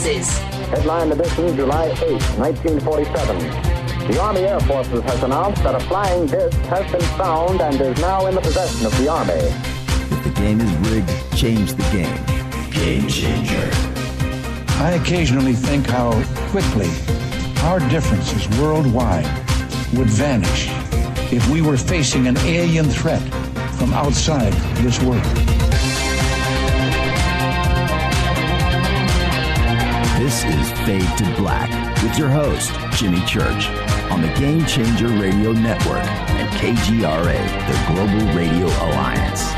bespoke radio for the masses. Headline edition, July 8, 1947. The Army Air Forces has announced that a flying disc has been found and is now in the possession of the Army. If the game is rigged, change the game. Game changer. I occasionally think how quickly our differences worldwide would vanish if we were facing an alien threat from outside this world. This is Fade to Black with your host, Jimmy Church, on the Game Changer Radio Network and KGRA, the Global Radio Alliance.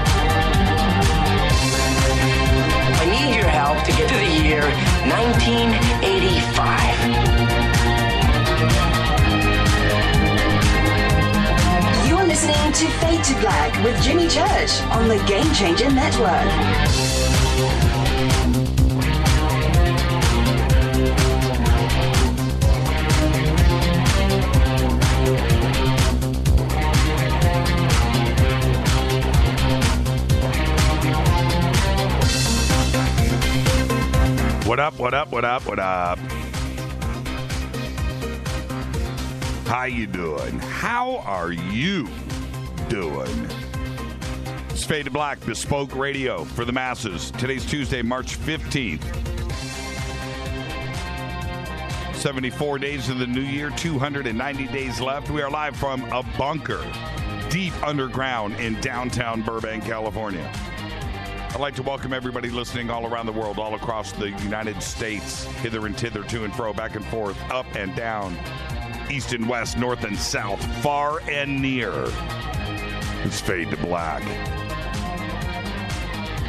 I need your help to get to the year 1985. You're listening to Fade to Black with Jimmy Church on the Game Changer Network. What up, what up, what up, what up? How you doing? How are you doing? It's Fade to Black, bespoke radio for the masses. Today's Tuesday, March 15th. 74 days of the new year, 290 days left. We are live from a bunker deep underground in downtown Burbank, California. I'd like to welcome everybody listening all around the world, all across the United States, hither and thither, to and fro, back and forth, up and down, east and west, north and south, far and near. It's Fade to Black.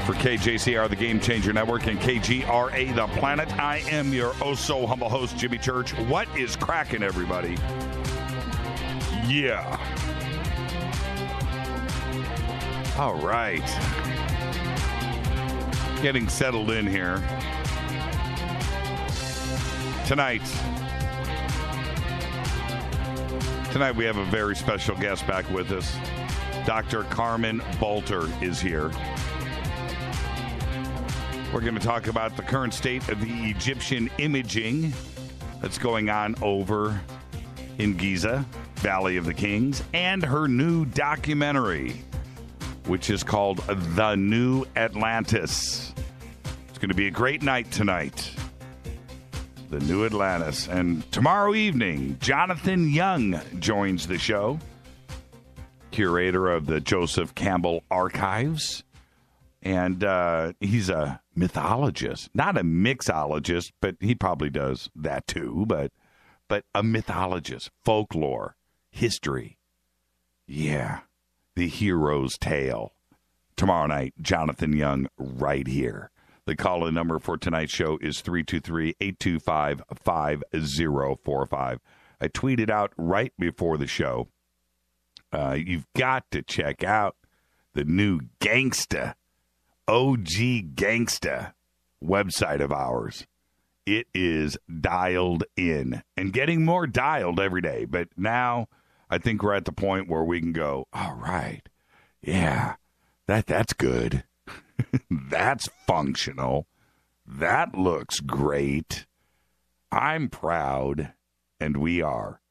For KJCR, the Game Changer Network, and KGRA, the planet, I am your oh so humble host, Jimmy Church. What is cracking, everybody? Yeah. All right getting settled in here. Tonight, tonight we have a very special guest back with us. Dr. Carmen Boulter is here. We're going to talk about the current state of the Egyptian imaging that's going on over in Giza, Valley of the Kings, and her new documentary, which is called The New Atlantis going to be a great night tonight. The New Atlantis. And tomorrow evening, Jonathan Young joins the show, curator of the Joseph Campbell Archives. And uh, he's a mythologist, not a mixologist, but he probably does that too. But but a mythologist, folklore, history. Yeah, the hero's tale. Tomorrow night, Jonathan Young, right here the call in number for tonight's show is 323 825 5045. I tweeted out right before the show. Uh, you've got to check out the new Gangsta, OG Gangsta website of ours. It is dialed in and getting more dialed every day. But now I think we're at the point where we can go, all right, yeah, that that's good. That's functional. That looks great. I'm proud, and we are.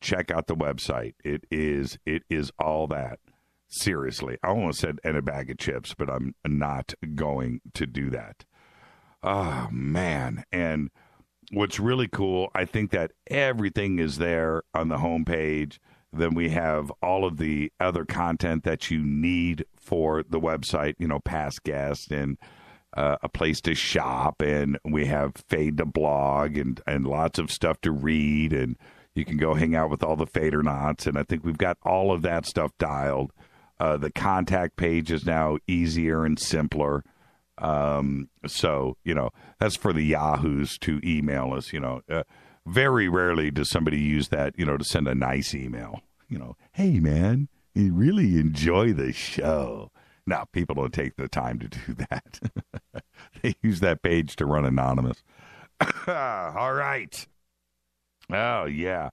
Check out the website. It is it is all that. Seriously, I almost said and a bag of chips, but I'm not going to do that. Oh man, and what's really cool, I think that everything is there on the homepage. Then we have all of the other content that you need for the website, you know, past guests and uh, a place to shop. And we have Fade to blog and, and lots of stuff to read. And you can go hang out with all the Fadernauts. And I think we've got all of that stuff dialed. Uh, the contact page is now easier and simpler. Um, so, you know, that's for the Yahoos to email us, you know. Uh, very rarely does somebody use that, you know, to send a nice email. You know, hey man, you really enjoy the show. Now, people don't take the time to do that. they use that page to run anonymous. All right. Oh yeah.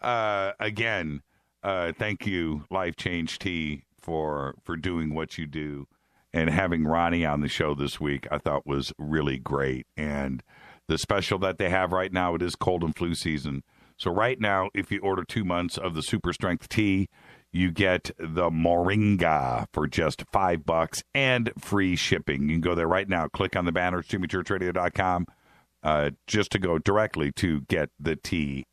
Uh, again, uh, thank you, Life Change Tea, for for doing what you do And having Ronnie on the show this week, I thought was really great. And the special that they have right now, it is cold and flu season. So right now, if you order two months of the super strength tea, you get the Moringa for just five bucks and free shipping. You can go there right now. Click on the banner, jimmychurchradio.com, uh, just to go directly to getthetea.com.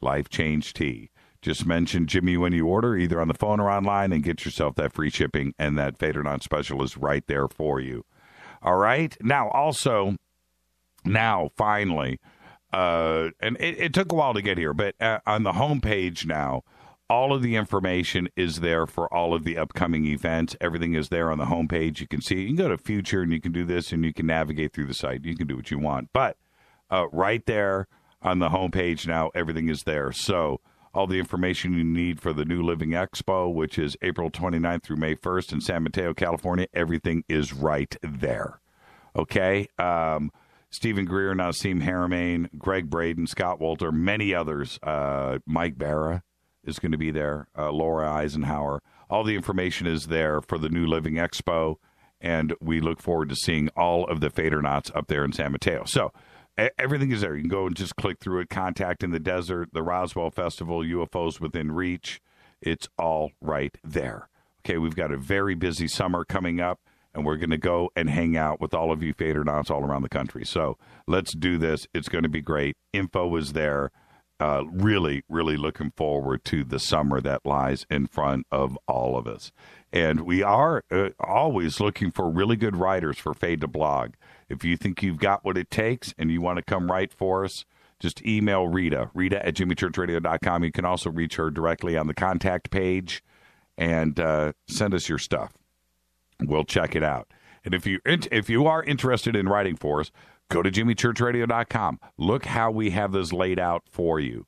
Life Change Tea. Just mention Jimmy when you order, either on the phone or online, and get yourself that free shipping. And that Fadernaut special is right there for you. All right. Now, also, now finally, uh, and it, it, took a while to get here, but uh, on the homepage now, all of the information is there for all of the upcoming events. Everything is there on the homepage. You can see. You can go to future and you can do this, and you can navigate through the site. You can do what you want, but uh, right there on the homepage now, everything is there. So all the information you need for the New Living Expo, which is April 29th through May 1st in San Mateo, California, everything is right there. Okay. Um, Steven Greer, Nassim Haramein, Gregg Braden, Scott Wolter, many others. Uh, Mike Bara is going to be there. Uh, Laura Eisenhower. All the information is there for the New Living Expo, and we look forward to seeing all of the Fadernauts up there in San Mateo. So everything is there. You can go and just click through it. Contact in the desert, the Roswell Festival, UFOs within reach. It's all right there. Okay, we've got a very busy summer coming up, and we're going to go and hang out with all of you Fadernauts all around the country. So let's do this. It's going to be great. Info is there. Uh, really, really looking forward to the summer that lies in front of all of us. And we are uh, always looking for really good writers for Fade to Blog. If you think you've got what it takes and you want to come write for us, just email Rita, Rita at jimmychurchradio.com. You can also reach her directly on the contact page and uh, send us your stuff. We'll check it out. And if you if you are interested in writing for us, go to jimmychurchradio.com. Look how we have this laid out for you.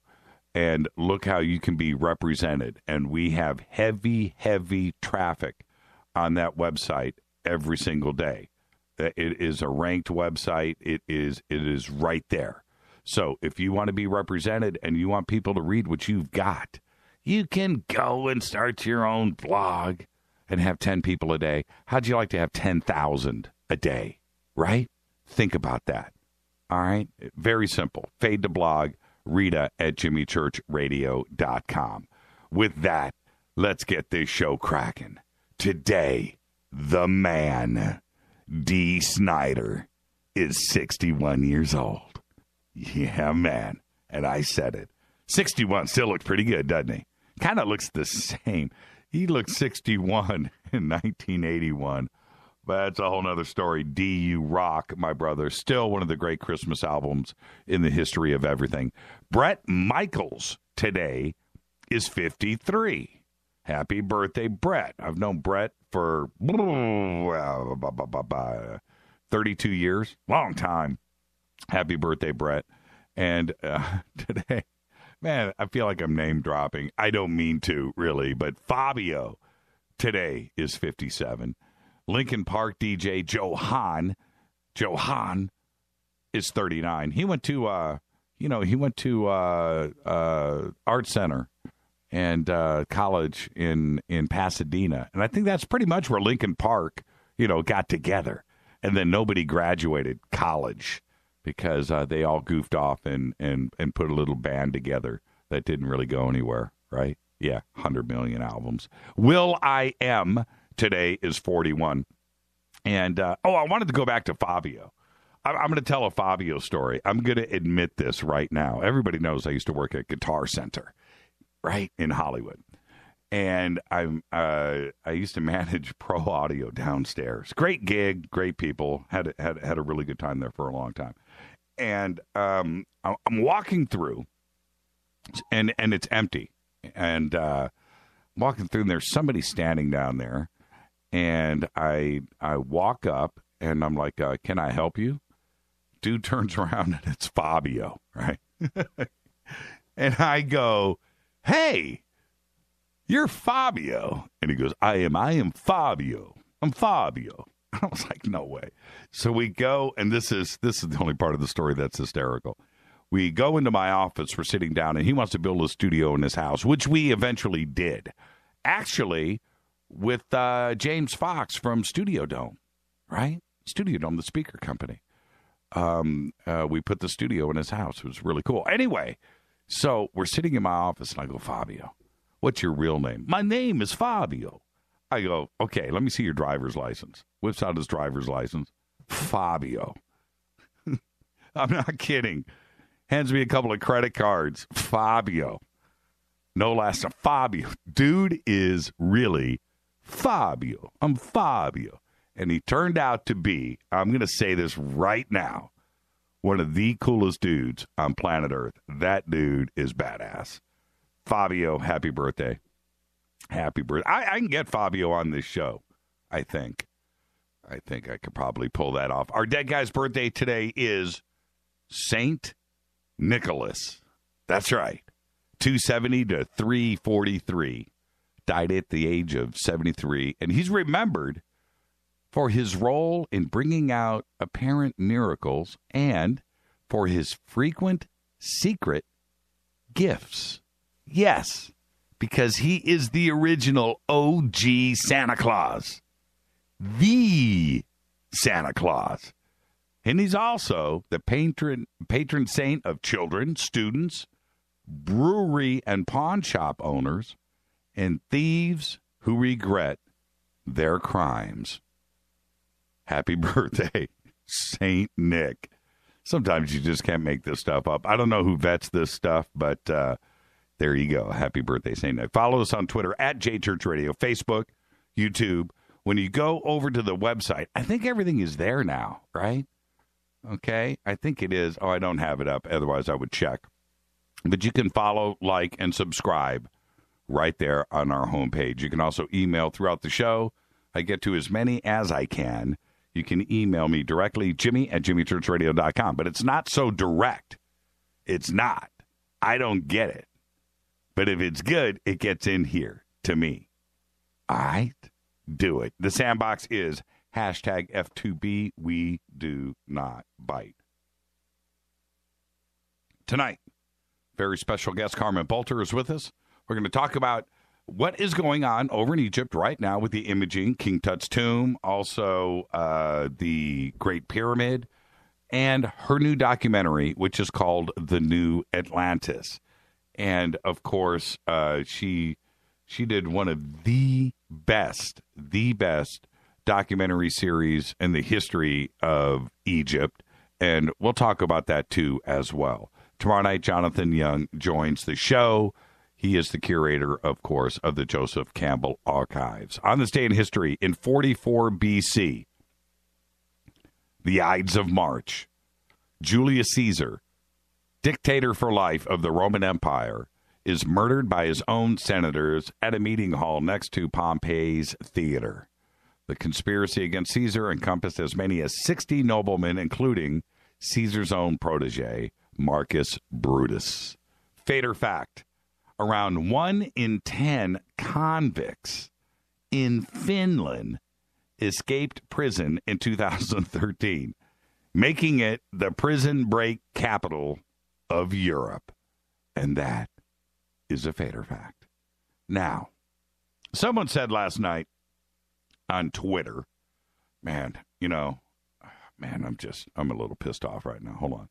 And look how you can be represented. And we have heavy, heavy traffic on that website every single day. Uh, it is a ranked website. It is it is right there. So if you want to be represented and you want people to read what you've got, you can go and start your own blog and have 10 people a day. How'd you like to have 10,000 a day? Right? Think about that. All right? Very simple. Fade to blog, Rita at jimmychurchradio.com. With that, let's get this show cracking. Today, the man. Dee Snider, is 61 years old. Yeah, man. And I said it. 61 still looks pretty good, doesn't he? Kind of looks the same. He looked 61 in 1981. But that's a whole other story. DU Rock, my brother, still one of the great Christmas albums in the history of everything. Bret Michaels today is 53. Happy birthday, Brett. I've known Brett for 32 years, long time. Happy birthday, Brett. And uh, today, man, I feel like I'm name dropping. I don't mean to, really, but Fabio today is 57. Linkin Park DJ Joe Hahn, Johan is 39. He went to, uh, you know, he went to uh, uh, Art Center and uh, college in in Pasadena, and I think that's pretty much where Linkin Park, you know, got together, and then nobody graduated college because uh, they all goofed off and and and put a little band together that didn't really go anywhere, right? Yeah, hundred million albums. will.i.am today is forty one, and uh, oh, I wanted to go back to Fabio. I'm going to tell a Fabio story. I'm going to admit this right now. Everybody knows I used to work at Guitar Center right in Hollywood. And I'm uh, I used to manage Pro Audio downstairs. Great gig, great people. Had had had a really good time there for a long time. And um, I'm walking through, and and it's empty. And uh, walking through, and there's somebody standing down there. And I I walk up, and I'm like, uh, "Can I help you?" Dude turns around, and it's Fabio, right? and I go, Hey, you're Fabio. And he goes, I am, I am Fabio. I'm Fabio. I was like, no way. So we go, and this is this is the only part of the story that's hysterical. We go into my office, we're sitting down, and he wants to build a studio in his house, which we eventually did. Actually, with uh, James Fox from Studio Dome, right? Studio Dome, the speaker company. Um, uh, we put the studio in his house. It was really cool. Anyway, so we're sitting in my office, and I go, Fabio, what's your real name? My name is Fabio. I go, okay, let me see your driver's license. Whips out his driver's license. Fabio. I'm not kidding. Hands me a couple of credit cards. Fabio. No last name. Fabio. Dude is really Fabio. I'm Fabio. And he turned out to be, I'm going to say this right now, one of the coolest dudes on planet Earth. That dude is badass. Fabio, happy birthday. Happy birthday. I, I can get Fabio on this show, I think. I think I could probably pull that off. Our dead guy's birthday today is Saint Nicholas. That's right. 270 to 343. Died at the age of 73. And he's remembered for his role in bringing out apparent miracles and for his frequent secret gifts. Yes, because he is the original OG Santa Claus, the Santa Claus. And he's also the patron, patron saint of children, students, brewery and pawn shop owners, and thieves who regret their crimes. Happy birthday, Saint Nick. Sometimes you just can't make this stuff up. I don't know who vets this stuff, but uh, there you go. Happy birthday, Saint Nick. Follow us on Twitter at JChurch Radio, Facebook, YouTube. When you go over to the website, I think everything is there now, right? Okay, I think it is. Oh, I don't have it up. Otherwise, I would check. But you can follow, like, and subscribe right there on our homepage. You can also email throughout the show. I get to as many as I can. You can email me directly, jimmy at jimmychurchradio.com. But it's not so direct. It's not. I don't get it. But if it's good, it gets in here to me. All right? Do it. The sandbox is hashtag F2B. We do not bite. Tonight, very special guest Carmen Boulter is with us. We're going to talk about what is going on over in Egypt right now with the imaging, King Tut's tomb, also uh, the Great Pyramid, and her new documentary, which is called The New Atlantis. And of course, uh, she she did one of the best, the best documentary series in the history of Egypt, and we'll talk about that too as well. Tomorrow night, Jonathan Young joins the show. He is the curator, of course, of the Joseph Campbell Archives. On this day in history, in 44 BC, the Ides of March, Julius Caesar, dictator for life of the Roman Empire, is murdered by his own senators at a meeting hall next to Pompey's theater. The conspiracy against Caesar encompassed as many as 60 noblemen, including Caesar's own protege, Marcus Brutus. Fader fact around one in 10 convicts in Finland escaped prison in 2013, making it the prison break capital of Europe. And that is a fader fact. Now, someone said last night on Twitter, man, you know, man, I'm just, I'm a little pissed off right now. Hold on.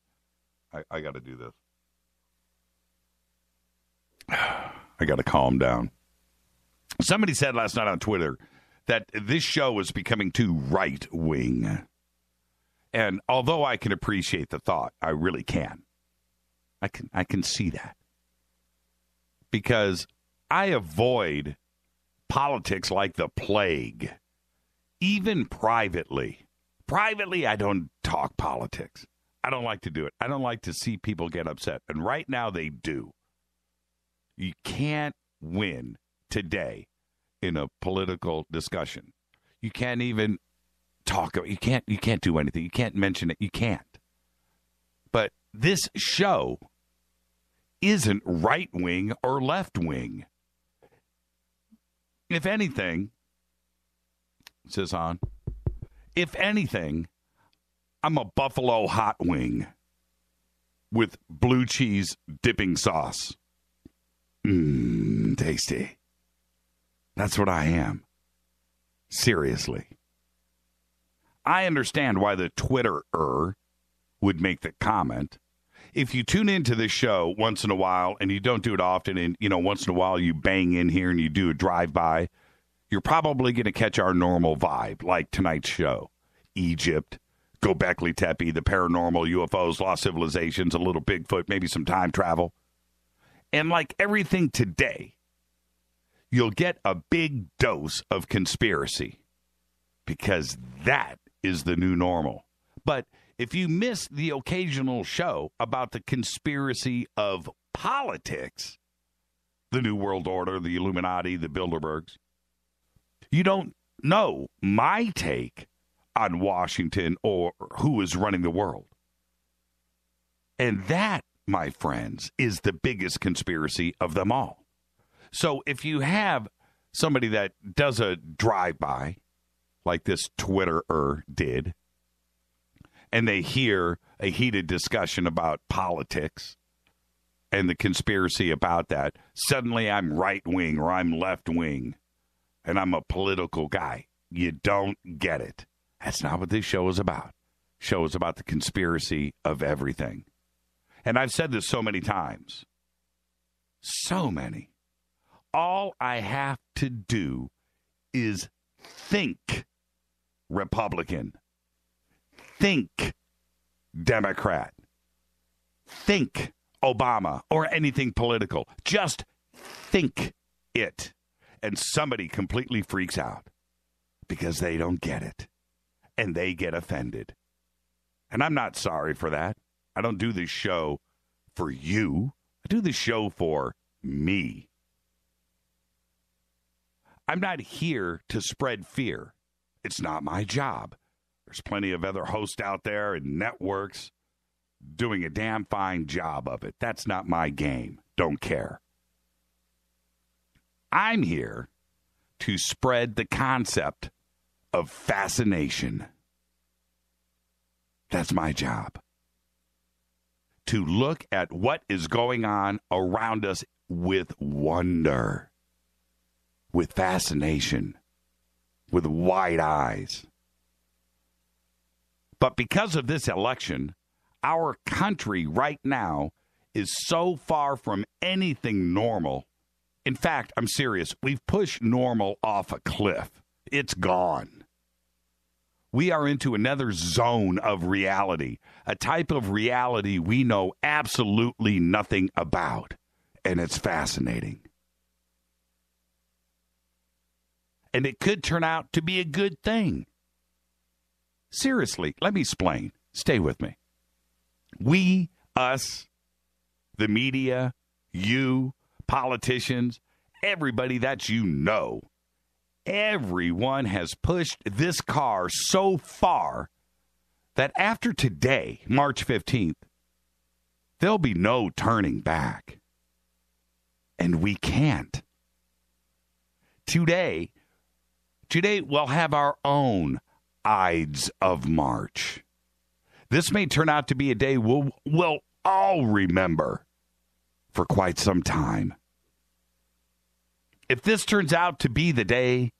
I, I got to do this. I got to calm down. Somebody said last night on Twitter that this show is becoming too right wing. And although I can appreciate the thought, I really can. I can I can see that. Because I avoid politics like the plague. Even privately. Privately I don't talk politics. I don't like to do it. I don't like to see people get upset. And right now they do. You can't win today in a political discussion. You can't even talk about you can't you can't do anything. You can't mention it. You can't. But this show isn't right wing or left wing. If anything, says on, if anything, I'm a buffalo hot wing with blue cheese dipping sauce. Mmm, tasty. That's what I am. Seriously. I understand why the Twitterer would make the comment. If you tune into this show once in a while and you don't do it often, and you know, once in a while you bang in here and you do a drive by, you're probably going to catch our normal vibe, like tonight's show Egypt, Gobekli Tepe, the paranormal, UFOs, lost civilizations, a little Bigfoot, maybe some time travel. And like everything today, you'll get a big dose of conspiracy because that is the new normal. But if you miss the occasional show about the conspiracy of politics, the New World Order, the Illuminati, the Bilderbergs, you don't know my take on Washington or who is running the world. And that, my friends, is the biggest conspiracy of them all. So if you have somebody that does a drive by, like this Twitterer did, and they hear a heated discussion about politics and the conspiracy about that, suddenly I'm right wing or I'm left wing and I'm a political guy. You don't get it. That's not what this show is about. Show is about the conspiracy of everything. And I've said this so many times. So many. All I have to do is think Republican, think Democrat, think Obama or anything political. Just think it. And somebody completely freaks out because they don't get it and they get offended. And I'm not sorry for that. I don't do this show for you, I do this show for me. I'm not here to spread fear. It's not my job. There's plenty of other hosts out there and networks doing a damn fine job of it. That's not my game. Don't care. I'm here to spread the concept of fascination. That's my job. To look at what is going on around us with wonder, with fascination, with wide eyes. But because of this election, our country right now is so far from anything normal. In fact, I'm serious. We've pushed normal off a cliff. It's gone. We are into another zone of reality, a type of reality we know absolutely nothing about. And it's fascinating. And it could turn out to be a good thing. Seriously, let me explain. Stay with me. We, us, the media, you, politicians, everybody that you know, everyone has pushed this car so far that after today, March 15th, there'll be no turning back. And we can't. Today, today we'll have our own Ides of March. This may turn out to be a day we'll, we'll all remember for quite some time. If this turns out to be the day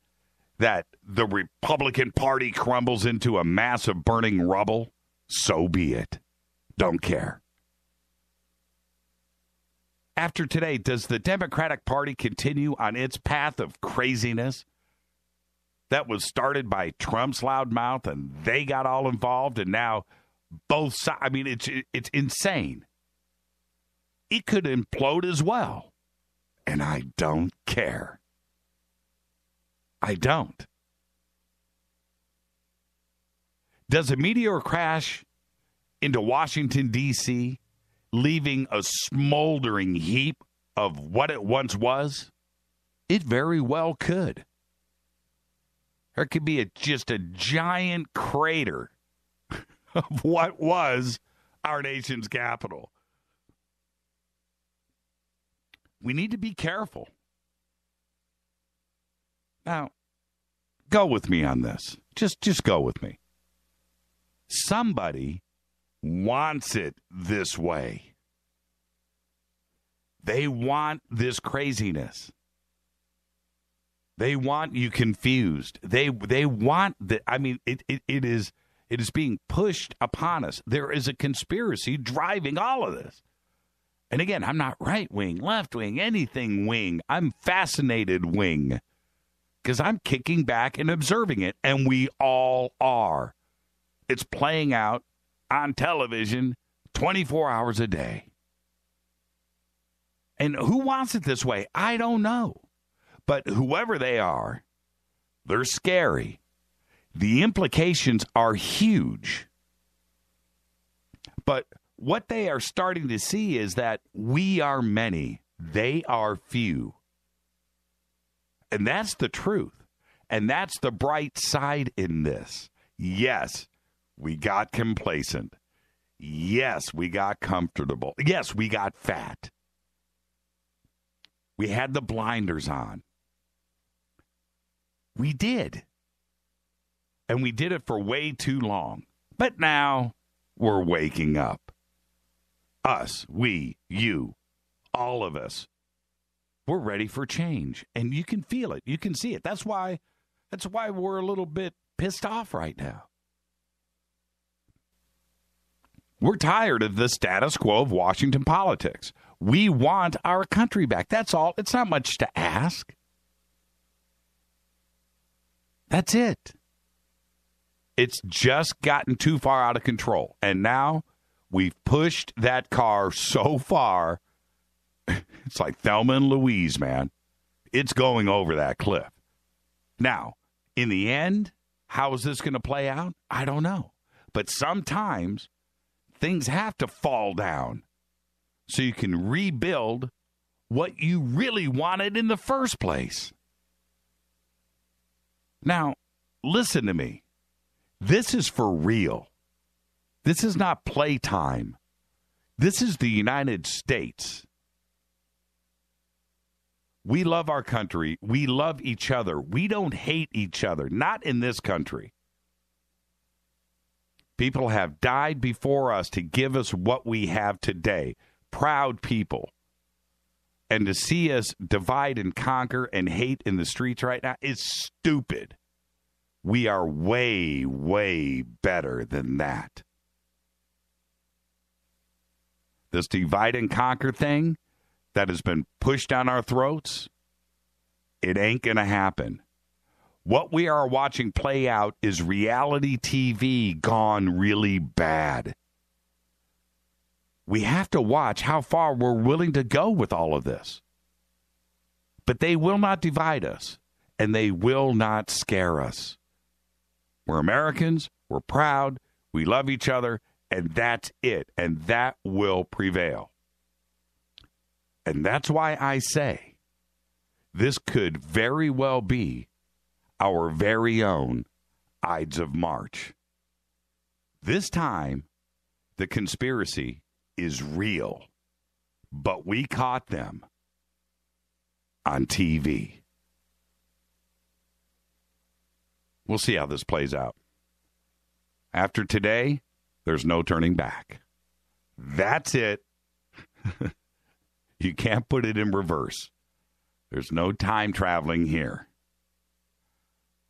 that the Republican Party crumbles into a mass of burning rubble, so be it. Don't care. After today, does the Democratic Party continue on its path of craziness that was started by Trump's loudmouth and they got all involved and now both sides. I mean, it's it's insane. It could implode as well, and I don't care. I don't. Does a meteor crash into Washington, D.C., leaving a smoldering heap of what it once was? It very well could. There could be a, just a giant crater of what was our nation's capital. We need to be careful. Now, go with me on this. Just just go with me. Somebody wants it this way. They want this craziness. They want you confused. They they want that. I mean, it, it, it is it is being pushed upon us. There is a conspiracy driving all of this. And again, I'm not right wing, left wing, anything wing. I'm fascinated wing because I'm kicking back and observing it, and we all are. It's playing out on television 24 hours a day. And who wants it this way? I don't know. But whoever they are, they're scary. The implications are huge. But what they are starting to see is that we are many, they are few. And that's the truth. And that's the bright side in this. Yes, we got complacent. Yes, we got comfortable. Yes, we got fat. We had the blinders on. We did. And we did it for way too long. But now we're waking up. Us, we, you, all of us. We're ready for change. And you can feel it. You can see it. That's why that's why we're a little bit pissed off right now. We're tired of the status quo of Washington politics. We want our country back. That's all. It's not much to ask. That's it. It's just gotten too far out of control. And now we've pushed that car so far. It's like Thelma and Louise, man. It's going over that cliff. Now, in the end, how is this going to play out? I don't know. But sometimes things have to fall down so you can rebuild what you really wanted in the first place. Now, listen to me. This is for real. This is not playtime. This is the United States. We love our country. We love each other. We don't hate each other, not in this country. People have died before us to give us what we have today. Proud people. And to see us divide and conquer and hate in the streets right now is stupid. We are way, way better than that. This divide and conquer thing that has been pushed down our throats, it ain't going to happen. What we are watching play out is reality TV gone really bad. We have to watch how far we're willing to go with all of this. But they will not divide us, and they will not scare us. We're Americans, we're proud, we love each other, and that's it. And that will prevail. And that's why I say this could very well be our very own Ides of March. This time, the conspiracy is real, but we caught them on TV. We'll see how this plays out. After today, there's no turning back. That's it. you can't put it in reverse. There's no time traveling here.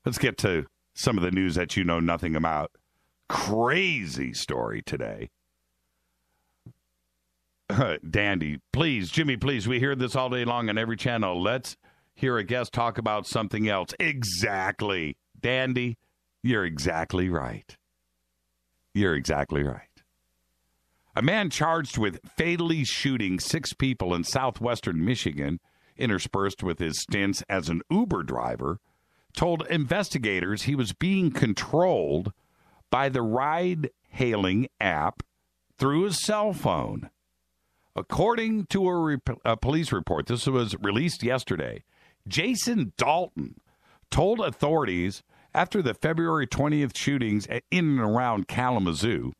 Let's get to some of the news that you know nothing about. Crazy story today. Dandy, please, Jimmy, please. We hear this all day long on every channel. Let's hear a guest talk about something else. Exactly. Dandy, you're exactly right. You're exactly right. A man charged with fatally shooting six people in southwestern Michigan, interspersed with his stints as an Uber driver, told investigators he was being controlled by the ride hailing app through his cell phone. According to a, a, police report, this was released yesterday, Jason Dalton told authorities after the February 20th shootings in and around Kalamazoo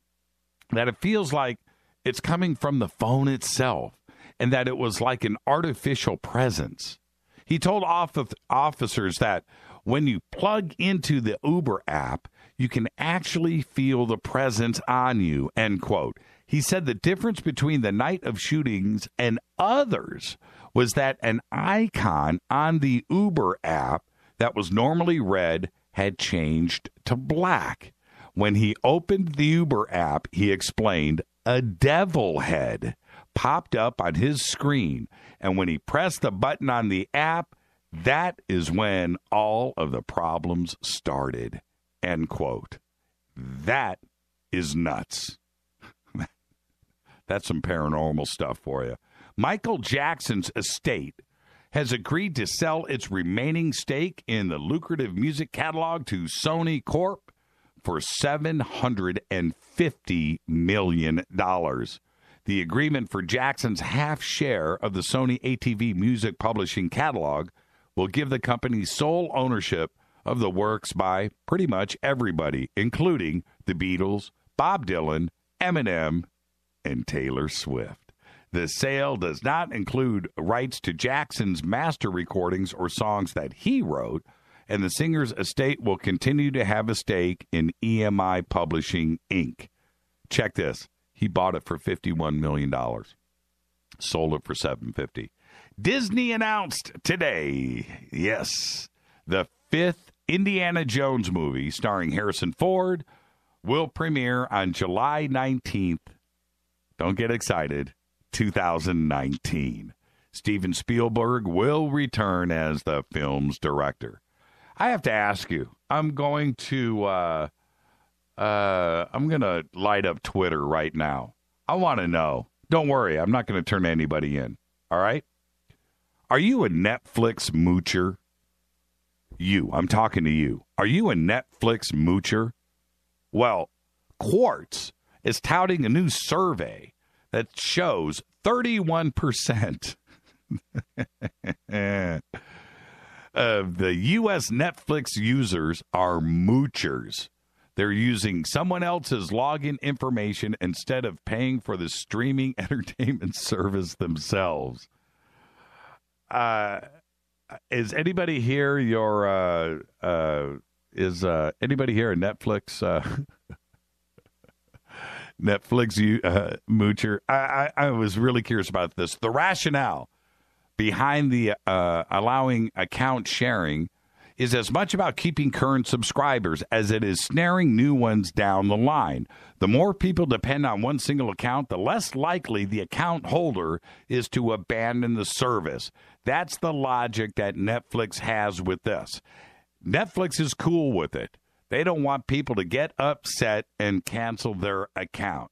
that it feels like it's coming from the phone itself and that it was like an artificial presence. He told off officers that when you plug into the Uber app, you can actually feel the presence on you, end quote. He said the difference between the night of shootings and others was that an icon on the Uber app that was normally red had changed to black. When he opened the Uber app, he explained a devil head popped up on his screen. And when he pressed the button on the app, that is when all of the problems started. End quote. That is nuts. That's some paranormal stuff for you. Michael Jackson's estate has agreed to sell its remaining stake in the lucrative music catalog to Sony Corp for $750 million. The agreement for Jackson's half share of the Sony ATV music publishing catalog will give the company sole ownership of the works by pretty much everybody, including the Beatles, Bob Dylan, Eminem, and Taylor Swift. The sale does not include rights to Jackson's master recordings or songs that he wrote, and the singer's estate will continue to have a stake in EMI Publishing Inc. Check this. He bought it for $51 million. Sold it for 750. Disney announced today, yes, the fifth Indiana Jones movie starring Harrison Ford will premiere on July 19th. Don't get excited. 2019. Steven Spielberg will return as the film's director. I have to ask you. I'm going to uh, uh, I'm going to light up Twitter right now. I want to know. Don't worry, I'm not going to turn anybody in. All right? Are you a Netflix moocher? You, I'm talking to you. Are you a Netflix moocher? Well, Quartz is touting a new survey that shows 31% of the U.S. Netflix users are moochers. They're using someone else's login information instead of paying for the streaming entertainment service themselves. Uh, is anybody here your uh, uh, is uh, anybody here a Netflix Netflix you uh, moocher? I, I, I was really curious about this. The rationale behind the uh, allowing account sharing is as much about keeping current subscribers as it is snaring new ones down the line. The more people depend on one single account, the less likely the account holder is to abandon the service. That's the logic that Netflix has with this. Netflix is cool with it. They don't want people to get upset and cancel their account.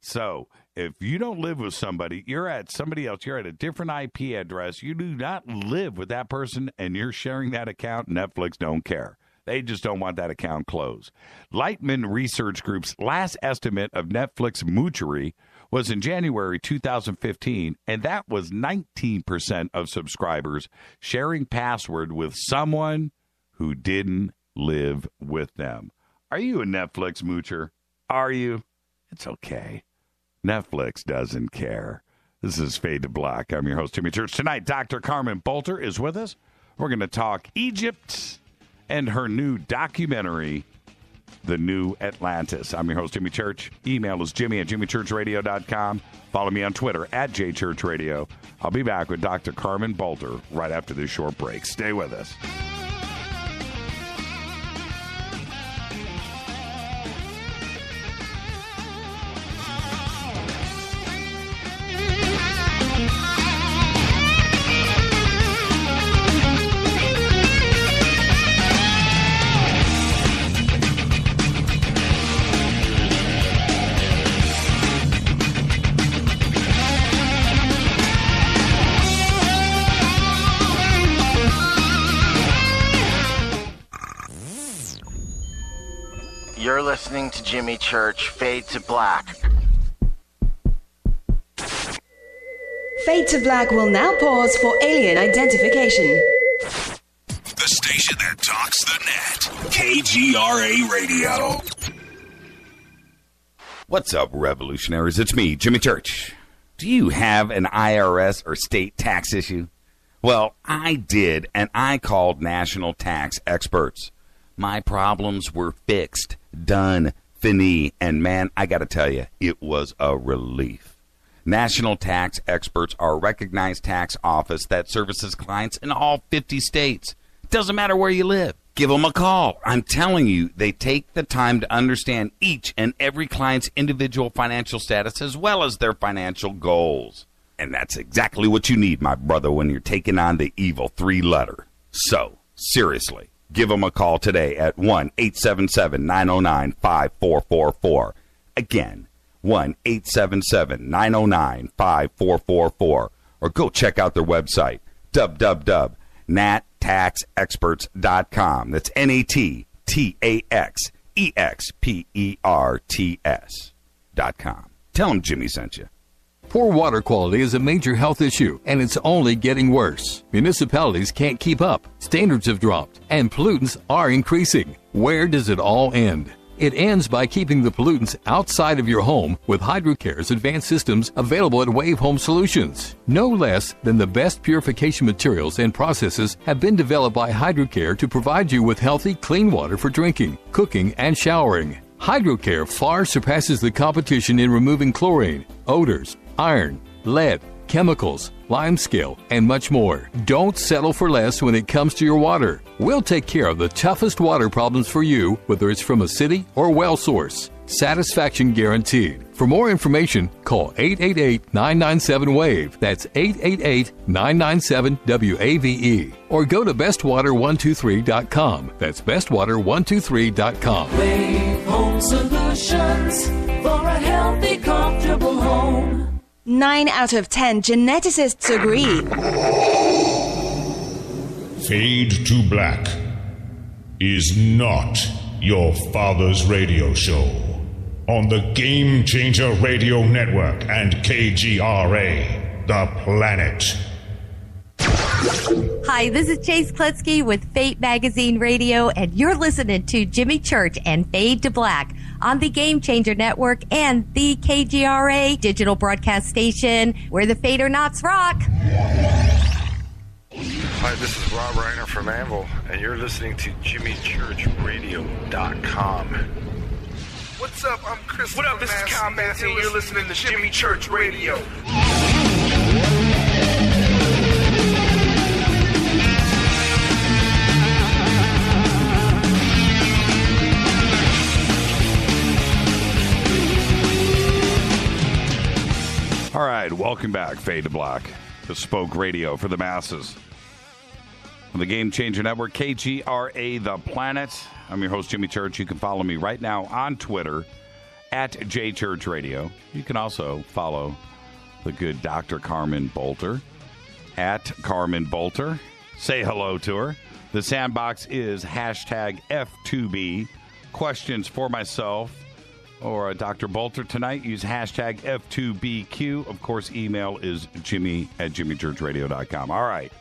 So, if you don't live with somebody, you're at somebody else, you're at a different IP address, you do not live with that person and you're sharing that account, Netflix don't care. They just don't want that account closed. Leichtman Research Group's last estimate of Netflix moochery was in January 2015, and that was 19% of subscribers sharing password with someone who didn't live with them. Are you a Netflix moocher? Are you? It's okay. Netflix doesn't care. This is Fade to Black. I'm your host, Jimmy Church. Tonight, Dr. Carmen Boulter is with us. We're going to talk Egypt and her new documentary, The New Atlantis. I'm your host, Jimmy Church. Email is jimmy at jimmychurchradio.com. Follow me on Twitter at jchurchradio. I'll be back with Dr. Carmen Boulter right after this short break. Stay with us. Jimmy Church Fade to Black. Fade to Black will now pause for alien identification. The station that talks the net. KGRA Radio. What's up, revolutionaries? It's me, Jimmy Church. Do you have an IRS or state tax issue? Well, I did, and I called national tax experts. My problems were fixed, done, fini, and man, I got to tell you, it was a relief. National tax experts are a recognized tax office that services clients in all 50 states. Doesn't matter where you live. Give them a call. I'm telling you, they take the time to understand each and every client's individual financial status as well as their financial goals. And that's exactly what you need, my brother, when you're taking on the evil three letter. So, seriously, give them a call today at 1 877 909 5444. Again, 1 877 909 5444. Or go check out their website, www.nattaxexperts.com. That's N A T T A X E X P E R T S dot com. Tell them Jimmy sent you. Poor water quality is a major health issue, and it's only getting worse. Municipalities can't keep up, standards have dropped, and pollutants are increasing. Where does it all end? It ends by keeping the pollutants outside of your home with HydroCare's advanced systems available at Wave Home Solutions. No less than the best purification materials and processes have been developed by HydroCare to provide you with healthy, clean water for drinking, cooking, and showering. HydroCare far surpasses the competition in removing chlorine, odors, iron, lead, chemicals, limescale, and much more. Don't settle for less when it comes to your water. We'll take care of the toughest water problems for you, whether it's from a city or well source. Satisfaction guaranteed. For more information, call 888 997 WAVE. That's 888 997 WAVE. Or go to bestwater123.com. That's bestwater123.com. Wave Home Solutions Nine out of ten geneticists agree. Fade to Black is not your father's radio show on the Game Changer Radio Network and KGRA, the planet. Hi, this is Chase Kloetzke with Fate Magazine Radio, and you're listening to Jimmy Church and Fade to Black on the Game Changer Network and the KGRA digital broadcast station where the Fader or Knots rock. Hi, this is Robb Reiner from Anvil, and you're listening to JimmyChurchRadio.com. What's up? I'm Chris. What up? This is Kyle Matthew. You're listening to Jimmy Church Radio. All right, welcome back, Fade to Black, the spoke radio for the masses. On the Game Changer Network, KGRA The Planet. I'm your host, Jimmy Church. You can follow me right now on Twitter at JChurchRadio. You can also follow the good Dr. Carmen Boulter at Carmen Boulter. Say hello to her. The sandbox is hashtag F2B. Questions for myself or uh, Dr. Boulter tonight, use hashtag F2BQ. Of course, email is jimmy at jimmychurchradio.com. All right.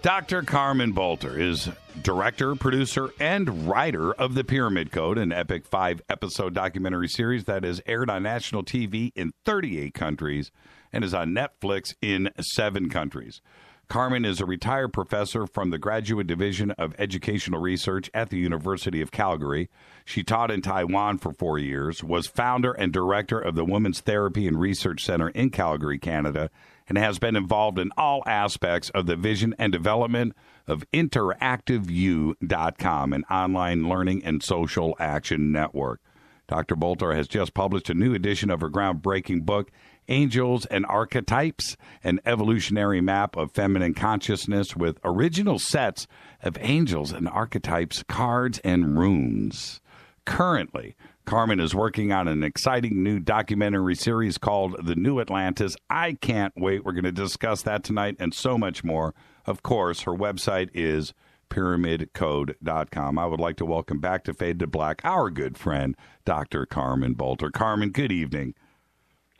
Dr. Carmen Boulter is director, producer, and writer of The Pyramid Code, an epic five episode documentary series that is aired on national TV in 38 countries and is on Netflix in seven countries. Carmen is a retired professor from the Graduate Division of Educational Research at the University of Calgary. She taught in Taiwan for four years, was founder and director of the Women's Therapy and Research Center in Calgary, Canada, and has been involved in all aspects of the vision and development of InteractiveU.com, an online learning and social action network. Dr. Boulter has just published a new edition of her groundbreaking book, Angels and Archetypes, an evolutionary map of feminine consciousness with original sets of angels and archetypes, cards, and runes. Currently, Carmen is working on an exciting new documentary series called The New Atlantis. I can't wait. We're going to discuss that tonight and so much more. Of course, her website is pyramidcode.com. I would like to welcome back to Fade to Black our good friend, Dr. Carmen Boulter. Carmen, good evening.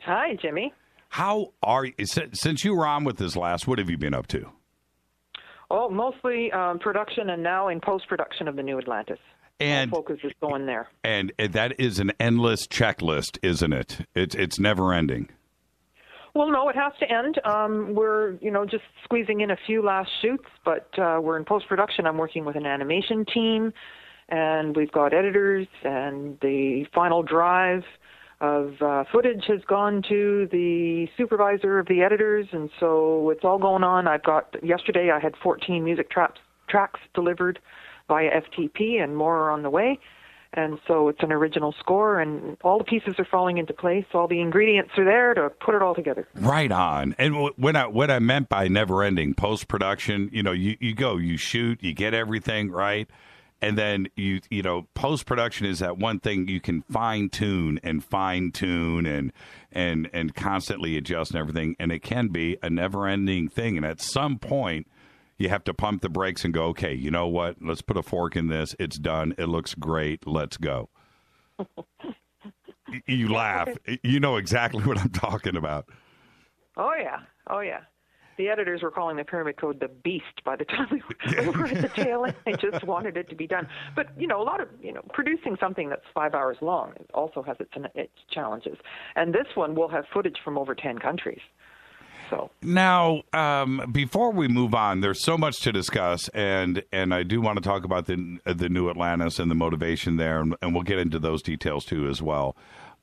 Hi, Jimmy. How are you? Since you were on with this last, what have you been up to? Oh, mostly um, production and now in post production of the New Atlantis. And My focus is going there. And that is an endless checklist, isn't it? It's it's never ending. Well, no, it has to end. Um, we're, you know, just squeezing in a few last shoots, but uh, we're in post production. I'm working with an animation team, and we've got editors, and the final drive of uh, footage has gone to the supervisor of the editors, and so it's all going on. I've got yesterday I had 14 music tracks delivered via FTP, and more are on the way. And so it's an original score, and all the pieces are falling into place. All the ingredients are there to put it all together. Right on. And when I what I meant by never ending post production, you know, you, you go, you shoot, you get everything right, and then you you know, post production is that one thing you can fine tune and fine tune and and and constantly adjust and everything, and it can be a never ending thing. And at some point you have to pump the brakes and go, okay, you know what? Let's put a fork in this. It's done. It looks great. Let's go. you laugh. You know exactly what I'm talking about. Oh yeah, oh yeah. The editors were calling the pyramid code the beast by the time we were, we were at the tail end. They just wanted it to be done. But you know, a lot of you know, producing something that's five hours long also has its its challenges. And this one will have footage from over ten countries. So now, um, before we move on, there's so much to discuss, and and I do want to talk about the the new Atlantis and the motivation there, and, and we'll get into those details too as well.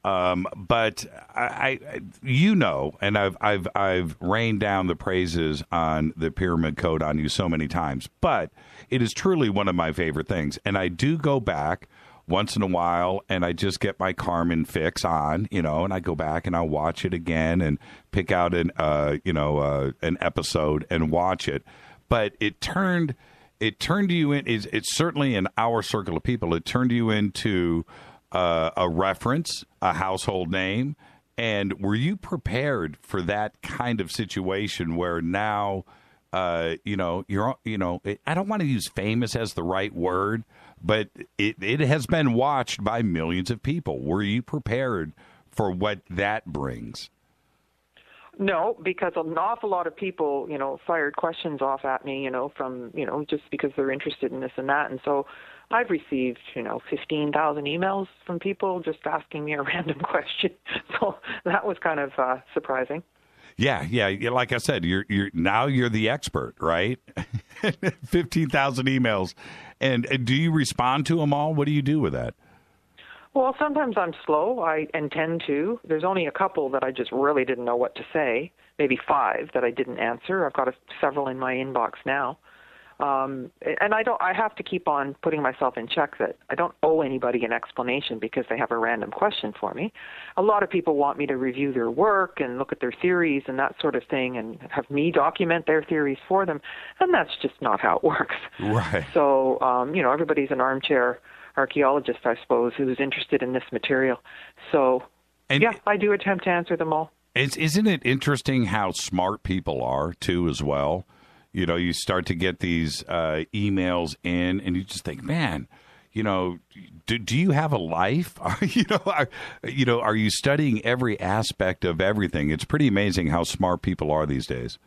Um, but I, I, you know, and I've I've I've rained down the praises on the pyramid code on you so many times, but it is truly one of my favorite things, and I do go back once in a while and I just get my Carmen fix on, you know, and I go back and I'll watch it again and pick out an uh, you know, uh, an episode and watch it. But it turned it turned you in it's, it's certainly in our circle of people, it turned you into uh, a reference, a household name. And were you prepared for that kind of situation where now uh, you know, you're, you know, I don't want to use famous as the right word, but it, it has been watched by millions of people. Were you prepared for what that brings? No, because an awful lot of people, you know, fired questions off at me, you know, from, you know, just because they're interested in this and that. And so I've received, you know, 15,000 emails from people just asking me a random question. So that was kind of uh, surprising. Yeah, yeah. Like I said, you're you're now you're the expert, right? Fifteen thousand emails, and, and do you respond to them all? What do you do with that? Well, sometimes I'm slow. I intend to. There's only a couple that I just really didn't know what to say. Maybe five that I didn't answer. I've got a, several in my inbox now. Um, and I don't. I have to keep on putting myself in check that I don't owe anybody an explanation because they have a random question for me. A lot of people want me to review their work and look at their theories and that sort of thing, and have me document their theories for them, and that's just not how it works. Right. So, um, you know, everybody's an armchair archaeologist, I suppose, who's interested in this material. So, and yeah, I do attempt to answer them all. Is, isn't it interesting how smart people are too, as well? You know, you start to get these uh, emails in, and you just think, man, you know, do, do you have a life? you know, are, you know, are you studying every aspect of everything? It's pretty amazing how smart people are these days.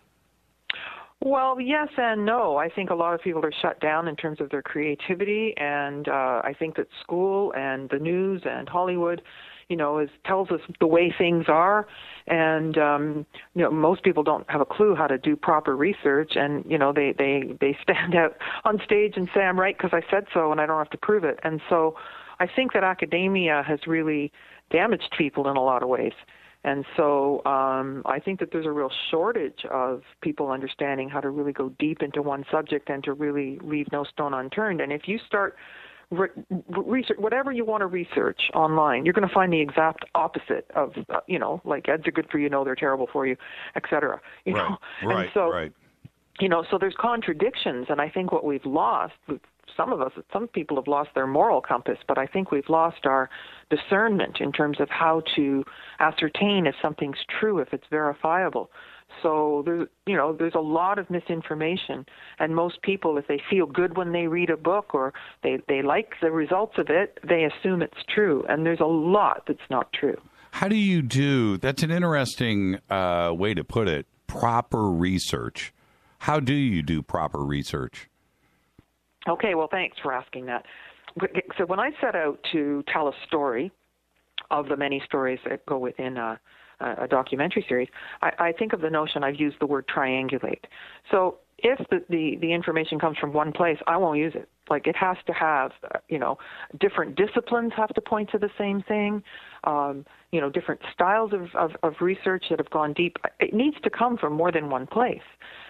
Well, yes and no. I think a lot of people are shut down in terms of their creativity, and uh, I think that school and the news and Hollywood you know, is tells us the way things are, and um, you know, most people don't have a clue how to do proper research, and you know, they they they stand out on stage and say I'm right because I said so, and I don't have to prove it, and so I think that academia has really damaged people in a lot of ways. And so um, I think that there's a real shortage of people understanding how to really go deep into one subject and to really leave no stone unturned. And if you start re- research whatever you want to research online you're going to find the exact opposite of uh, you know like ads are good for you no they're terrible for you etc you right, know right, and so right. you know so there's contradictions and i think what we've lost some of us some people have lost their moral compass but i think we've lost our discernment in terms of how to ascertain if something's true if it's verifiable so there's you know there's a lot of misinformation, and most people, if they feel good when they read a book or they they like the results of it, they assume it's true, and there's a lot that's not true. How do you do? That's an interesting uh, way to put it. Proper research. How do you do proper research? Okay, well, thanks for asking that. So when I set out to tell a story of the many stories that go within a a documentary series, I, I think of the notion I've used the word triangulate. So if the, the, the information comes from one place, I won't use it. Like it has to have, uh, you know, different disciplines have to point to the same thing. Um, you know, different styles of, of, of research that have gone deep. It needs to come from more than one place.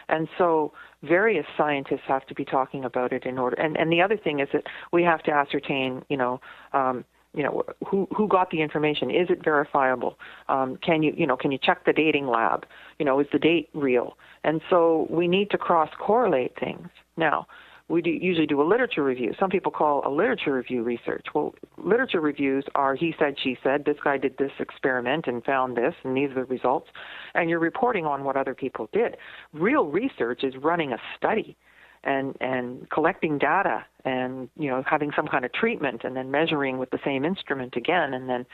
And so various scientists have to be talking about it in order. And, and the other thing is that we have to ascertain, you know, um, you know who who got the information? Is it verifiable? Um, can you you know can you check the dating lab? You know is the date real? And so we need to cross correlate things. Now we do, usually do a literature review. Some people call a literature review research. Well literature reviews are he said she said this guy did this experiment and found this and these are the results. And you're reporting on what other people did. Real research is running a study and and collecting data and you know having some kind of treatment and then measuring with the same instrument again and then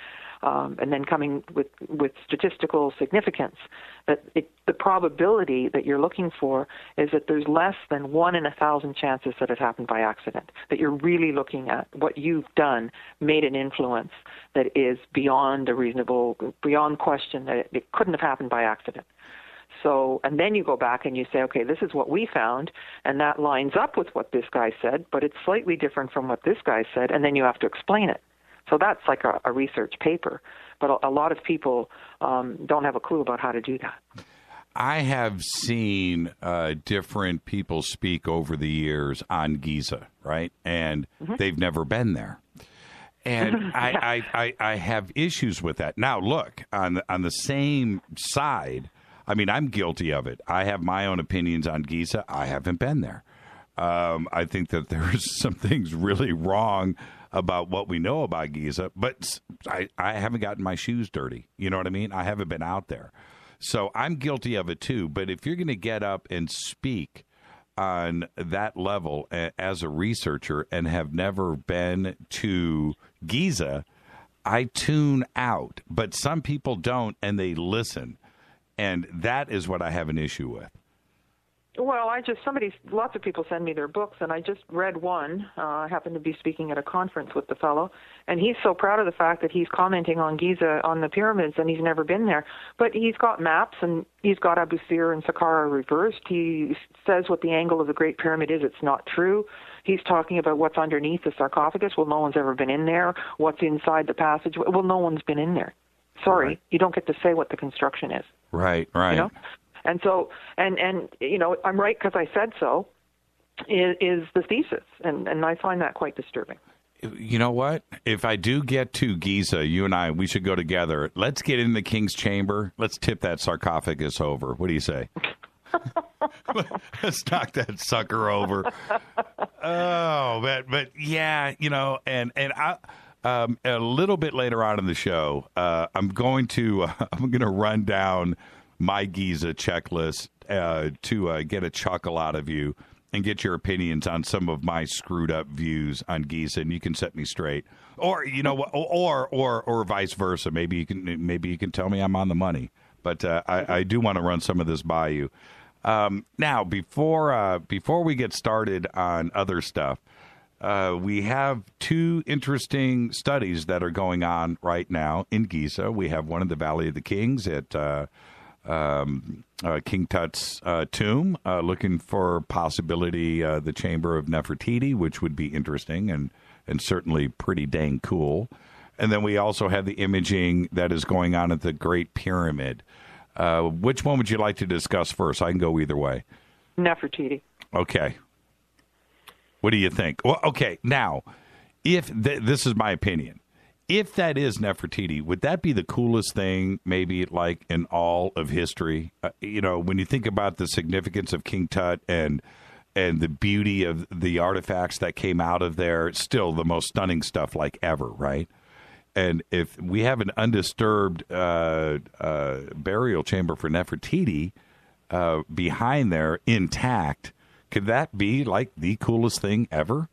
um, and then coming with with statistical significance. That it, the probability that you're looking for is that there's less than one in a thousand chances that it happened by accident that you're really looking at what you've done made an influence that is beyond a reasonable beyond question that it, it couldn't have happened by accident so, and then you go back and you say, okay, this is what we found, and that lines up with what this guy said, but it's slightly different from what this guy said, and then you have to explain it. So that's like a, a research paper, but a, a lot of people um, don't have a clue about how to do that. I have seen uh, different people speak over the years on Giza, right? And mm-hmm. they've never been there. And yeah. I, I, I, I, have issues with that. Now, look, on the, on the same side, I mean, I'm guilty of it. I have my own opinions on Giza. I haven't been there. Um, I think that there's some things really wrong about what we know about Giza, but I, I haven't gotten my shoes dirty. You know what I mean? I haven't been out there. So I'm guilty of it too. But if you're going to get up and speak on that level as a researcher and have never been to Giza, I tune out. But some people don't and they listen. And that is what I have an issue with. Well, I just somebody, lots of people send me their books, and I just read one. Uh, I happened to be speaking at a conference with the fellow, and he's so proud of the fact that he's commenting on Giza on the pyramids, and he's never been there. But he's got maps, and he's got Abu Sir and Saqqara reversed. He says what the angle of the Great Pyramid is. It's not true. He's talking about what's underneath the sarcophagus. Well, no one's ever been in there. What's inside the passage? Well, no one's been in there. Sorry, right. you don't get to say what the construction is. Right, right. You know? And so, and and you know, I'm right because I said so. Is, is the thesis, and and I find that quite disturbing. You know what? If I do get to Giza, you and I, we should go together. Let's get in the king's chamber. Let's tip that sarcophagus over. What do you say? Let's knock that sucker over. Oh, but but yeah, you know, and and I um, a little bit later on in the show, uh, I'm going to uh, I'm going to run down my Giza checklist uh, to uh, get a chuckle out of you and get your opinions on some of my screwed up views on Giza, and you can set me straight, or you know, or or or vice versa. Maybe you can maybe you can tell me I'm on the money, but uh, I, I do want to run some of this by you. Um, now, before uh, before we get started on other stuff. Uh, we have two interesting studies that are going on right now in Giza. We have one in the Valley of the Kings at uh, um, uh, King Tut's uh, tomb, uh, looking for possibility uh, the Chamber of Nefertiti, which would be interesting and and certainly pretty dang cool. And then we also have the imaging that is going on at the Great Pyramid. which one would you like to discuss first? I can go either way. Nefertiti. Okay. What do you think? Well, okay, now, if th- this is my opinion, if that is Nefertiti, would that be the coolest thing, maybe like in all of history? Uh, you know, when you think about the significance of King Tut and and the beauty of the artifacts that came out of there, still the most stunning stuff like ever, right? And if we have an undisturbed uh, uh, burial chamber for Nefertiti uh, behind there intact, could that be like the coolest thing ever?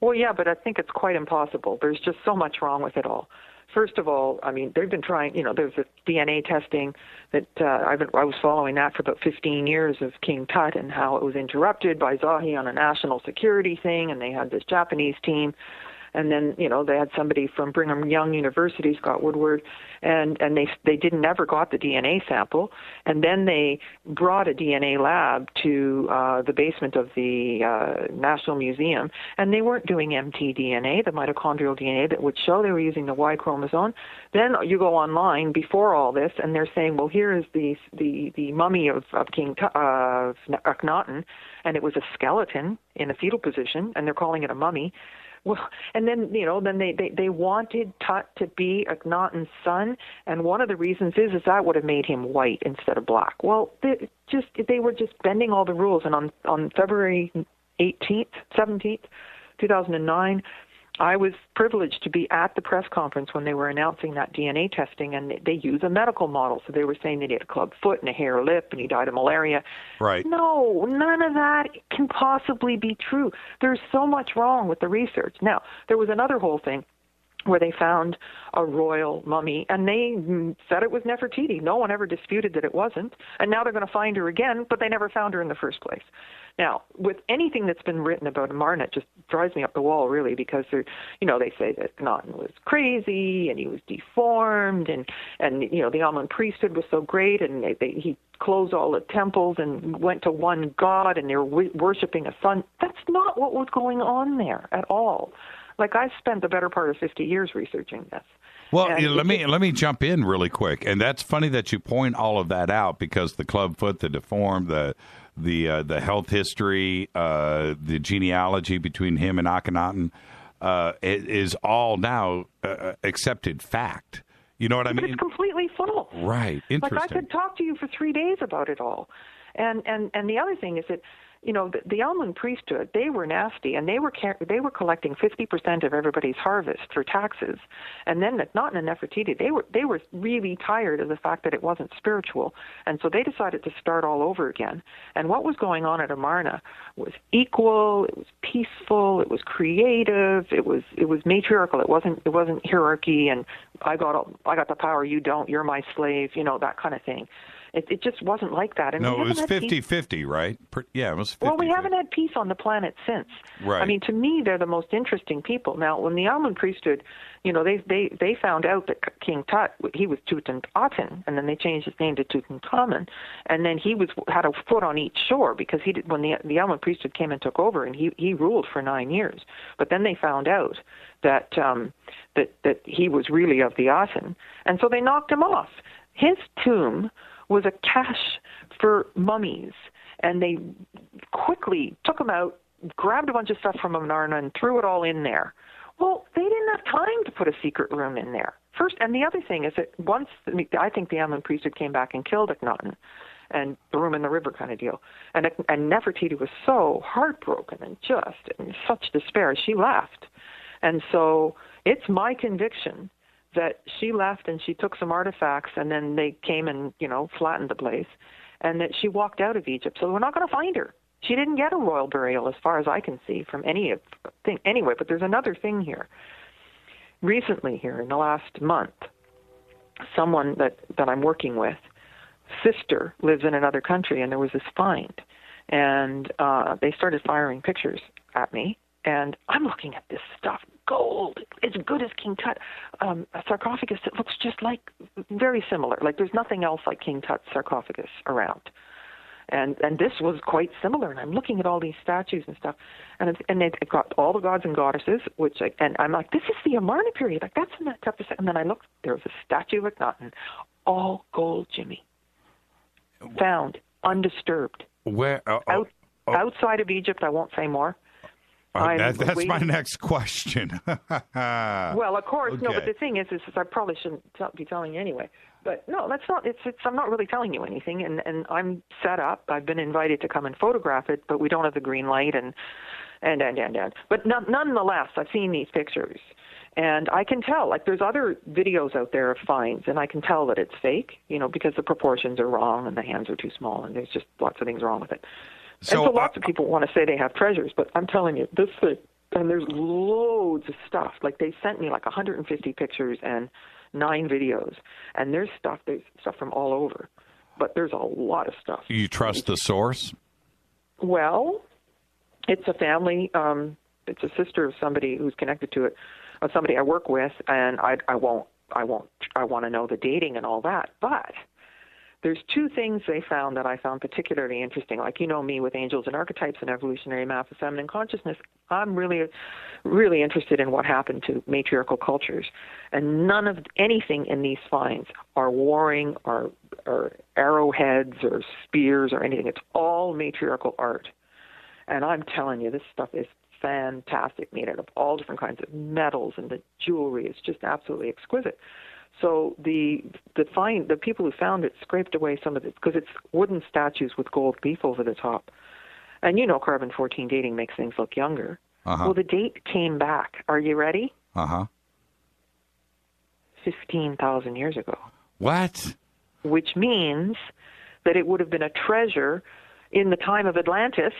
Well, yeah, but I think it's quite impossible. There's just so much wrong with it all. First of all, I mean, they've been trying. You know, there's a DNA testing that uh, I've been, I was following that for about 15 years of King Tut and how it was interrupted by Zahi on a national security thing, and they had this Japanese team and then you know they had somebody from Brigham Young University, Scott Woodward, and and they they didn't ever got the DNA sample, and then they brought a DNA lab to uh, the basement of the uh, National Museum, and they weren't doing mtDNA, the mitochondrial DNA that would show they were using the Y chromosome. Then you go online before all this, and they're saying, well, here is the the the mummy of of King uh, of Akhenaten, and it was a skeleton in a fetal position, and they're calling it a mummy. Well, and then you know, then they they they wanted Tut to be Akhenaten's son, and one of the reasons is is that would have made him white instead of black. Well, they just they were just bending all the rules, and on on February 18th, 17th, 2009. I was privileged to be at the press conference when they were announcing that DNA testing, and they use a medical model. So they were saying that he had a club foot and a hair lip, and he died of malaria. Right. No, none of that can possibly be true. There's so much wrong with the research. Now, there was another whole thing where they found a royal mummy and they said it was Nefertiti. No one ever disputed that it wasn't. And now they're going to find her again, but they never found her in the first place. Now, with anything that's been written about Amarna, it just drives me up the wall, really, because they're, you know, they say that Akhenaten was crazy and he was deformed, and and you know the Amun priesthood was so great, and they, they, he closed all the temples and went to one god, and they were w- worshiping a sun. That's not what was going on there at all. Like I spent the better part of 50 years researching this. Well, And you know, let it- me let me jump in really quick, and that's funny that you point all of that out because the club foot, the deformed, the the uh, the health history, uh, the genealogy between him and Akhenaten uh, is all now uh, accepted fact. You know what I but mean? it's completely false. Right. Interesting. Like I could talk to you for three days about it all, and and and the other thing is that, you know, the, the Amun priesthood they were nasty, and they were car- they were collecting fifty percent of everybody's harvest for taxes, and then not in Nefertiti they were they were really tired of the fact that it wasn't spiritual, and so they decided to start all over again. And what was going on at Amarna was equal, it was peaceful, it was creative, it was it was matriarchal. It wasn't it wasn't hierarchy and I got all, I got the power, you don't, you're my slave, you know that kind of thing. It it just wasn't like that. And no, it was haven't had peace- 50-50, right? Yeah, it was 50 well, we haven't had peace on the planet since. Right. I mean, to me, they're the most interesting people. Now, when the Amun priesthood, you know, they they they found out that King Tut he was Tutankhaten, and then they changed his name to Tutankhamun, and then he was had a foot on each shore because he did when the the Amun priesthood came and took over, and he he ruled for nine years. But then they found out that um that that he was really of the Aten, and so they knocked him off. His tomb was a cache for mummies, and they quickly took them out, grabbed a bunch of stuff from Amarna, and threw it all in there. Well, they didn't have time to put a secret room in there. First, and the other thing is that once I think the Amun priesthood came back and killed Akhenaten, and the room in the river kind of deal, and and Nefertiti was so heartbroken and just in such despair, she left, and so it's my conviction that she left and she took some artifacts and then they came and you know flattened the place and that she walked out of Egypt. So we're not going to find her. She didn't get a royal burial as far as I can see from any of thing anyway but there's another thing here. Recently here in the last month someone that that I'm working with sister lives in another country and there was this find and uh they started firing pictures at me and I'm looking at this stuff gold as good as King Tut um a sarcophagus that looks just like very similar. Like there's nothing else like King Tut's sarcophagus around. And and this was quite similar and I'm looking at all these statues and stuff and it's, and it got all the gods and goddesses which I, and I'm like this is the Amarna period like that's in that type of and then I looked there was a statue of Akhenaten all gold Jimmy. Found undisturbed. Where uh, oh, out, outside of Egypt I won't say more uh, that, that's my next question. well, of course, no. But the thing is, is, is I probably shouldn't tell, be telling you anyway. But no, that's not. It's, it's. I'm not really telling you anything, and and I'm set up. I've been invited to come and photograph it, but we don't have the green light, and and and and and. But none, nonetheless, I've seen these pictures, and I can tell. Like there's other videos out there of finds, and I can tell that it's fake. You know, because the proportions are wrong, and the hands are too small, and there's just lots of things wrong with it. So, and so lots of people want to say they have treasures, but I'm telling you, this thing, and there's loads of stuff. Like they sent me like 150 pictures and nine videos, and there's stuff, there's stuff from all over, but there's a lot of stuff. You trust the source? Well, it's a family um, it's a sister of somebody who's connected to it, of somebody I work with, and I I won't I won't I want to know the dating and all that. But there's two things they found that I found particularly interesting. Like you know me with angels and archetypes and evolutionary math of feminine consciousness, I'm really, really interested in what happened to matriarchal cultures, and none of anything in these finds are warring or or arrowheads or spears or anything. It's all matriarchal art, and I'm telling you, this stuff is fantastic, made out of all different kinds of metals, and the jewelry is just absolutely exquisite. So the the find the people who found it scraped away some of it because it's wooden statues with gold leaf over the top, and you know carbon fourteen dating makes things look younger. Uh-huh. Well, the date came back. Are you ready? Uh huh. Fifteen thousand years ago, What? which means that it would have been a treasure in the time of Atlantis,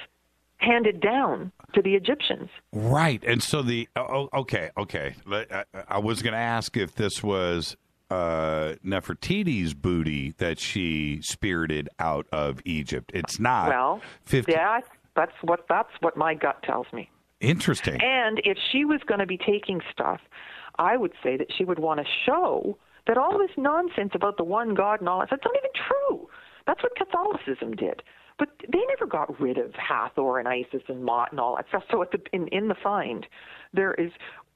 handed down to the Egyptians. Right. And so the oh, okay, okay. I, I was going to ask if this was uh, Nefertiti's booty that she spirited out of Egypt. It's not. well, 50 yeah, that's what that's what my gut tells me. Interesting. And if she was going to be taking stuff, I would say that she would want to show that all this nonsense about the one God and all that stuff not even true. That's what Catholicism did. But they never got rid of Hathor and Isis and Mot and all that stuff. So at the, in, in the find, there is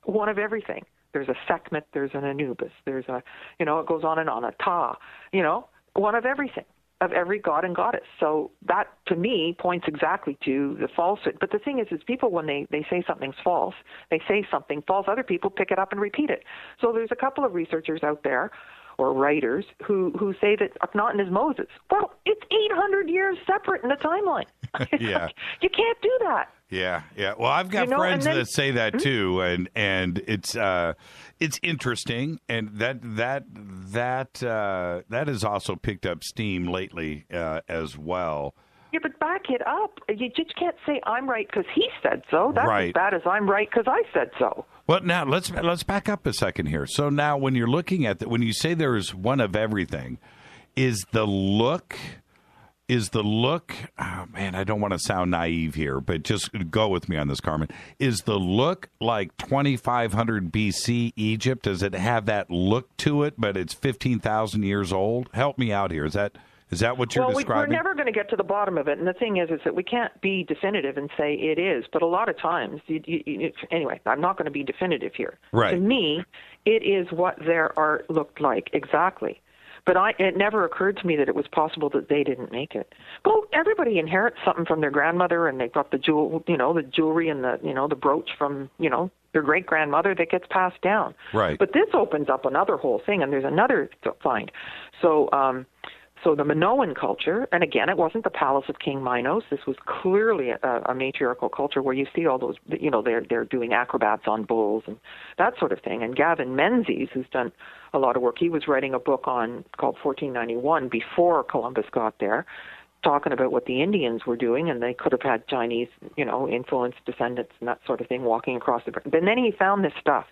one of everything. There's a Sekhmet, there's an Anubis, there's a, you know, it goes on and on, a Ta, you know, one of everything, of every god and goddess. So that, to me, points exactly to the falsehood. But the thing is, is people, when they, they say something's false, they say something false, other people pick it up and repeat it. So there's a couple of researchers out there or writers who, who say that Akhenaten is Moses. Well, it's 800 years separate in the timeline. yeah. You can't do that. Yeah, yeah. Well, I've got You know, friends then- that say that Hmm? too, and and it's uh, it's interesting, and that that that uh, that has also picked up steam lately uh, as well. Yeah, but back it up. You just can't say I'm right because he said so. That's Right. as bad as I'm right because I said so. Well, now let's let's back up a second here. So now, when you're looking at that, when you say there is one of everything, is the look, is the look? Oh, man, I don't want to sound naive here, but just go with me on this, Carmen. Is the look like 2500 BC Egypt? Does it have that look to it, but it's 15,000 years old? Help me out here. Is that is that what you're well, we, we're never going to get to the bottom of it. And the thing is, is that we can't be definitive and say it is. But a lot of times, you, you, you, anyway, I'm not going to be definitive here. Right. To me, it is what their art looked like exactly. But I, it never occurred to me that it was possible that they didn't make it. Well, everybody inherits something from their grandmother, and they've got the jewel, you know, the jewelry and the, you know, the brooch from, you know, their great grandmother that gets passed down. Right. But this opens up another whole thing, and there's another th- find. So, um, so the Minoan culture, and again, it wasn't the palace of King Minos. This was clearly a, a matriarchal culture where you see all those, you know, they're they're doing acrobats on bulls and that sort of thing. And Gavin Menzies, who's done a lot of work, he was writing a book on called 1491 before Columbus got there, talking about what the Indians were doing, and they could have had Chinese, you know, influenced descendants and that sort of thing walking across the. And then he found this stuff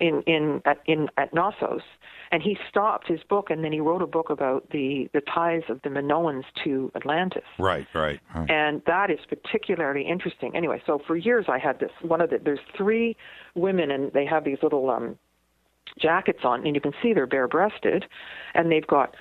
in in at in at Knossos, and he stopped his book, and then he wrote a book about the the ties of the Minoans to Atlantis. right, right, right. And that is particularly interesting. Anyway, so for years I had this one of the there's three women and they have these little um jackets on and you can see they're bare breasted and they've got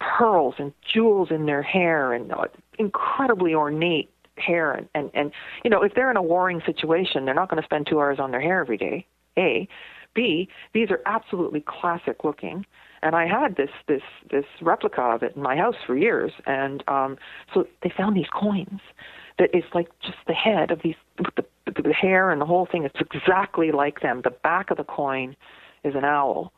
pearls and jewels in their hair and uh, incredibly ornate hair and, and and you know if they're in a warring situation they're not going to spend 2 hours on their hair every day. A B, these are absolutely classic looking. And I had this this this replica of it in my house for years, and um, so they found these coins that is like just the head of these with the, the hair and the whole thing. It's exactly like them. The back of the coin is an owl,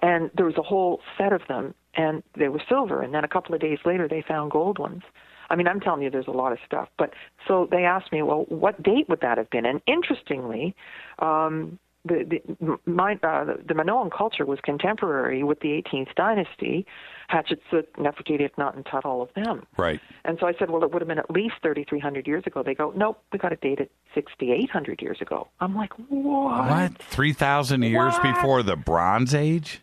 and there was a whole set of them, and they were silver. And then a couple of days later, they found gold ones. I mean, I'm telling you, there's a lot of stuff. But so they asked me, well, what date would that have been? And interestingly, um, the the, my, uh, the the Minoan culture was contemporary with the 18th dynasty, Hatshepsut, Nefertiti, Akhenaten, Tut, all of them. Right. And so I said, well, it would have been at least 3,300 years ago. They go, nope, we got it dated 6,800 years ago. I'm like, what? What? 3,000 years What? before the Bronze Age?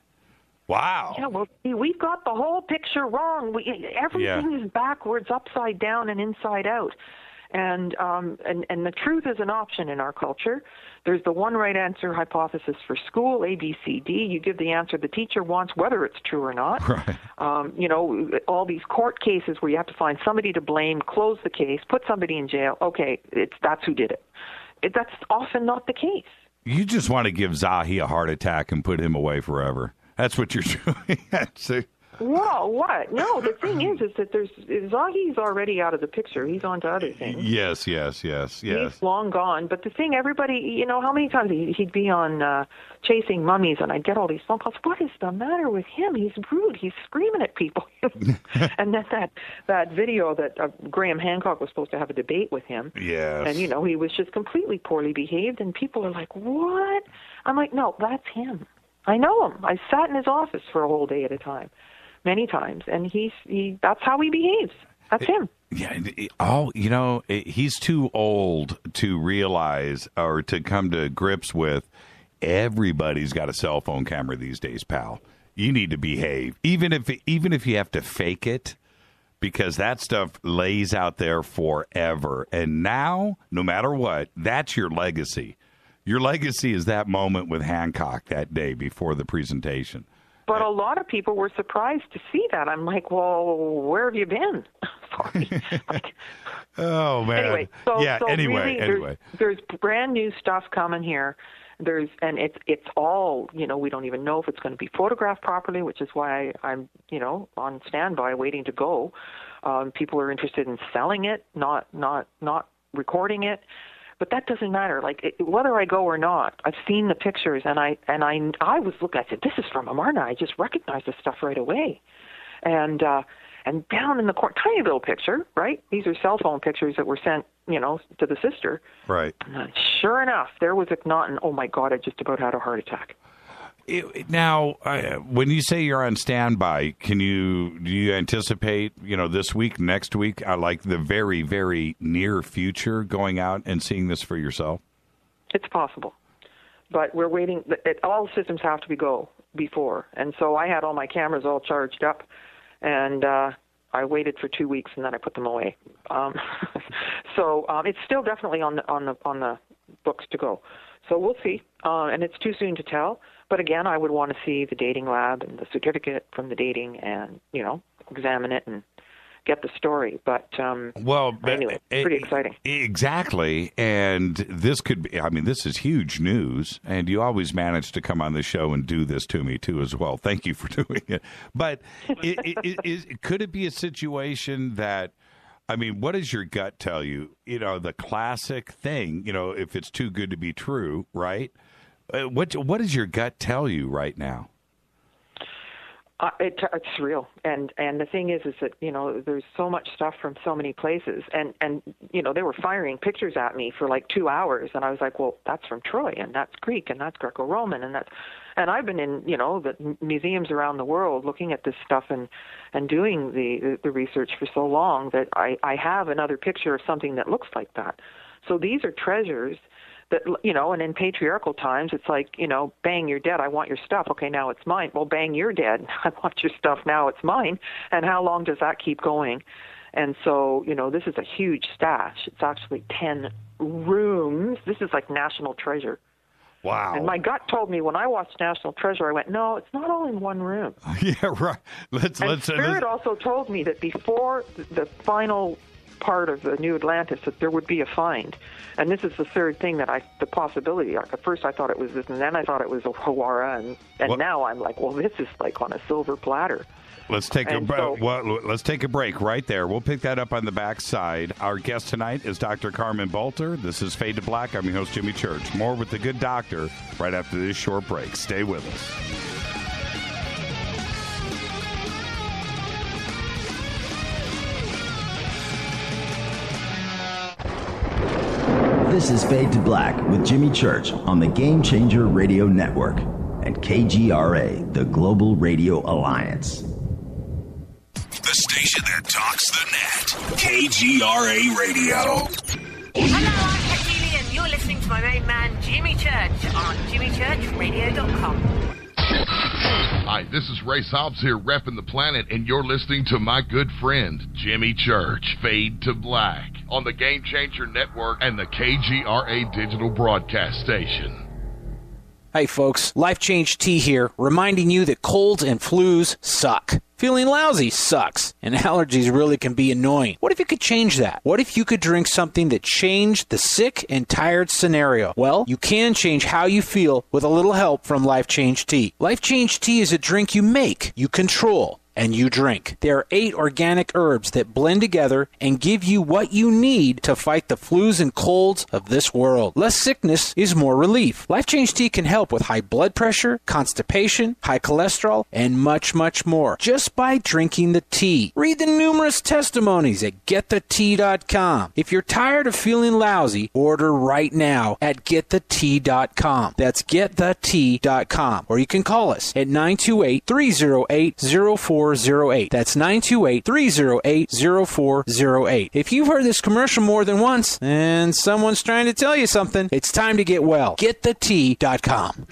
Wow. Yeah, well, see, we've got the whole picture wrong. We, everything is backwards, upside down, and inside out. And um, and and the truth is an option in our culture. There's the one right answer hypothesis for school, A, B, C, D. You give the answer the teacher wants, whether it's true or not. Right. Um, you know, all these court cases where you have to find somebody to blame, close the case, put somebody in jail. Okay, it's that's who did it. it that's often not the case. You just want to give Zahi a heart attack and put him away forever. That's what you're doing. Well, what? No, the thing is, is that there's Zahi's already out of the picture. He's on to other things. yes, yes, yes, yes. He's long gone. But the thing, everybody, you know, how many times he- he'd be on uh, Chasing Mummies, and I'd get all these phone calls. What is the matter with him? He's rude. He's screaming at people. and then that that video that uh, Graham Hancock was supposed to have a debate with him. Yes. And you know, he was just completely poorly behaved, and people are like, "What?" I'm like, "No, that's him. I know him. I sat in his office for a whole day at a time, many times, and he's he. That's how he behaves. That's him." Yeah. Oh, you know, it- he's too old to realize or to come to grips with. Everybody's got a cell phone camera these days, pal. You need to behave, even if even if you have to fake it, because that stuff lays out there forever. And now, no matter what, that's your legacy. Your legacy is that moment with Hancock that day before the presentation. But a lot of people were surprised to see that. I'm like, well, where have you been? Sorry. Like, Oh man. anyway, so, yeah. so anyway. really, anyway. there's, there's brand new stuff coming here. There's and it's it's all you know. We don't even know if it's going to be photographed properly, which is why I'm you know on standby waiting to go. Um, people are interested in selling it, not not not recording it. But that doesn't matter. Like it, whether I go or not, I've seen the pictures, and I and I I was looking. I said, "This is from Amarna." I just recognized the stuff right away, and uh, and down in the corner, tiny little picture, right? These are cell phone pictures that were sent, you know, to the sister. Right. And sure enough, there was Akhenaten. Oh my God! I just about had a heart attack. It- Now, uh, when you say you're on standby, can you do you anticipate you know this week, next week, uh, like the very very near future, going out and seeing this for yourself? It's possible, but we're waiting. It, all systems have to be go before, and so I had all my cameras all charged up, and uh, I waited for two weeks, and then I put them away. Um, so um, it's still definitely on the on the on the books to go. So we'll see, uh, and it's too soon to tell. But again, I would want to see the dating lab and the certificate from the dating, and you know, examine it and get the story. But um, Well, but- anyway, eh, pretty exciting. Exactly, and this could be. I mean, this is huge news, and you always manage to come on the show and do this to me too, as well. Thank you for doing it. But it, it, it, is, could it be a situation that? I mean, what does your gut tell you? You know, the classic thing. You know, if it's too good to be true, right? Uh, What What does your gut tell you right now? Uh, it, it's real, and and the thing is, is that you know there's so much stuff from so many places, and and you know they were firing pictures at me for like two hours, and I was like, well, that's from Troy, and that's Greek, and that's Greco-Roman, and that's, and I've been in you know the museums around the world looking at this stuff and and doing the the, research for so long that I I have another picture of something that looks like that. So these are treasures that you know and in patriarchal times it's like you know bang you're dead i want your stuff. Okay now it's mine. Well bang you're dead. I want your stuff now it's mine. And how long does that keep going? And so you know this is a huge stash. It's actually 10 rooms. This is like national treasure. Wow. and my gut told me when i watched national treasure i went no it's not all in one room. Yeah, right. Let's and let's. Uh, Spirit let's also told me that before the final part of the New Atlantis, that there would be a find. And this is the third thing that I, the possibility. Like, At first, I thought it was this, and then I thought it was a Hawara, and and What- now I'm like, well, this is like on a silver platter. Let's take a And br- so- well, let's take a break right there. We'll pick that up on the backside. Our guest tonight is Dr. Carmen Boulter. This is Fade to Black. I'm your host Jimmy Church. More with the good doctor right after this short break. Stay with us. This is Fade to Black with Jimmy Church on the Game Changer Radio Network and KGRA, the Global Radio Alliance. The station that talks the net. KGRA Radio. Hello, I'm Katie and you're listening to my main man Jimmy Church on jimmychurchradio.com. Hi, this is Ray Hobbs here, repping the planet, and you're listening to my good friend, Jimmy Church, Fade to Black, on the Game Changer Network and the KGRA Digital Broadcast Station. Hey folks, Life Change Tea here, reminding you that colds and flus suck. Feeling lousy sucks, and allergies really can be annoying. What if you could change that? What if you could drink something that changed the sick and tired scenario? Well, you can change how you feel with a little help from Life Change Tea. Life Change Tea is a drink you make, you control and you drink. There are eight organic herbs that blend together and give you what you need to fight the flus and colds of this world. Less sickness is more relief. Life Change Tea can help with high blood pressure, constipation, high cholesterol, and much, much more just by drinking the tea. Read the numerous testimonies at getthetea.com. If you're tired of feeling lousy, order right now at getthetea.com. That's getthetea.com. Or you can call us at 928 308 0408. That's 928 308 0408. If you've heard this commercial more than once and someone's trying to tell you something, it's time to get well. GetTheT.com.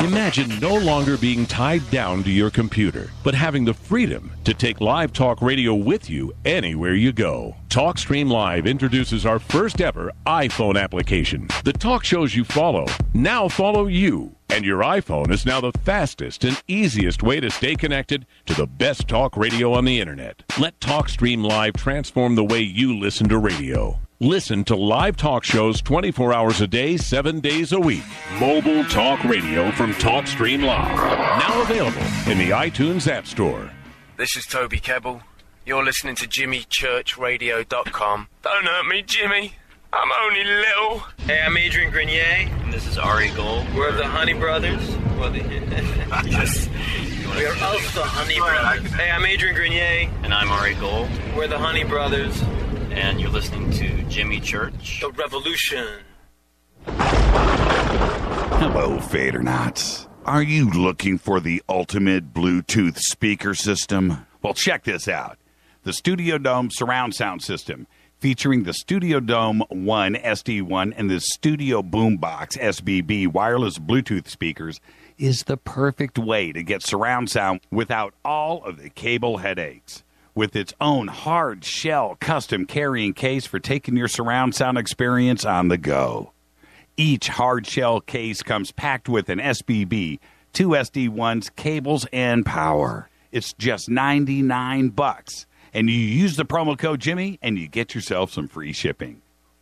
Imagine no longer being tied down to your computer, but having the freedom to take live talk radio with you anywhere you go. TalkStream Live introduces our first ever iPhone application. The talk shows you follow now follow you. And your iPhone is now the fastest and easiest way to stay connected to the best talk radio on the internet. Let TalkStream Live transform the way you listen to radio. Listen to live talk shows 24 hours a day, 7 days a week. Mobile talk radio from TalkStream Live. Now available in the iTunes App Store. This is Toby Kebbell. You're listening to JimmyChurchRadio.com. Don't hurt me, Jimmy. I'm only little. Hey, I'm Adrian Grenier. And this is Ari Gold. We're the Honey Brothers. Well, the, yes. We are of the Honey Brothers. Hey, I'm Adrian Grenier. And I'm Ari Gold. We're the Honey Brothers. And you're listening to Jimmy Church. The Revolution. Hello, Fadernauts. Are you looking for the ultimate Bluetooth speaker system? Well, check this out. The Studio Dome surround sound system featuring the Studio Dome 1 SD1 and the Studio Boombox SBB wireless Bluetooth speakers is the perfect way to get surround sound without all of the cable headaches. With its own hard shell custom carrying case for taking your surround sound experience on the go. Each hard shell case comes packed with an SBB, two SD1s, cables, and power. It's just 99 bucks. And you use the promo code Jimmy and you get yourself some free shipping.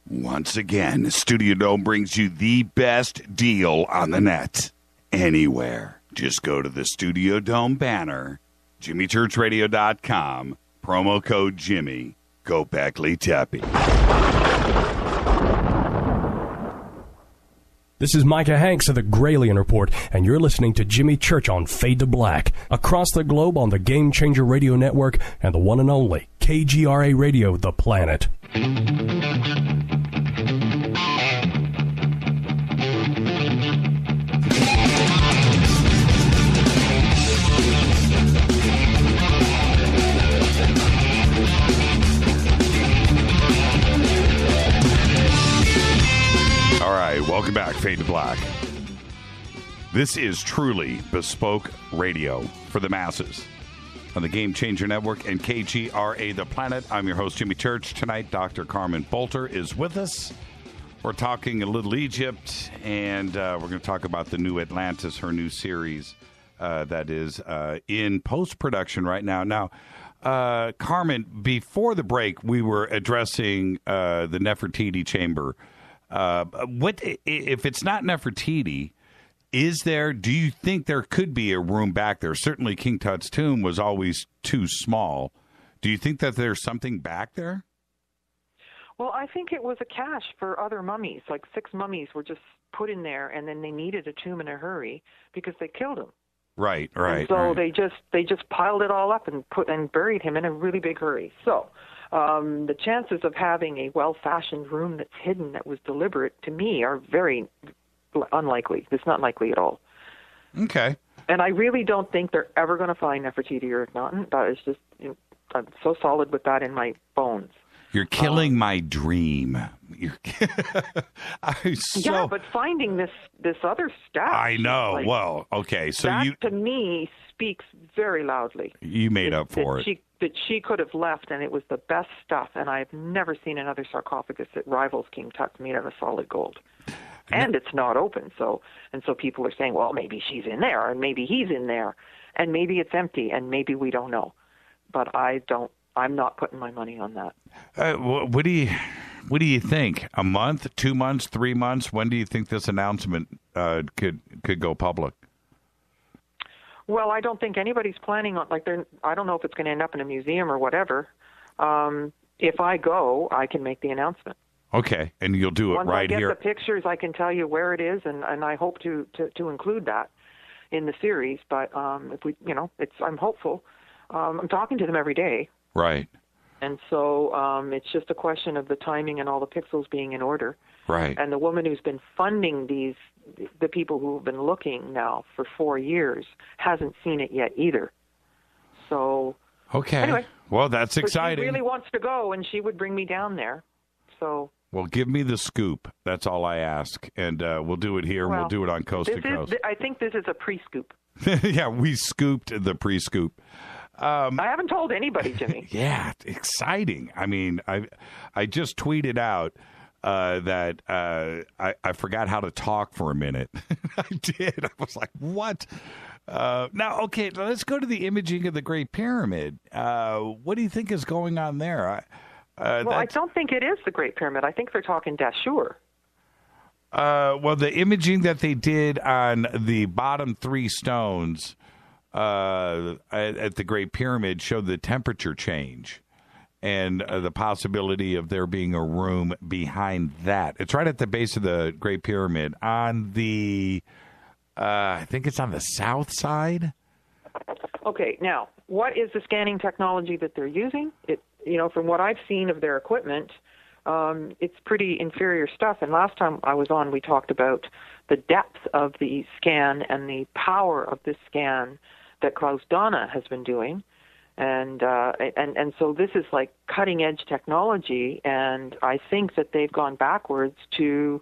Once again, Studio Dome brings you the best deal on the net. Anywhere. Just go to the Studio Dome banner, jimmychurchradio.com, promo code Jimmy. Go Beckley Teppy. This is Micah Hanks of the Gralien Report, and you're listening to Jimmy Church on Fade to Black, across the globe on the Game Changer Radio Network and the one and only KGRA Radio, The Planet. Right, welcome back, Fade to Black. This is truly bespoke radio for the masses on the Game Changer Network and KGRA The Planet. I'm your host, Jimmy Church. Tonight, Dr. Carmen Boulter is with us. We're talking a little Egypt, and uh, we're going to talk about the new Atlantis, her new series uh, that is uh, in post production right now. Now, uh, Carmen, before the break, we were addressing uh, the Nefertiti chamber. Uh, what if it's not Nefertiti? Is there? Do you think there could be a room back there? Certainly, King Tut's tomb was always too small. Do you think that there's something back there? Well, I think it was a cache for other mummies. Like six mummies were just put in there, and then they needed a tomb in a hurry because they killed him. Right, right. And so right. they just they just piled it all up and put and buried him in a really big hurry. So um, the chances of having a well-fashioned room that's hidden that was deliberate to me are very unlikely. It's not likely at all. Okay. And I really don't think they're ever going to find Nefertiti or Akhenaten. That is just you know, I'm so solid with that in my bones. You're uh, killing my dream. you're. I so, yeah, but finding this this other stuff. I know. like, well, okay, so that you to me speaks very loudly. you made up for that it. She, that she could have left, and it was the best stuff. And I've never seen another sarcophagus that rivals King Tut's made out of solid gold. And it's not open, so and so people are saying, well, maybe she's in there, and maybe he's in there, and maybe it's empty, and maybe we don't know. But I don't. I'm not putting my money on that. Uh, what do you what do you think? A month, two months, three months? When do you think this announcement uh, could could go public? Well, I don't think anybody's planning on like they're. I don't know if it's going to end up in a museum or whatever. Um, if I go, I can make the announcement. Okay, and you'll do it Once I right get here. the pictures, I can tell you where it is, and and I hope to to, to include that in the series. But um, if we, you know, it's I'm hopeful. Um, I'm talking to them every day, Right, and so um, it's just a question of the timing and all the pixels being in order. right. And the woman who's been funding these, the people who have been looking now for four years, hasn't seen it yet either. So Okay. Anyway. well, that's exciting. She really wants to go, and she would bring me down there. So Well, give me the scoop. That's all I ask, and uh, we'll do it here. well, we'll do it on coast to coast. Is, I think this is a pre-scoop. yeah, we scooped the pre-scoop. Um, I haven't told anybody, Jimmy. yeah, exciting. I mean, I I just tweeted out uh, that uh, I, I forgot how to talk for a minute. I did. I was like, what? Uh, now, okay, let's go to the imaging of the Great Pyramid. Uh, what do you think is going on there? I, uh, well, I don't think it is the Great Pyramid. I think they're talking Dashur. Uh, well, the imaging that they did on the bottom three stones uh, at, at the Great Pyramid showed the temperature change and uh, the possibility of there being a room behind that. It's right at the base of the Great Pyramid on the, uh, I think it's on the south side. Okay, now what is the scanning technology that they're using? It, you know, from what I've seen of their equipment, um, it's pretty inferior stuff. And last time I was on, we talked about the depth of the scan and the power of this scan that Klaus Dona has been doing. And uh, and and so this is like cutting edge technology, and I think that they've gone backwards to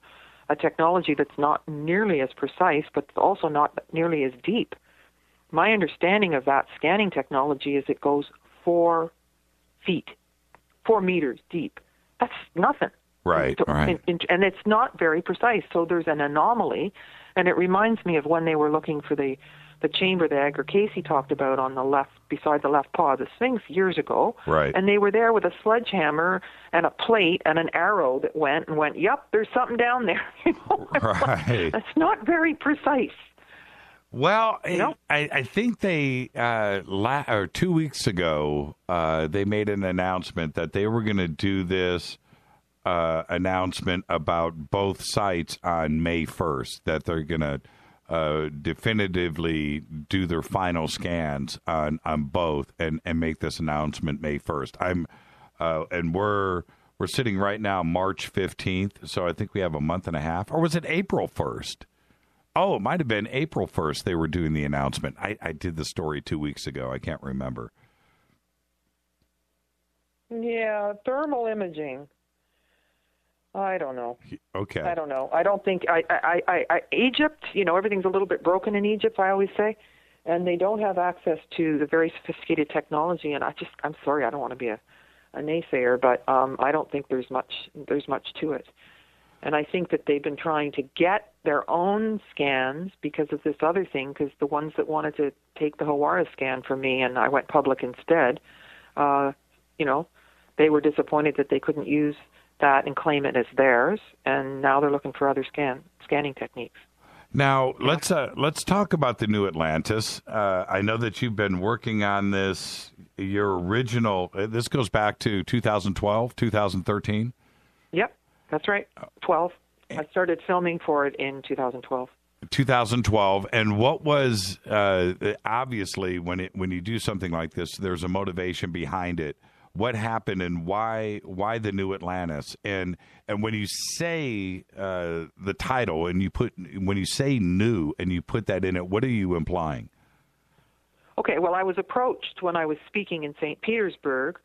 a technology that's not nearly as precise, but also not nearly as deep my understanding of that scanning technology is it goes four feet, four meters deep. That's nothing. Right, So- right. And, it's not very precise. So there's an anomaly, and it reminds me of when they were looking for the the chamber that Edgar Cayce talked about on the left, beside the left paw of the Sphinx years ago. Right. And they were there with a sledgehammer and a plate and an arrow that went and went. Yep, there's something down there. You know? Right. That's not very precise. Well, I, I think they uh, la- or two weeks ago uh, they made an announcement that they were going to do this uh, announcement about both sites on May first. That they're going to uh, definitively do their final scans on on both and and make this announcement May first. I'm uh, and we're we're sitting right now March fifteenth, so I think we have a month and a half, or was it April first? Oh, it might have been April 1st they were doing the announcement. I, I did the story two weeks ago. I can't remember. Yeah, thermal imaging. I don't know. Okay. I don't know. I don't think I, I, I, I Egypt. You know, everything's a little bit broken in Egypt. I always say, and they don't have access to the very sophisticated technology. And I just, I'm sorry, I don't want to be a, a naysayer, but um, I don't think there's much, there's much to it. And I think that they've been trying to get their own scans because of this other thing. Because the ones that wanted to take the Hawara scan for me, and I went public instead, uh, you know, they were disappointed that they couldn't use that and claim it as theirs, and now they're looking for other scan scanning techniques. Now let's uh, let's talk about the new Atlantis. Uh, I know that you've been working on this. Your original. uh, This goes back to 2012, 2013. Yep, that's right. Twelve. I started filming for it in 2012. 2012 and what was uh, obviously when it when you do something like this there's a motivation behind it what happened and why why the new Atlantis and and when you say uh, the title and you put when you say new and you put that in it what are you implying Okay, well, I was approached when I was speaking in St. Petersburg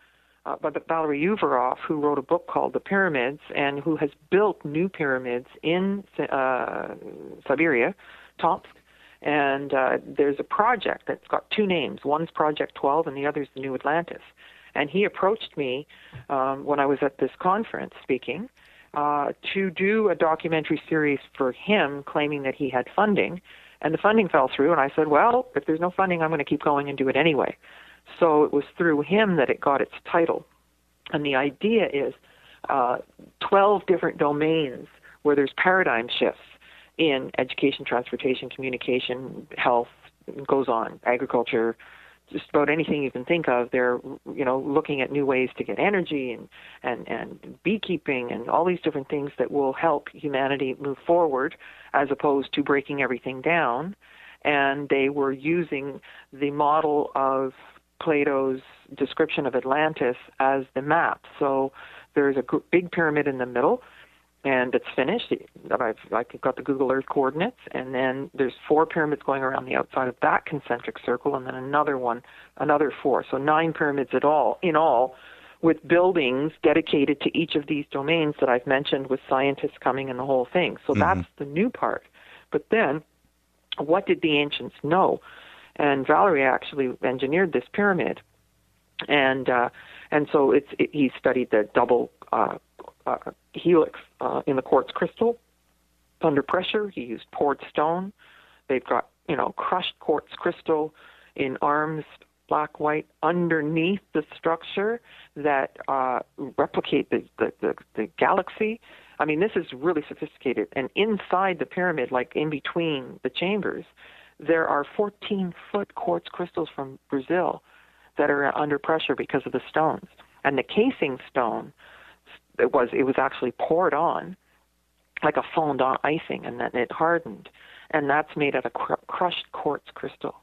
uh, by Valery Uvarov, who wrote a book called The Pyramids and who has built new pyramids in uh, Siberia, Tomsk. And uh, there's a project that's got two names. One's Project 12 and the other's the New Atlantis. And he approached me um, when I was at this conference speaking uh, to do a documentary series for him, claiming that he had funding. And the funding fell through, and I said, well, if there's no funding, I'm going to keep going and do it anyway. So it was through him that it got its title. And the idea is uh, 12 different domains where there's paradigm shifts in education, transportation, communication, health, goes on, agriculture, just about anything you can think of. They're you know looking at new ways to get energy and and and beekeeping and all these different things that will help humanity move forward, as opposed to breaking everything down. And they were using the model of Plato's description of Atlantis as the map. So there's a big pyramid in the middle and it's finished. I've I've got the Google Earth coordinates, and then there's four pyramids going around the outside of that concentric circle, and then another one, another four. So nine pyramids at all in all, with buildings dedicated to each of these domains that I've mentioned, with scientists coming and the whole thing. So mm-hmm. that's the new part. But then, what did the ancients know? And Valery actually engineered this pyramid, and uh, and so it's it, he studied the double. Uh, uh, helix uh, in the quartz crystal under pressure. He used poured stone. They've got you know crushed quartz crystal in arms, black white underneath the structure that uh, replicate the, the, the, the galaxy. I mean, this is really sophisticated. And inside the pyramid, like in between the chambers, there are 14 foot quartz crystals from Brazil that are under pressure because of the stones. And the casing stone it was it was actually poured on like a fondant icing, and then it hardened, and that's made out of cr- crushed quartz crystal.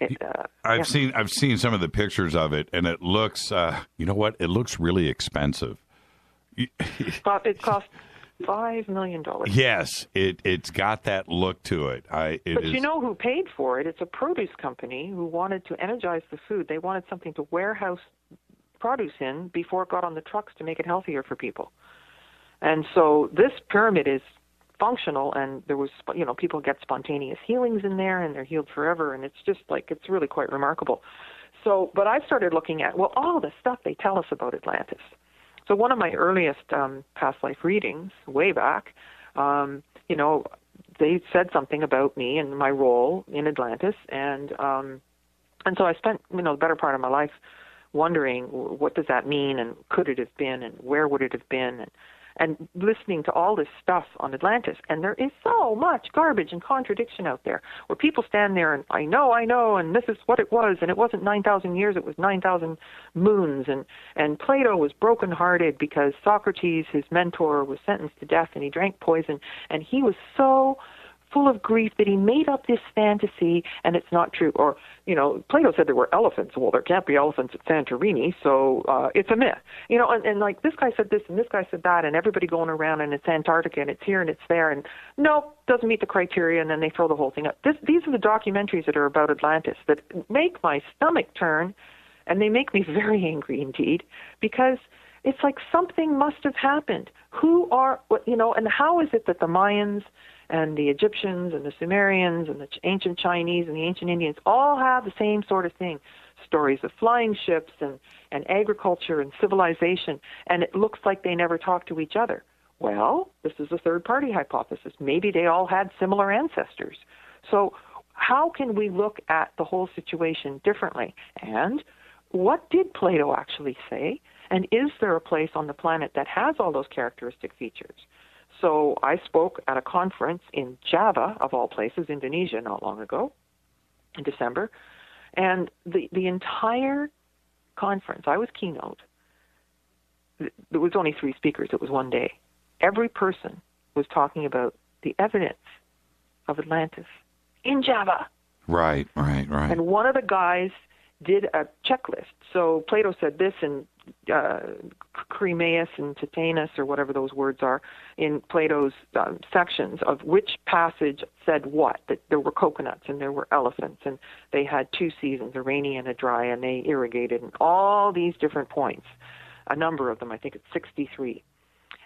It, uh, I've yeah. seen I've seen some of the pictures of it, and it looks. Uh, you know what? It looks really expensive. it cost five million dollars. Yes, it it's got that look to it. I. It but is, you know who paid for it? It's a produce company who wanted to energize the food. They wanted something to warehouse produce in before it got on the trucks to make it healthier for people. And so this pyramid is functional and there was you know people get spontaneous healings in there and they're healed forever and it's just like it's really quite remarkable. So but I started looking at well all the stuff they tell us about Atlantis. So one of my earliest um past life readings way back um you know they said something about me and my role in Atlantis and um and so I spent you know the better part of my life wondering what does that mean and could it have been and where would it have been and and listening to all this stuff on Atlantis and there is so much garbage and contradiction out there where people stand there and I know I know and this is what it was and it wasn't 9000 years it was 9000 moons and and Plato was broken hearted because Socrates his mentor was sentenced to death and he drank poison and he was so full of grief that he made up this fantasy and it's not true. Or, you know, Plato said there were elephants. Well, there can't be elephants at Santorini, so uh, it's a myth. You know, and, and like this guy said this and this guy said that, and everybody going around and it's Antarctica and it's here and it's there, and nope, doesn't meet the criteria, and then they throw the whole thing up. This, these are the documentaries that are about Atlantis that make my stomach turn, and they make me very angry indeed because it's like something must have happened. Who are, you know, and how is it that the Mayans and the Egyptians and the Sumerians and the ancient Chinese and the ancient Indians all have the same sort of thing stories of flying ships and, and agriculture and civilization, and it looks like they never talk to each other. Well, this is a third party hypothesis. Maybe they all had similar ancestors. So, how can we look at the whole situation differently? And what did Plato actually say? And is there a place on the planet that has all those characteristic features? So I spoke at a conference in Java, of all places, Indonesia, not long ago, in December. And the, the entire conference, I was keynote. There was only three speakers. It was one day. Every person was talking about the evidence of Atlantis in Java. Right, right, right. And one of the guys did a checklist. So Plato said this, and uh, Cremaeus and Titanus, or whatever those words are, in Plato's um, sections of which passage said what. That there were coconuts and there were elephants, and they had two seasons, a rainy and a dry, and they irrigated, and all these different points. A number of them, I think it's 63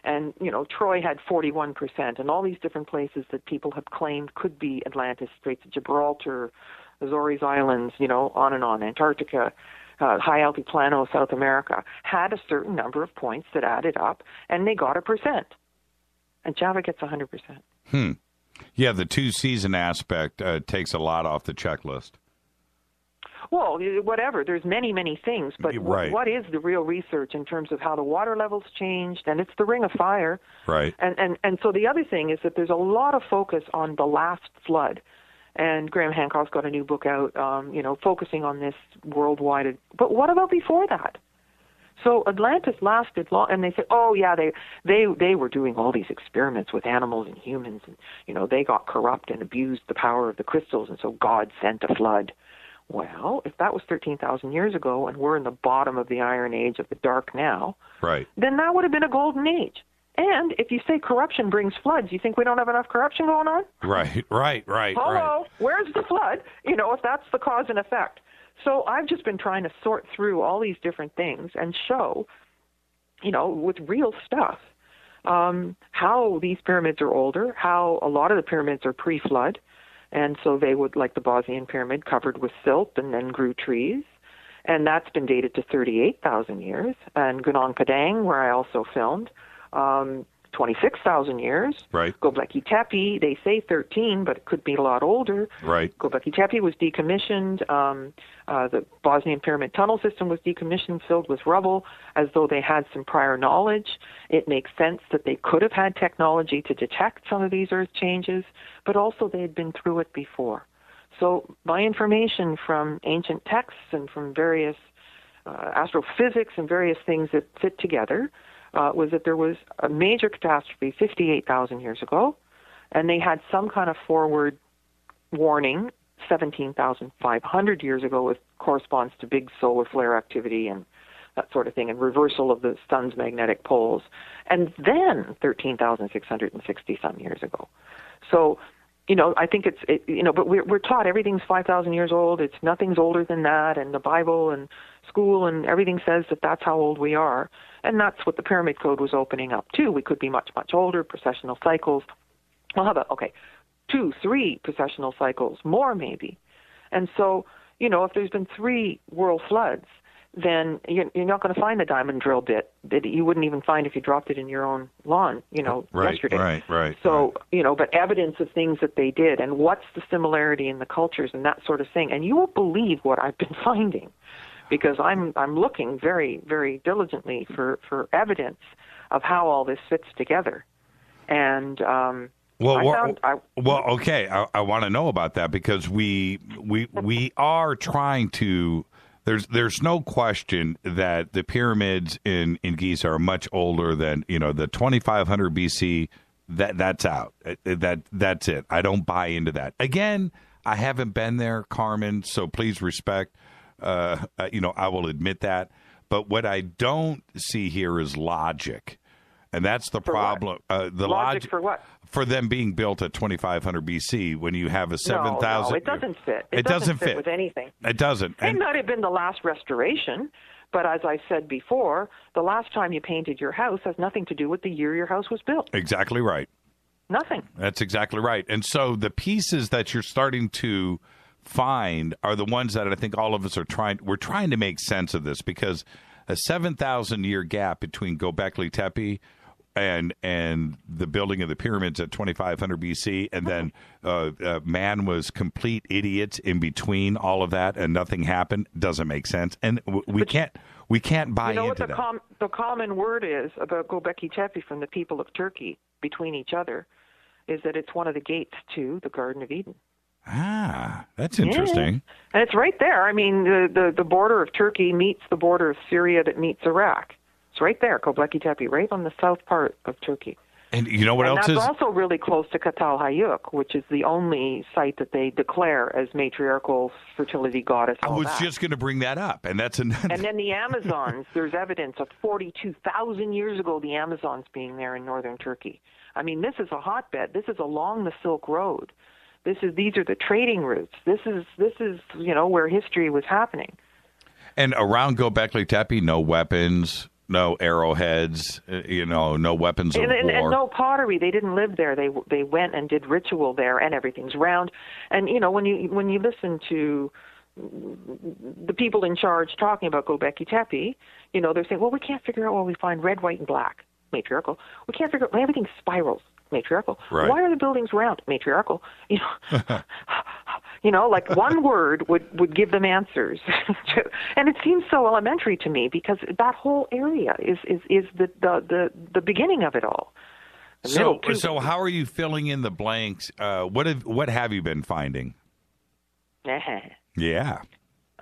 and you know Troy had 41%, and all these different places that people have claimed could be Atlantis, Straits of Gibraltar, Azores Islands, you know, on and on, Antarctica, uh, high altiplano, South America, had a certain number of points that added up, and they got a percent. And Java gets 100%. Hmm. Yeah, the two season aspect uh, takes a lot off the checklist. Well, whatever. There's many, many things, but Right. what is the real research in terms of how the water levels changed? And it's the Ring of Fire. Right. And and and so the other thing is that there's a lot of focus on the last flood. And Graham Hancock's got a new book out, um, you know, focusing on this worldwide. But what about before that? So Atlantis lasted long, and they said, "Oh yeah, they they they were doing all these experiments with animals and humans, and you know they got corrupt and abused the power of the crystals, and so God sent a flood." Well, if that was thirteen thousand years ago, and we're in the bottom of the Iron Age of the Dark now, Right. then that would have been a golden age. And if you say corruption brings floods, you think we don't have enough corruption going on? Right. Right. Right. Hello, Right. where's the flood? You know, if that's the cause and effect. So I've just been trying to sort through all these different things and show, you know, with real stuff, um, how these pyramids are older, how a lot of the pyramids are pre-flood, and so they would, like the Bosnian pyramid, covered with silt and then grew trees. And that's been dated to 38,000 years. And Gunung Padang, where I also filmed, um, 26,000 years. Right. Göbekli Tepe, they say 13, but it could be a lot older. Right. Göbekli Tepe was decommissioned. Um, uh, the Bosnian Pyramid Tunnel System was decommissioned, filled with rubble, as though they had some prior knowledge. It makes sense that they could have had technology to detect some of these earth changes, but also they had been through it before. So my information from ancient texts and from various uh, astrophysics and various things that fit together uh, was that there was a major catastrophe 58,000 years ago, and they had some kind of forward warning 17,500 years ago, which corresponds to big solar flare activity and that sort of thing, and reversal of the sun's magnetic poles, and then 13,660 some years ago. So, you know, I think it's, it, you know, but we're, we're taught everything's 5,000 years old. It's nothing's older than that, and the Bible and school and everything says that that's how old we are. And that's what the Pyramid Code was opening up too. We could be much, much older, precessional cycles. Well, how about, okay, two, three precessional cycles, more maybe. And so, you know, if there's been three world floods, then you're, you're not going to find the diamond drill bit that you wouldn't even find if you dropped it in your own lawn, you know, Right. yesterday. Right. Right. So, you know, but evidence of things that they did and what's the similarity in the cultures and that sort of thing. And you won't believe what I've been finding because I'm I'm looking very, very diligently for, for evidence of how all this fits together. And um Well, found I well, okay. I, I want to know about that because we we we are trying to. There's there's no question that the pyramids in in Giza are much older than you know the 2500 BC. That that's out. Uh, That that's it. I don't buy into that. Again, I haven't been there, Carmen. So please respect. Uh, uh, you know, I will admit that. But what I don't see here is logic, and that's the problem. Uh, the logic for what? for them being built at 2500 BC when you have a No, 7000 no, it doesn't fit. It doesn't fit. with anything. It doesn't. It And might have been the last restoration, but as I said before, the last time you painted your house has nothing to do with the year your house was built. exactly right. Nothing. That's exactly right. And so the pieces that you're starting to find are the ones that I think all of us are trying we're trying to make sense of this because a 7000 year gap between Gobekli Tepe and and the building of the pyramids at 2500 BC and then uh, uh, man was complete idiots in between all of that and nothing happened doesn't make sense. And w- we can't we can't buy you know what into the, that. com- the common word is about Göbekli Tepe from the people of Turkey between each other is that it's one of the gates to the Garden of Eden. Ah that's interesting And it's right there. I mean, the, the, the border of Turkey meets the border of Syria that meets Iraq. It's right there, Göbekli Tepe, right on the south part of Turkey. And you know what and else that's is? also really close to Çatalhöyük, which is the only site that they declare as matriarchal fertility goddess. I was that. just going to bring that up, and that's an. and then the Amazons, there's evidence of 42,000 years ago, the Amazons being there in northern Turkey. I mean, this is a hotbed. This is along the Silk Road. This is these are the trading routes. This is this is you know where history was happening. And around Gobekli Tepe, no weapons, no arrowheads, uh, you know, no weapons of And, and, war. and no pottery. They didn't live there. They they went and did ritual there, and everything's round. And you know when you when you listen to the people in charge talking about Gobekli Tepe, you know they're saying, well, we can't figure out where we find red, white, and black. Matriarchal. We can't figure out everything spirals. Matriarchal. Right. Why are the buildings round? Matriarchal. You know, you know, like one word would would give them answers. to, and it seems so elementary to me because that whole area is is is the the the, the beginning of it all. The so, so how are you filling in the blanks? Uh, what have what have you been finding? Yeah.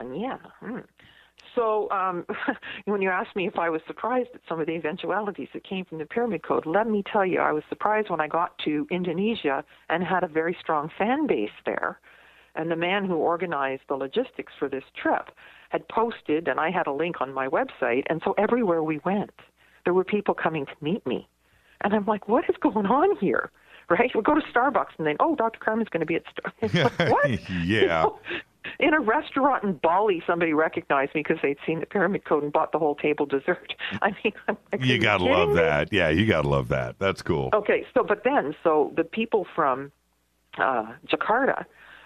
Yeah. Hmm. So um, when you asked me if I was surprised at some of the eventualities that came from the Pyramid Code, let me tell you, I was surprised when I got to Indonesia and had a very strong fan base there. And the man who organized the logistics for this trip had posted, and I had a link on my website, and so everywhere we went, there were people coming to meet me. And I'm like, what is going on here? Right? We go to Starbucks and then, oh, Dr. Carmen's going to be at Starbucks. what? yeah. In a restaurant in Bali, somebody recognized me because they'd seen the pyramid code and bought the whole table dessert. I mean, like, You gotta love me? that. Yeah, you gotta love that. That's cool. Okay, so but then, so the people from uh, Jakarta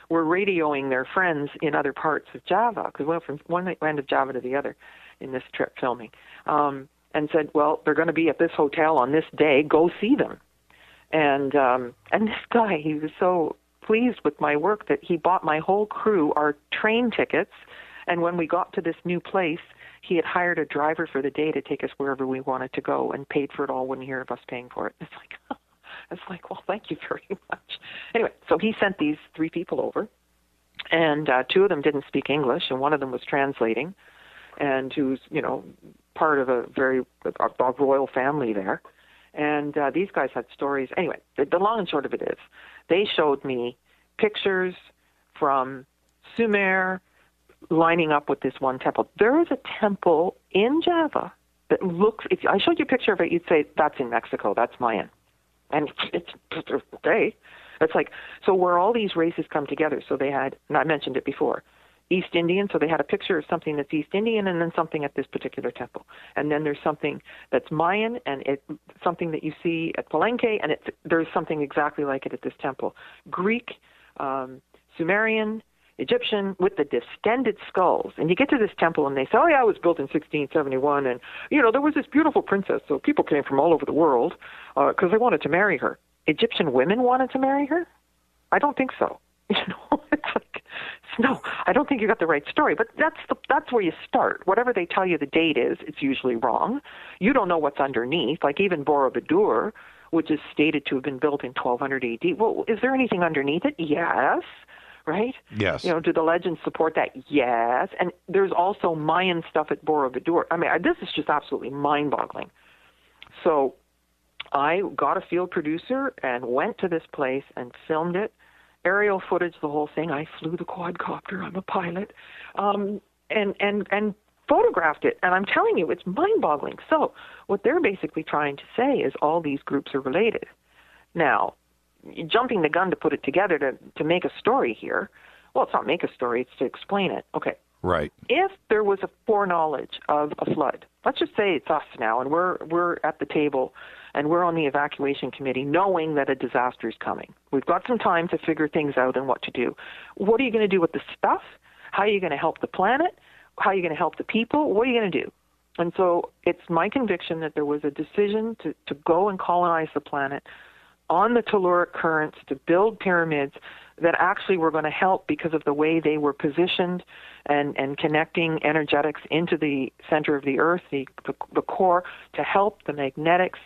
were radioing their friends in other parts of Java because we went from one end of Java to the other in this trip filming, um, and said, "Well, they're going to be at this hotel on this day. Go see them." And um, and this guy, he was so pleased with my work that he bought my whole crew our train tickets. And when we got to this new place, he had hired a driver for the day to take us wherever we wanted to go and paid for it all. Wouldn't hear of us paying for it. It's like, it's like, well, thank you very much. Anyway, so he sent these three people over, and uh, two of them didn't speak English, and one of them was translating, and who's you know part of a very a, a royal family there. And uh, these guys had stories. Anyway, the, the long and short of it is, they showed me pictures from Sumer lining up with this one temple. There is a temple in Java that looks. If I showed you a picture of it, you'd say that's in Mexico. That's Mayan, and it's okay. It's like so where all these races come together. So they had, and I mentioned it before, East Indian. So they had a picture of something that's East Indian, and then something at this particular temple, and then there's something that's Mayan, and it something that you see at Palenque, and it's there's something exactly like it at this temple. Greek, um, Sumerian, Egyptian with the distended skulls. And you get to this temple and they say, oh, yeah, it was built in 1671. And, you know, there was this beautiful princess. So people came from all over the world because they wanted to marry her. Egyptian women wanted to marry her? I don't think so. You know, it's like, no, I don't think you got the right story. But that's the, that's where you start. Whatever they tell you the date is, it's usually wrong. You don't know what's underneath. Like even Borobudur, which is stated to have been built in 1200 AD. Well, is there anything underneath it? Yes right? Yes. You know, do the legends support that? Yes. And there's also Mayan stuff at Borobudur. I mean, this is just absolutely mind-boggling. So I got a field producer and went to this place and filmed it. Aerial footage, the whole thing. I flew the quadcopter. I'm a pilot, um, and and and photographed it. And I'm telling you, it's mind-boggling. So what they're basically trying to say is all these groups are related. Now, jumping the gun to put it together to to make a story here. Well, it's not make a story; it's to explain it. Okay. Right. If there was a foreknowledge of a flood, let's just say it's us now, and we're we're at the table, and we're on the evacuation committee, knowing that a disaster is coming. We've got some time to figure things out and what to do. What are you going to do with the stuff? How are you going to help the planet? How are you going to help the people? What are you going to do? And so it's my conviction that there was a decision to, to go and colonize the planet on the telluric currents to build pyramids that actually were going to help because of the way they were positioned and, and connecting energetics into the center of the earth, the, the, the core, to help the magnetics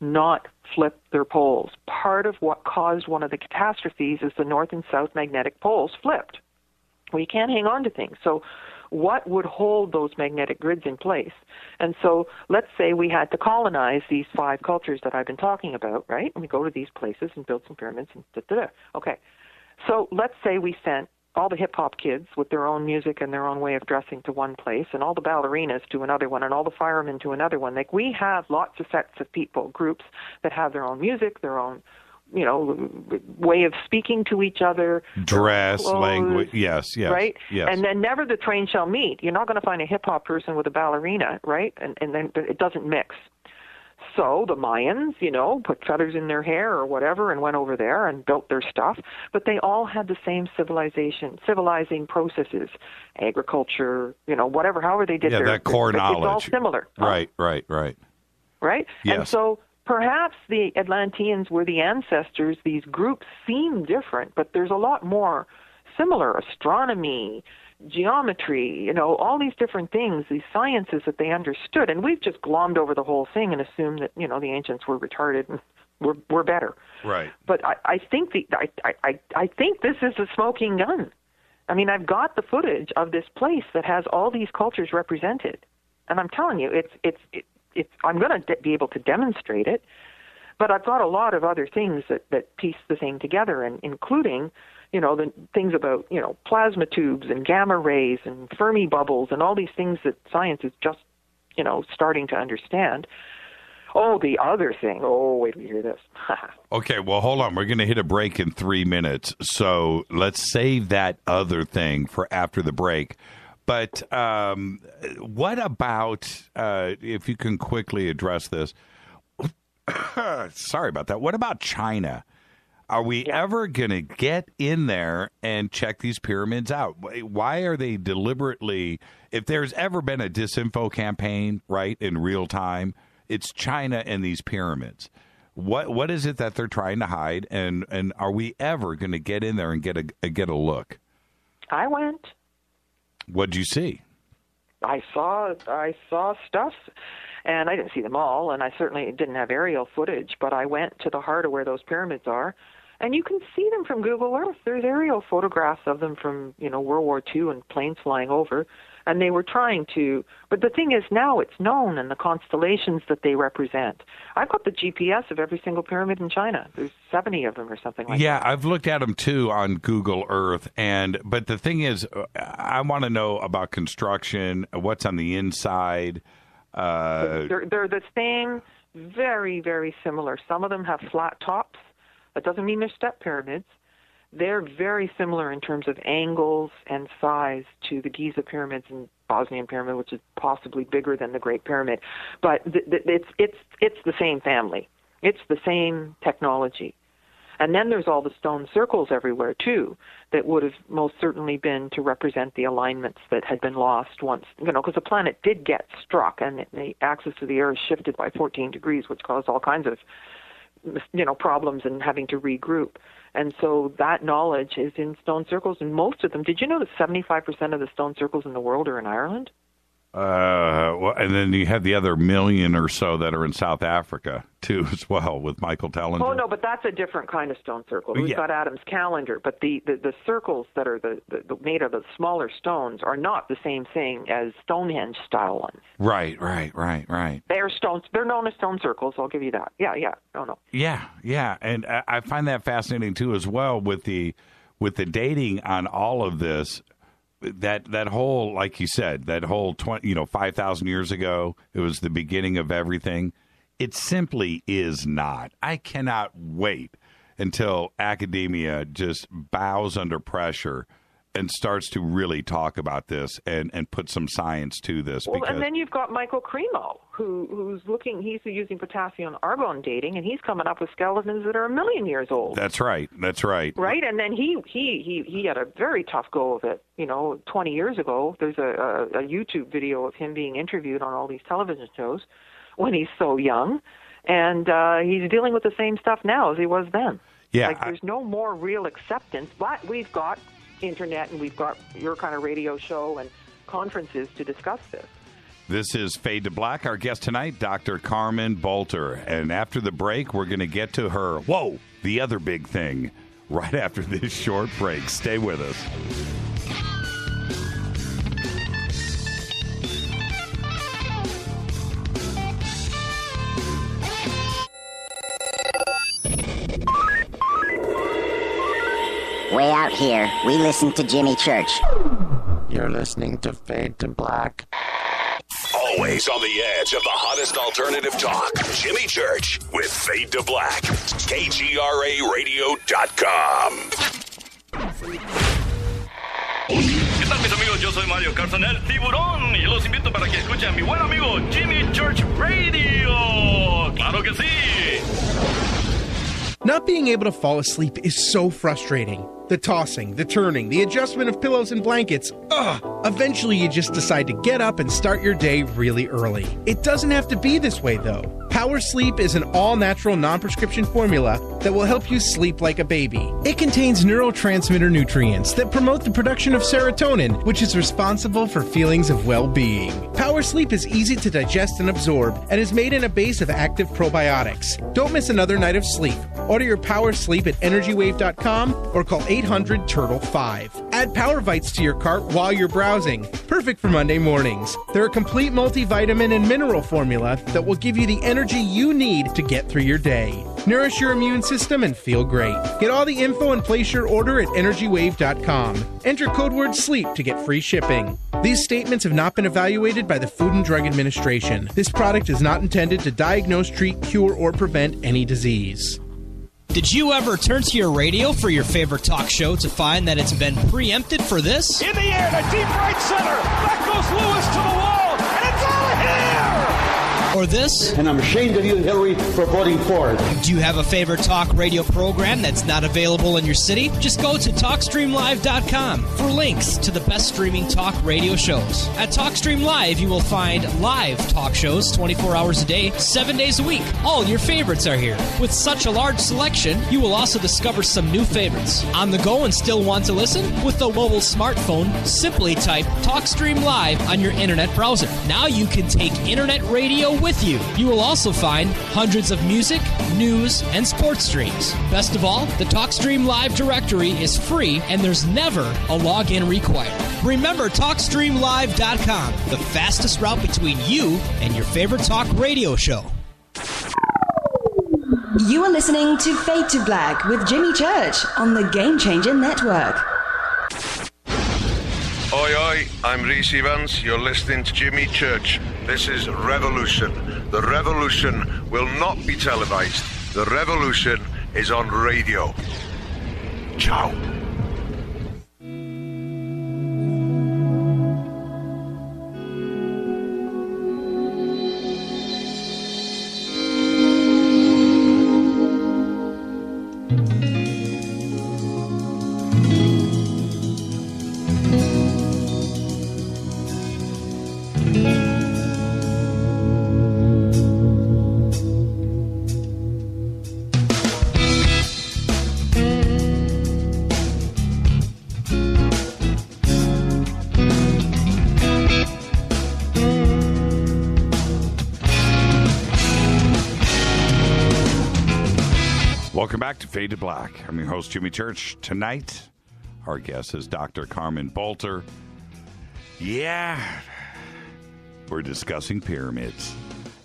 not flip their poles. Part of what caused one of the catastrophes is the north and south magnetic poles flipped. Well, you can't hang on to things. So what would hold those magnetic grids in place. And so let's say we had to colonize these five cultures that I've been talking about, right? And we go to these places and build some pyramids and da da da. Okay. So let's say we sent all the hip hop kids with their own music and their own way of dressing to one place, and all the ballerinas to another one, and all the firemen to another one. Like we have lots of sets of people, groups that have their own music, their own, you know, way of speaking to each other, Dress, clothes, language. Yes, yes. right? Yes. And then never the train shall meet. You're not going to find a hip hop person with a ballerina, right? And and then it doesn't mix. So the Mayans, you know, put feathers in their hair or whatever and went over there and built their stuff, but they all had the same civilization, civilizing processes, agriculture, you know, whatever, however they did yeah, their that core it's knowledge. all similar. Right, right, right. right? And so perhaps the Atlanteans were the ancestors. These groups seem different, but there's a lot more similar astronomy, geometry, you know, all these different things, these sciences that they understood. And we've just glommed over the whole thing and assumed that, you know, the ancients were retarded and we're, we're better. Right. But I, I think the I, I, I- think this is a smoking gun. I mean, I've got the footage of this place that has all these cultures represented, and I'm telling you, it's it's it, it's. I'm going to de- be able to demonstrate it, but I've got a lot of other things that that piece the thing together, and including, you know, the things about you know plasma tubes and gamma rays and Fermi bubbles and all these things that science is just, you know, starting to understand. Oh, the other thing. Oh, wait till you hear this. Okay, well, hold on. We're going to hit a break in three minutes. So let's save that other thing for after the break. But um, what about, uh, if you can quickly address this? Sorry about that. What about China? Are we ever going to get in there and check these pyramids out? Why are they deliberately, if there's ever been a disinfo campaign, right, in real time, it's China and these pyramids. What what is it that they're trying to hide, and and are we ever going to get in there and get a, a get a look? I went. What'd you see? I saw I saw stuff, and I didn't see them all, and I certainly didn't have aerial footage. But I went to the heart of where those pyramids are, and you can see them from Google Earth. There's aerial photographs of them from you know World War II and planes flying over, and they were trying to. But the thing is, now it's known, and the constellations that they represent. I've got the GPS of every single pyramid in China. There's 70 of them or something like that. yeah, I've looked at them too on Google Earth, and but the thing is, uh, I want to know about construction, what's on the inside. Uh, They're they're the same, very very similar. Some of them have flat tops. That doesn't mean they're step pyramids. They're very similar in terms of angles and size to the Giza pyramids and Bosnian pyramid, which is possibly bigger than the Great Pyramid. But th- th- it's it's it's the same family. It's the same technology. And then there's all the stone circles everywhere too, that would have most certainly been to represent the alignments that had been lost once, you know, because the planet did get struck and the axis of the Earth shifted by 14 degrees, which caused all kinds of, you know, problems and having to regroup. And so that knowledge is in stone circles, and most of them. Did you know that 75% of the stone circles in the world are in Ireland? Uh, well, and then you have the other million or so that are in South Africa too, as well, with Michael Tellinger. Oh no, but that's a different kind of stone circle. We've Yeah. got Adam's calendar, but the, the, the circles that are the, the, the made of the smaller stones are not the same thing as Stonehenge style ones. Right, right, right, right. They're stones. They're known as stone circles. I'll give you that. Yeah, yeah. No, no. Yeah, yeah, and I I find that fascinating too, as well with the with the dating on all of this. That that whole, like you said, that whole twenty, you know, five thousand years ago, it was the beginning of everything. It simply is not. I cannot wait until academia just bows under pressure and starts to really talk about this and and put some science to this. Well, because and then you've got Michael Cremo, who who's looking. He's using potassium argon dating, and he's coming up with skeletons that are a million years old. that's right. That's right. Right, and then he he he he had a very tough go of it. You know, 20 years ago, there's a, a, a YouTube video of him being interviewed on all these television shows when he's so young, and uh, he's dealing with the same stuff now as he was then. Yeah, like there's no more real acceptance, but we've got internet and we've got your kind of radio show and conferences to discuss this. This is Fade to Black. Our guest tonight, Dr. Carmen Boulter. And after the break, we're going to get to her, whoa, the other big thing, right after this short break. Stay with us. Way out here, we listen to Jimmy Church. You're listening to Fade to Black. Always on the edge of the hottest alternative talk. Jimmy Church with Fade to Black. KGRARadio.com. ¿Qué tal mis amigos? Yo soy Mario Carson, el tiburón, y los invito para que escuchen a mi buen amigo Jimmy Church Radio. ¡Claro que sí! Not being able to fall asleep is so frustrating. The tossing, the turning, the adjustment of pillows and blankets. Ugh. Eventually, you just decide to get up and start your day really early. It doesn't have to be this way, though. Power Sleep is an all natural non prescription formula that will help you sleep like a baby. It contains neurotransmitter nutrients that promote the production of serotonin, which is responsible for feelings of well being. Power Sleep is easy to digest and absorb and is made in a base of active probiotics. Don't miss another night of sleep. Order your Power Sleep at energywave.com or call 800 Turtle 5. Add Power Vites to your cart while you're browsing. Perfect for Monday mornings. They're a complete multivitamin and mineral formula that will give you the energy you need to get through your day. Nourish your immune system and feel great. Get all the info and place your order at energywave.com. Enter code word SLEEP to get free shipping. These statements have not been evaluated by the Food and Drug Administration. This product is not intended to diagnose, treat, cure, or prevent any disease. Did you ever turn to your radio for your favorite talk show to find that it's been preempted for this? In the air to deep right center. That goes Lewis to the wall, Or this? And I'm ashamed of you, Hillary, for voting for it. Do you have a favorite talk radio program that's not available in your city? Just go to TalkStreamLive.com for links to the best streaming talk radio shows. At TalkStream Live, you will find live talk shows 24 hours a day, 7 days a week. All your favorites are here. With such a large selection, you will also discover some new favorites. On the go and still want to listen? With the mobile smartphone, simply type TalkStream Live on your internet browser. Now you can take internet radio with you. You will also find hundreds of music, news, and sports streams. Best of all, the TalkStream Live directory is free and there's never a login required. Remember TalkStreamLive.com, the fastest route between you and your favorite talk radio show. You are listening to Fade to Black with Jimmy Church on the Game Changer Network. Oi, I'm Reese Evans. You're listening to Jimmy Church. This is Revolution. The revolution will not be televised. The revolution is on radio. Ciao. To Fade to Black. I'm your host, Jimmy Church. Tonight, our guest is Dr. Carmen Boulter. Yeah, we're discussing pyramids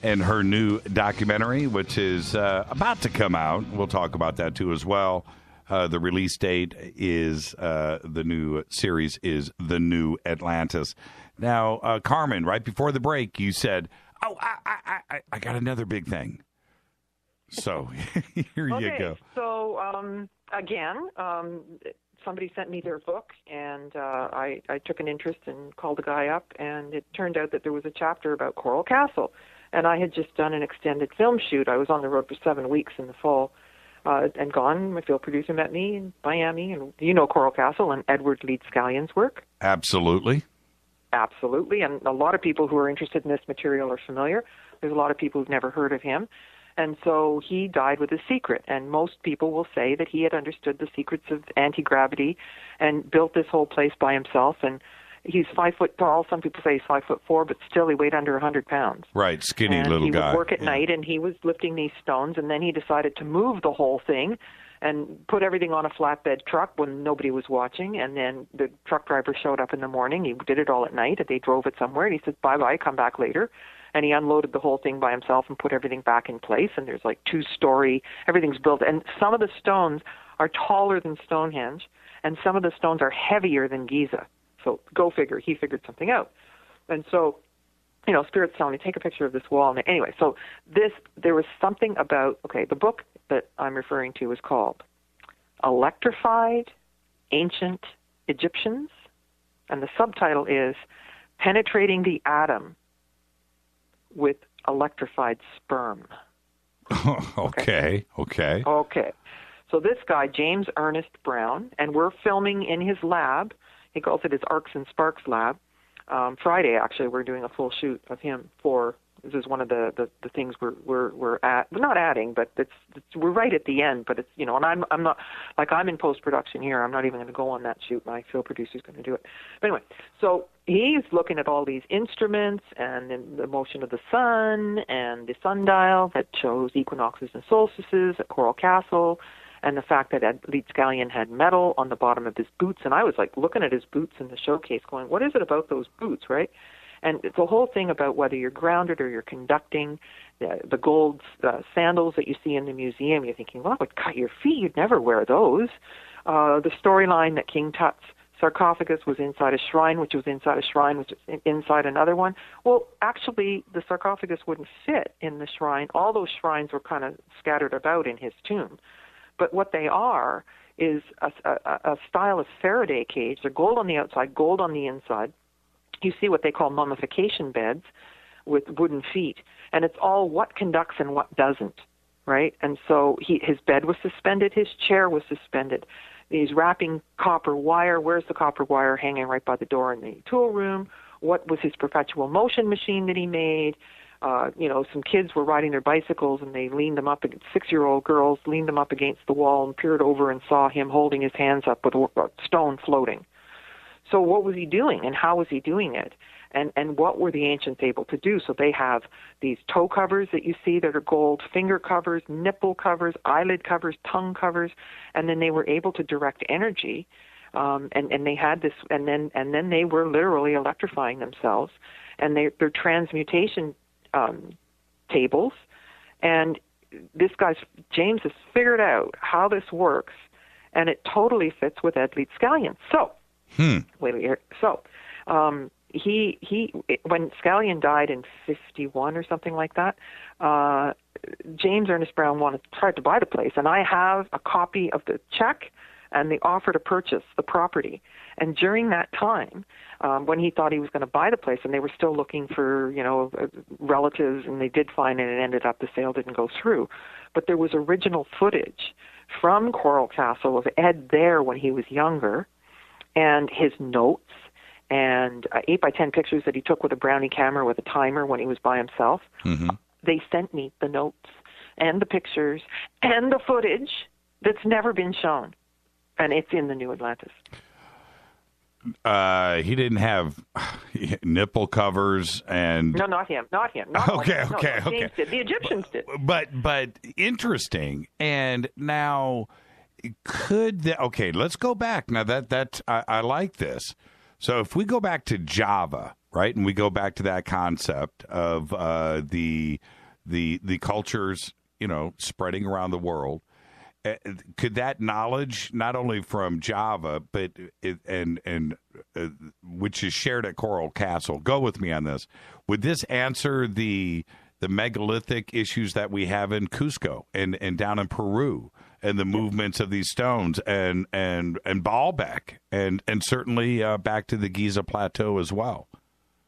and her new documentary, which is uh, about to come out. We'll talk about that too as well. Uh, the release date is uh, the new series is the new Atlantis. Now, uh, Carmen, right before the break, you said, "Oh, I, I, I, I got another big thing." So here okay, you go. So um, again, um, somebody sent me their book, and uh, I, I took an interest and called the guy up, and it turned out that there was a chapter about Coral Castle, and I had just done an extended film shoot. I was on the road for seven weeks in the fall. Uh, and gone, my field producer met me in Miami, and you know Coral Castle and Edward Leedskalnin's work. Absolutely. Absolutely, and a lot of people who are interested in this material are familiar. There's a lot of people who've never heard of him. And so he died with a secret. And most people will say that he had understood the secrets of anti gravity and built this whole place by himself. And he's five foot tall. Some people say he's five foot four, but still he weighed under a hundred pounds. Right, skinny and little he guy. would work at Yeah. night, and he was lifting these stones. And then he decided to move the whole thing and put everything on a flatbed truck when nobody was watching. And then the truck driver showed up in the morning. He did it all at night, and they drove it somewhere. And he said, "Bye bye, come back later." And he unloaded the whole thing by himself and put everything back in place. And there's like two story, everything's built. And some of the stones are taller than Stonehenge, and some of the stones are heavier than Giza. So go figure, he figured something out. And so, you know, Spirit's telling me, take a picture of this wall. And anyway, so this, there was something about, okay, the book that I'm referring to is called Electrified Ancient Egyptians, and the subtitle is Penetrating the Atom with Electrified Sperm. okay. Okay. Okay. So this guy, James Ernest Brown, and we're filming in his lab. He calls it his Arcs and Sparks lab. Um, Friday, actually, we're doing a full shoot of him for. This is one of the, the, the things we're we're we're at. We're not adding, but it's, it's we're right at the end. But it's you know, and I'm I'm not like I'm in post production here. I'm not even going to go on that shoot. My film producer's going to do it. But anyway, so he's looking at all these instruments and the motion of the sun and the sundial that shows equinoxes and solstices at Coral Castle and the fact that Ed Leedskalnin had metal on the bottom of his boots. And I was like looking at his boots in the showcase going, what is it about those boots, right? And it's a whole thing about whether you're grounded or you're conducting. The, the gold uh, sandals that you see in the museum, you're thinking, well, it would cut your feet. You'd never wear those. Uh, the storyline that King Tut's sarcophagus was inside a shrine, which was inside a shrine, which was inside another one. Well, actually, the sarcophagus wouldn't fit in the shrine. All those shrines were kind of scattered about in his tomb. But what they are is a, a, a style of Faraday cage. They're gold on the outside, gold on the inside. You see what they call mummification beds with wooden feet, and it's all what conducts and what doesn't, right? And so he, his bed was suspended, his chair was suspended. He's wrapping copper wire. Where's the copper wire hanging right by the door in the tool room? What was his perpetual motion machine that he made? uh, you know, some kids were riding their bicycles and they leaned them up, six year old girls leaned them up against the wall and peered over and saw him holding his hands up with a stone floating. So what was he doing and how was he doing it? And, and what were the ancients able to do? So they have these toe covers that you see that are gold, finger covers, nipple covers, eyelid covers, tongue covers, and then they were able to direct energy. Um, and, and they had this, and then, and then they were literally electrifying themselves. And they, their transmutation um, tables, and this guy's James has figured out how this works, and it totally fits with Ed Leedskalnin. So, hmm. wait. So, um, he he when Scallion died in '51 or something like that, uh, James Ernest Brown wanted tried to buy the place, and I have a copy of the check and the offer to purchase the property. And during that time, um, when he thought he was going to buy the place, and they were still looking for, you know, uh, relatives, and they did find it, and it ended up the sale didn't go through. But there was original footage from Coral Castle of Ed there when he was younger, and his notes, and uh, eight by ten pictures that he took with a brownie camera with a timer when he was by himself. Mm-hmm. They sent me the notes and the pictures and the footage that's never been shown, and it's in the New Atlantis. Uh, he didn't have nipple covers and No, not him. Not him. Not Okay, one. No, okay, no, okay. Did. The Egyptians did. but but interesting and now could the okay let's go back now that that I, I like this so if we go back to java right and we go back to that concept of uh, the the the cultures you know spreading around the world uh, could that knowledge not only from java but it, and and uh, which is shared at coral castle go with me on this. Would this answer the the megalithic issues that we have in Cusco and, and down in Peru and the movements of these stones and and and Baalbek and and certainly uh, back to the Giza plateau as well.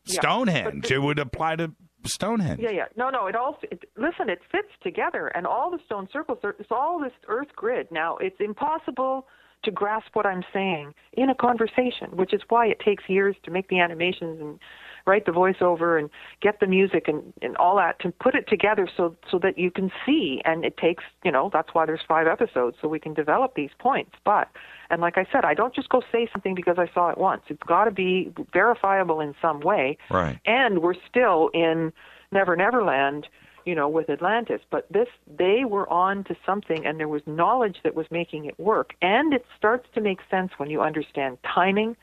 Yeah, Stonehenge the- it would apply to Stonehenge. Yeah, yeah. No, no. It all it, listen. It fits together, and all the stone circles. are- It's all this Earth grid. Now, it's impossible to grasp what I'm saying in a conversation, which is why it takes years to make the animations and write the voiceover and get the music and, and all that to put it together so so that you can see. And it takes, you know, that's why there's five episodes so we can develop these points. But and like I said, I don't just go say something because I saw it once. It's got to be verifiable in some way Right. and we're still in Never Neverland, you know, with Atlantis. But this, they were on to something, and there was knowledge that was making it work. And it starts to make sense when you understand timing,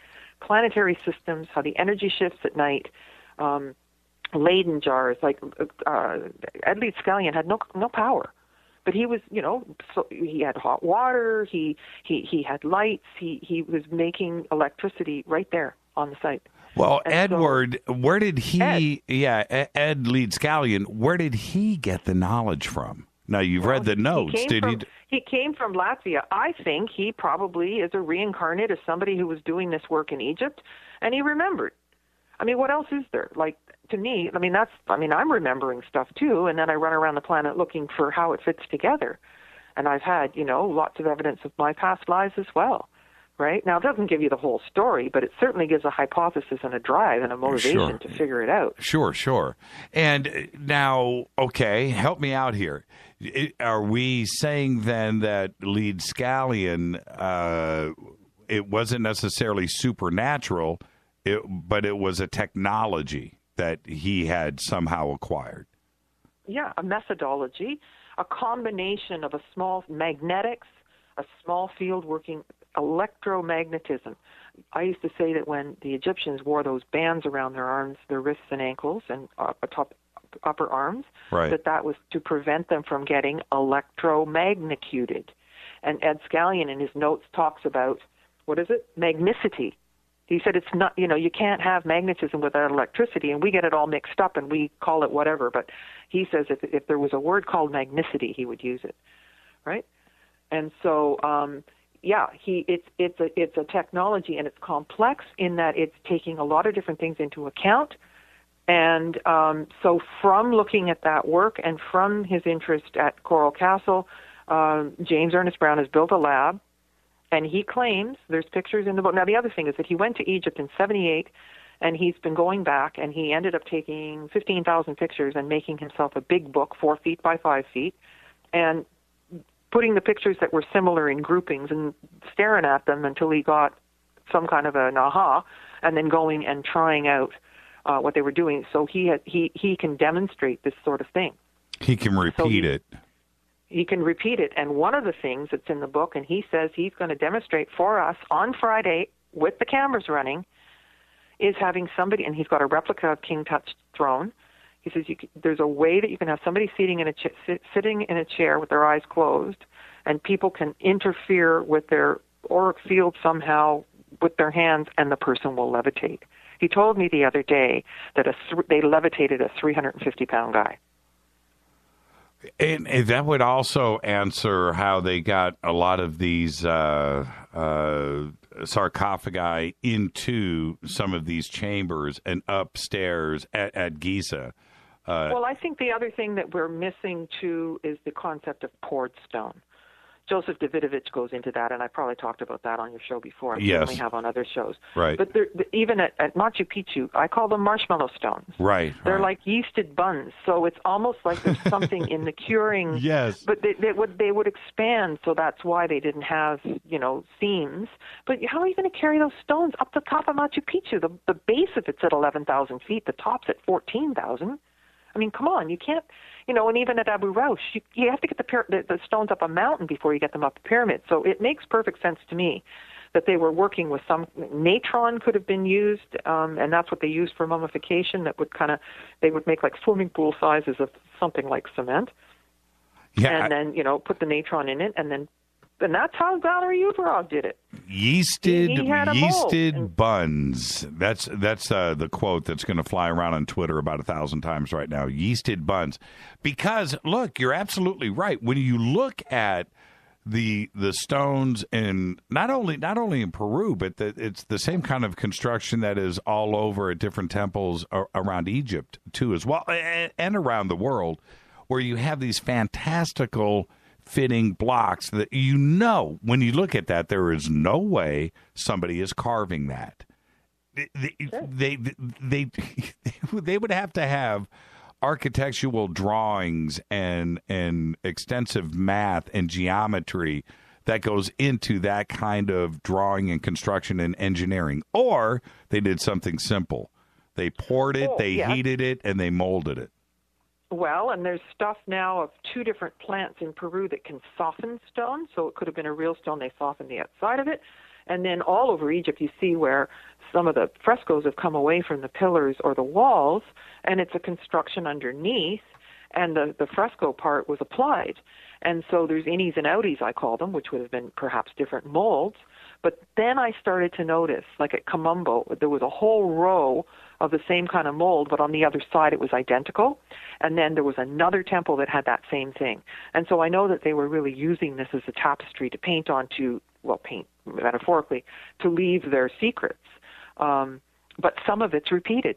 planetary systems, how the energy shifts at night. Um, Leyden jars, like uh, Ed Leedskalnin had no no power. But he was, you know, so he had hot water. He he he had lights. He he was making electricity right there on the site. Well, And so- Edward, where did he? Yeah, E- Ed Leedskalnin. Where did he get the knowledge from? Now you've read the notes. He came Did from, he? he came from Latvia. I think he probably is a reincarnate of somebody who was doing this work in Egypt, and he remembered. I mean, what else is there? Like to me, I mean, that's. I mean, I'm remembering stuff too, and then I run around the planet looking for how it fits together. And I've had, you know, lots of evidence of my past lives as well. Right now, it doesn't give you the whole story, but it certainly gives a hypothesis and a drive and a motivation Sure. to figure it out. Sure, sure. And uh, now, okay, help me out here. I- Are we saying then that Leedskalnin, uh, it wasn't necessarily supernatural, it, but it was a technology that he had somehow acquired? yeah, a methodology, a combination of a small magnetics, a small field working electromagnetism. I used to say that when the Egyptians wore those bands around their arms, their wrists and ankles, and uh, top upper arms, Right. that that was to prevent them from getting electromagnecuted. And Ed Scallion in his notes talks about what is it? Magnicity. He said it's not, you know, you can't have magnetism without electricity, and we get it all mixed up and we call it whatever. But he says if if there was a word called magnicity, he would use it, right? And so, um, yeah, he it's it's a it's a technology and it's complex in that it's taking a lot of different things into account. And um, so, from looking at that work and from his interest at Coral Castle, um, James Ernest Brown has built a lab and he claims there's pictures in the book. Now, the other thing is that he went to Egypt in '78, and he's been going back, and he ended up taking 15,000 pictures and making himself a big book, four feet by five feet, and putting the pictures that were similar in groupings and staring at them until he got some kind of an aha, and then going and trying out uh, what they were doing. So he had, he he can demonstrate this sort of thing He can repeat it. he can repeat it. And one of the things that's in the book, and he says he's going to demonstrate for us on Friday with the cameras running, is having somebody, and he's got a replica of King Tut's throne. He says you, there's a way that you can have somebody sitting in a ch- sit, sitting in a chair with their eyes closed, and people can interfere with their auric field somehow with their hands, and the person will levitate. He told me the other day that a th- they levitated a 350 pound guy. And, and that would also answer how they got a lot of these uh, uh, sarcophagi into some of these chambers and upstairs at, at Giza. Uh, well, I think the other thing that we're missing too is the concept of poured stone. Joseph Davidovits goes into that, and I probably talked about that on your show before. I Yes. certainly have on other shows. Right. But there, the- even at, at Machu Picchu, I call them marshmallow stones. right. They're like yeasted buns, so it's almost like there's something in the curing. Yes. But they, they would they would expand, so that's why they didn't have you know seams. But how are you going to carry those stones up the top of Machu Picchu? The the base of it's at eleven thousand feet. The top's at fourteen thousand. I mean, come on, you can't, you know, and even at Abu Roash, you, you have to get the, pyra- the the stones up a mountain before you get them up the pyramid. So it makes perfect sense to me that they were working with some natron could have been used, um, and that's what they used for mummification. That would kind of they would make like swimming pool sizes of something like cement, Yeah, and I- then you know put the natron in it, and then and that's how Valery Uvarov did it. yeasted He- he had mold. yeasted buns. That's that's uh, the quote that's going to fly around on Twitter about a thousand times right now. Yeasted buns, because look, you're absolutely right. When you look at the the stones in not only not only in Peru, but the, it's the same kind of construction that is all over at different temples around Egypt too, as well, a- and around the world, where you have these fantastical fitting blocks that you know when you look at that there is no way somebody is carving that. They they they, they would have to have architectural drawings and and extensive math and geometry that goes into that kind of drawing and construction and engineering. Or they did something simple. They poured it Oh, they yeah. heated it and they molded it Well, and there's stuff now of two different plants in Peru that can soften stone. So it could have been a real stone. They softened the outside of it. And then all over Egypt, you see where some of the frescoes have come away from the pillars or the walls, and it's a construction underneath. and the the fresco part was applied. And so there's innies and outies, I call them, which would have been perhaps different molds. But then I started to notice, like at Kom Ombo, there was a whole row of the same kind of mold, but on the other side it was identical. And then there was another temple that had that same thing. And so I know that they were really using this as a tapestry to paint onto, well, paint metaphorically, to leave their secrets. Um, but some of it's repeated.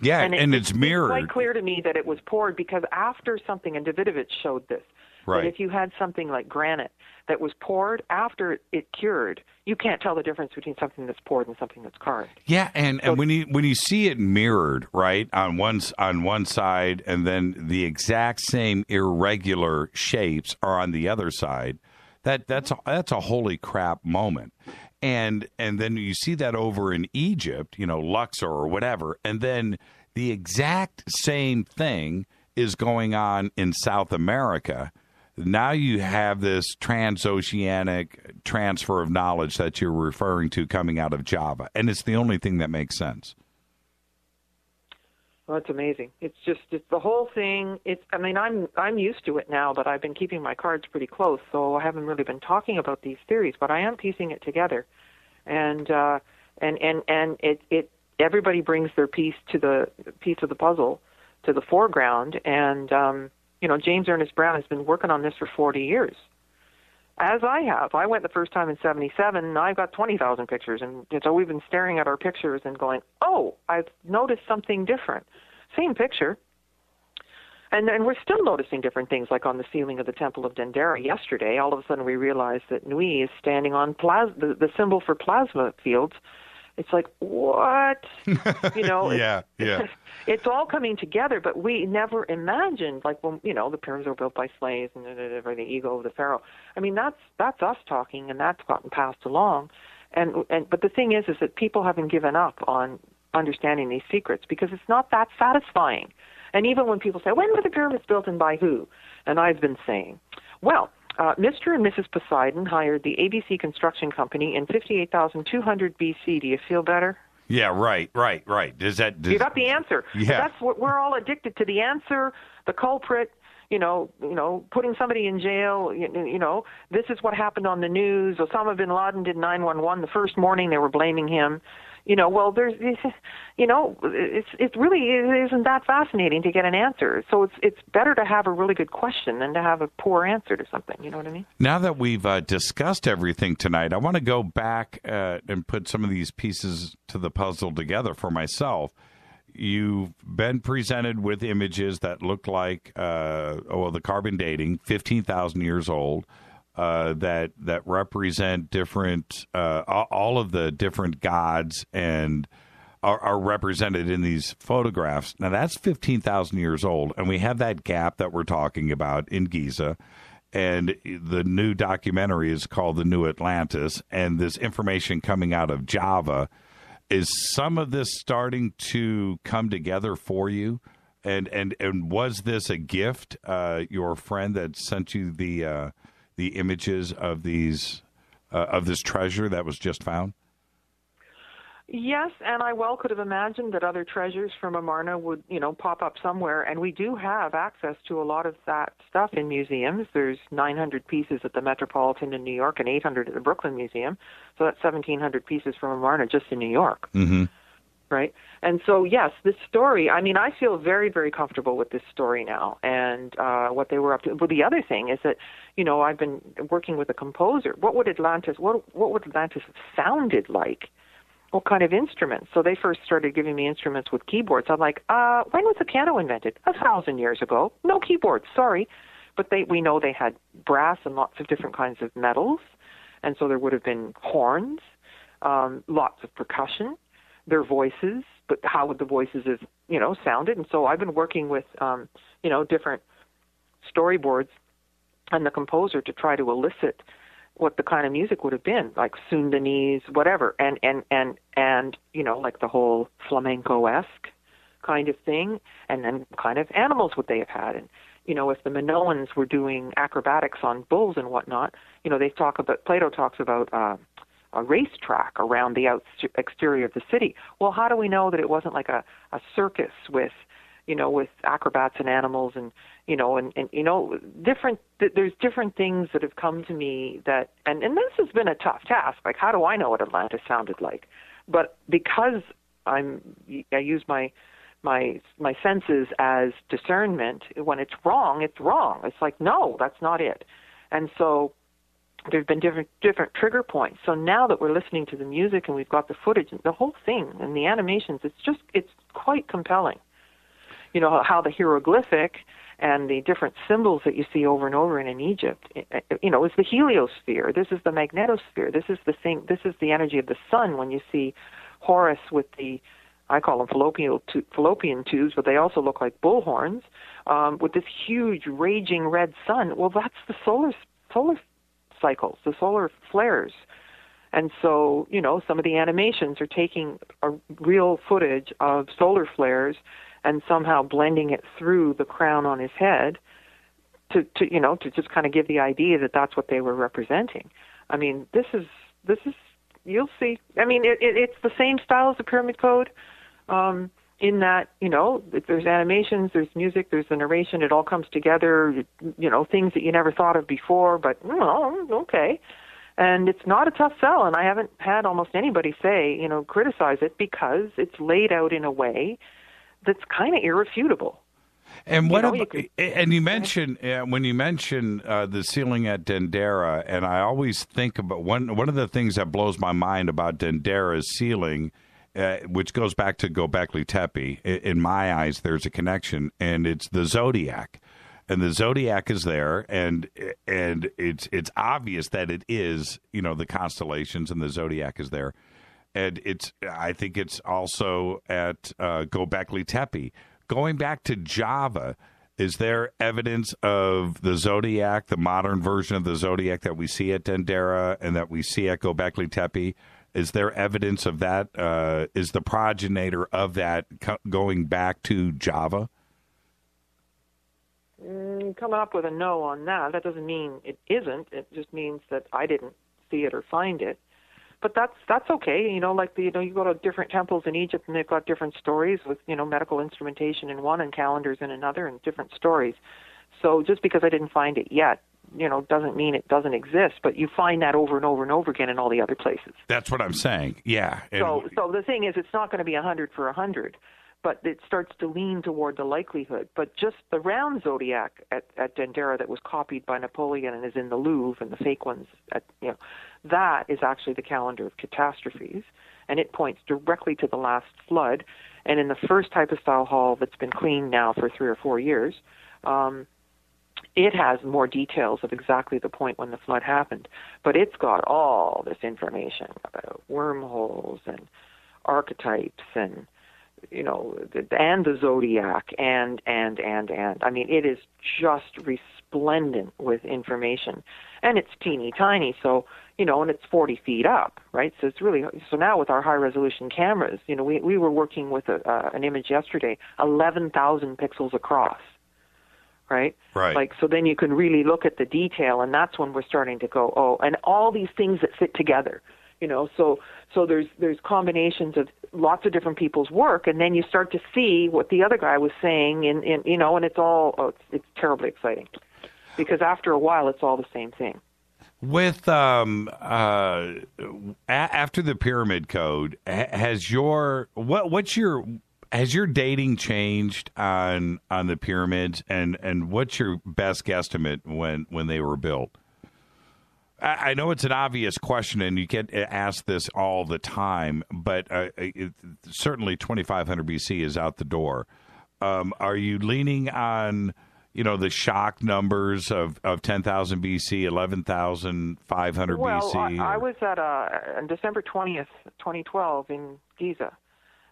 Yeah, and, it, it's mirrored. quite clear to me that it was poured because after something, and Davidovits showed this, Right. that if you had something like granite that was poured after it cured, you can't tell the difference between something that's poured and something that's carved. Yeah, and, and when you when you see it mirrored, right, on one on one side, and then the exact same irregular shapes are on the other side, that that's a, that's a holy crap moment. And and then you see that over in Egypt, you know, Luxor or whatever, and then the exact same thing is going on in South America. Now you have this transoceanic transfer of knowledge that you're referring to coming out of Java, and it's the only thing that makes sense. Well, it's amazing. It's just it's the whole thing. It's I mean I'm I'm used to it now, but I've been keeping my cards pretty close, so I haven't really been talking about these theories. But I am piecing it together, and uh, and and and it it everybody brings their piece to the piece of the puzzle to the foreground, and um, you know James Ernest Brown has been working on this for 40 years, as I have. I went the first time in '77, and I've got 20,000 pictures, and so we've been staring at our pictures and going, "Oh, I've noticed something different." Same picture, and and we're still noticing different things, like on the ceiling of the Temple of Dendera yesterday. All of a sudden, we realized that Nut is standing on plas- the, the symbol for plasma fields. It's like what, you know? it's- yeah, yeah. it's all coming together, but we never imagined, like when you know the pyramids were built by slaves and or the ego of the pharaoh. I mean, that's that's us talking, and that's gotten passed along. And and but the thing is, is that people haven't given up on understanding these secrets because it's not that satisfying. And even when people say, when were the pyramids built and by who? And I've been saying, well, uh, Mr. and Mrs. Poseidon hired the ABC Construction Company in 58,200 BC. Do you feel better? Yeah, right, right, right. Does that? Does, you got the answer. Yeah. That's what we're all addicted to the answer, the culprit, you know, you know, putting somebody in jail, you, you know, this is what happened on the news. Osama bin Laden did 911 the first morning they were blaming him. You know, well there's you know, it's it really isn't that fascinating to get an answer. So it's it's better to have a really good question than to have a poor answer to something, you know what I mean? Now that we've uh, discussed everything tonight, I want to go back uh, and put some of these pieces to the puzzle together for myself. You've been presented with images that look like, uh, oh, well, the carbon dating, 15,000 years old, uh, that, that represent different, uh, all of the different gods and are, are represented in these photographs. Now, that's 15,000 years old, and we have that gap that we're talking about in Giza and the new documentary is called The New Atlantis, and this information coming out of Java. Is some of this starting to come together for you? And and and was this a gift? Uh, your friend that sent you the uh, the images of these uh, of this treasure that was just found. Yes, and I well could have imagined that other treasures from Amarna would, you know, pop up somewhere. And we do have access to a lot of that stuff in museums. There's 900 pieces at the Metropolitan in New York and 800 at the Brooklyn Museum. So that's 1,700 pieces from Amarna just in New York, Mm-hmm. Right? And so, yes, this story, I mean, I feel very, very comfortable with this story now and uh, what they were up to. But the other thing is that, you know, I've been working with a composer. What would Atlantis, what, what would Atlantis have sounded like? what kind of instruments. So they first started giving me instruments with keyboards. I'm like, uh, when was the piano invented? A thousand years ago. No keyboards, sorry. But they we know they had brass and lots of different kinds of metals, and so there would have been horns, um, lots of percussion, their voices. But how would the voices have you know sounded? And so I've been working with um, you know different storyboards and the composer to try to elicit what the kind of music would have been, like Sundanese, whatever, and and and and you know, like the whole flamenco esque kind of thing, and then kind of animals would they have had, and you know, if the Minoans were doing acrobatics on bulls and whatnot, you know, they talk about Plato talks about uh, a racetrack around the out- exterior of the city. Well, how do we know that it wasn't like a a circus with you know, with acrobats and animals and you know, and and you know, different. th- There's different things that have come to me that, and and this has been a tough task. Like, how do I know what Atlantis sounded like? But because I'm, I use my my my senses as discernment. When it's wrong, it's wrong. It's like no, that's not it. And so there's been different different trigger points. So now that we're listening to the music and we've got the footage, the whole thing and the animations, it's just it's quite compelling. You know how the hieroglyphic and the different symbols that you see over and over in, in Egypt. eh, You know, is the heliosphere. This is the magnetosphere. This is the thing. This is the energy of the sun. When you see Horus with the I call them fallopian, tu- fallopian tubes, but they also look like bullhorns, um, with this huge raging red sun. Well, that's the solar solar cycles, the solar flares. And so, you know, some of the animations are taking a real footage of solar flares and somehow blending it through the crown on his head to, to you know, to just kind of give the idea that that's what they were representing. I mean, this is this is you'll see. I mean, it, it, it's the same style as the Pyramid Code, um, in that you know there's animations, there's music, there's the narration. It all comes together. You know, things that you never thought of before, but well, okay. And it's not a tough sell, and I haven't had almost anybody say, you know, criticize it because it's laid out in a way that's kind of irrefutable. And what know, ab- you could- and you mentioned when you mention uh, the ceiling at Dendera, and I always think about one one of the things that blows my mind about Dendera's ceiling, uh, which goes back to Gobekli Tepe. i- In my eyes, there's a connection, and it's the zodiac, and the zodiac is there, and and it's it's obvious that it is you know the constellations, and the zodiac is there and it's I think it's also at uh, Gobekli Tepe. Going back to Java, is there evidence of the zodiac, the modern version of the zodiac that we see at Dendera and that we see at Gobekli Tepe? Is there evidence of that? Uh, is the progenitor of that co- going back to Java? Mm, coming up with a no on that. That doesn't mean it isn't. It just means that I didn't see it or find it. But that's that's okay. You know, like the, you know, you go to different temples in Egypt and they've got different stories with you know medical instrumentation in one and calendars in another and different stories. So just because I didn't find it yet, you know, doesn't mean it doesn't exist. But you find that over and over and over again in all the other places. That's what I'm saying. Yeah. And- So, so the thing is, it's not going to be a hundred for a hundred, but it starts to lean toward the likelihood. But just the round zodiac at, at Dendera that was copied by Napoleon and is in the Louvre, and the fake ones, at, you know, that is actually the calendar of catastrophes, and it points directly to the last flood. And in the first hypostyle hall that's been cleaned now for three or four years, um, it has more details of exactly the point when the flood happened, but it's got all this information about wormholes and archetypes and you know and the zodiac and and and and I mean it is just resplendent with information, and it's teeny tiny. So you know, and it's 40 feet up, right? So it's really so now with our high resolution cameras, you know, we we were working with a, uh, an image yesterday, 11,000 pixels across right? Right. Like so then you can really look at the detail and that's when we're starting to go, oh, and all these things that fit together. You know, so so there's there's combinations of lots of different people's work and then you start to see what the other guy was saying in, in you know, and it's all oh, it's, it's terribly exciting. Because after a while it's all the same thing. With um uh a- after the pyramid code ha- has your what what's your has your dating changed on on the pyramids and and what's your best guesstimate when when they were built? I, I know it's an obvious question and you get asked this all the time, but uh, it, certainly 2500 BC is out the door. Um, are you leaning on you know the shock numbers of, of 10,000 BC, 11,500 Well, BC? I, I was at uh, on December twentieth, twenty twelve, in Giza.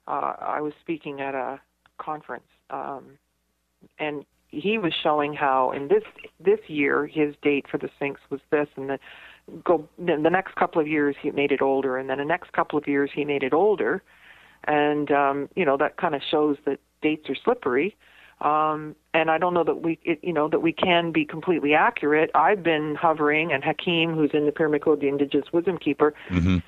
Uh, I was speaking at a conference, um, and he was showing how in this this year his date for the Sphinx was this, and the go then the next couple of years he made it older, and then the next couple of years he made it older, and um, you know that kind of shows that dates are slippery. Um, and I don't know that we, it, you know, that we can be completely accurate. I've been hovering, and Hakim, who's in the Pyramid Code, the Indigenous Wisdom Keeper, Mm-hmm.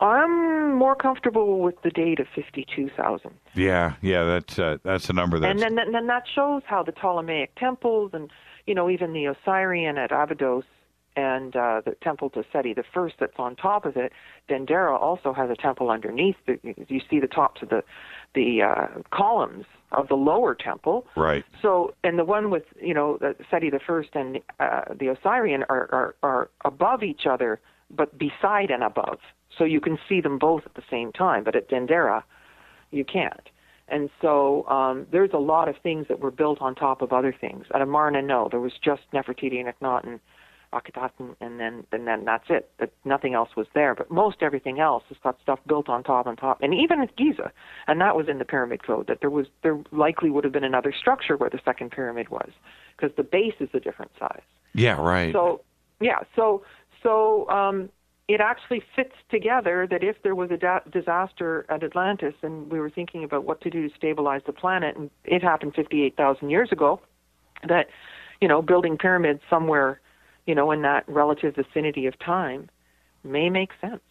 I'm more comfortable with the date of 52,000. Yeah, yeah, that's uh, that's a number that's And then, then, that shows how the Ptolemaic temples and, you know, even the Osirian at Abydos and uh, the temple to Seti the First that's on top of it, Dendera also has a temple underneath. The, you see the tops of the the uh, columns of the lower temple. right. So, and the one with you know Seti the First and uh, the Osirian are, are are above each other, but beside and above. So you can see them both at the same time. But at Dendera, you can't. And so um, there's a lot of things that were built on top of other things. At Amarna, no, there was just Nefertiti and Akhenaten, Akhetaten, and then and then that's it. That nothing else was there. But most everything else has got stuff built on top on top. And even at Giza, and that was in the pyramid code that there was there likely would have been another structure where the second pyramid was, because the base is a different size. Yeah, right. So yeah, so so um, it actually fits together that if there was a da- disaster at Atlantis and we were thinking about what to do to stabilize the planet, and it happened 58,000 years ago, that you know building pyramids somewhere, you know, in that relative vicinity of time, may make sense.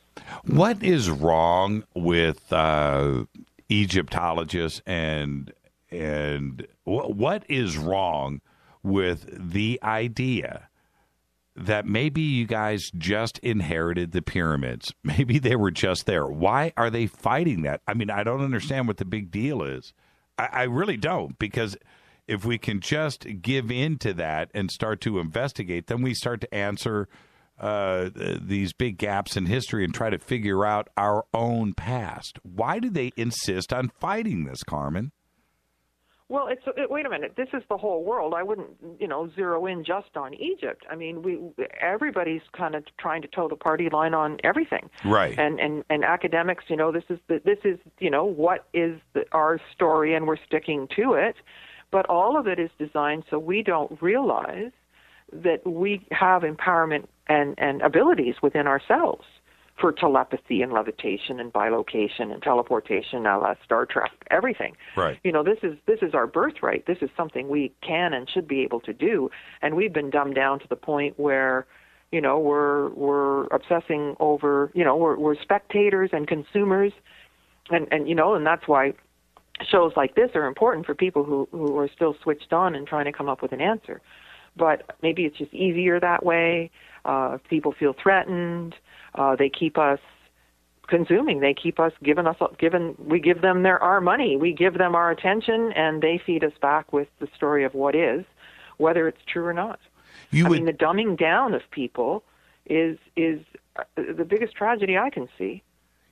What is wrong with uh, Egyptologists and and wh- what is wrong with the idea that maybe you guys just inherited the pyramids? Maybe they were just there. Why are they fighting that? I mean, I don't understand what the big deal is. I, I really don't because if we can just give in to that and start to investigate, then we start to answer uh, these big gaps in history and try to figure out our own past. Why do they insist on fighting this, Carmen? Well, it's it, wait a minute. This is the whole world. I wouldn't, you know, zero in just on Egypt. I mean, we everybody's kind of trying to toe the party line on everything. Right. And and and academics, you know, this is the, this is you know what is the, our story, and we're sticking to it. But all of it is designed so we don't realize that we have empowerment and and abilities within ourselves for telepathy and levitation and bilocation and teleportation, a la Star Trek, everything. Right. you know this is this is our birthright. This is something we can and should be able to do. And we've been dumbed down to the point where you know we're we're obsessing over you know we're we're spectators and consumers. And and you know and that's why shows like this are important for people who who are still switched on and trying to come up with an answer. But maybe it's just easier that way uh people feel threatened uh they keep us consuming. They keep us giving us given we give them their our money. We give them our attention and they feed us back with the story of what is whether it's true or not. You i would- mean the dumbing down of people is is uh, the biggest tragedy i can see.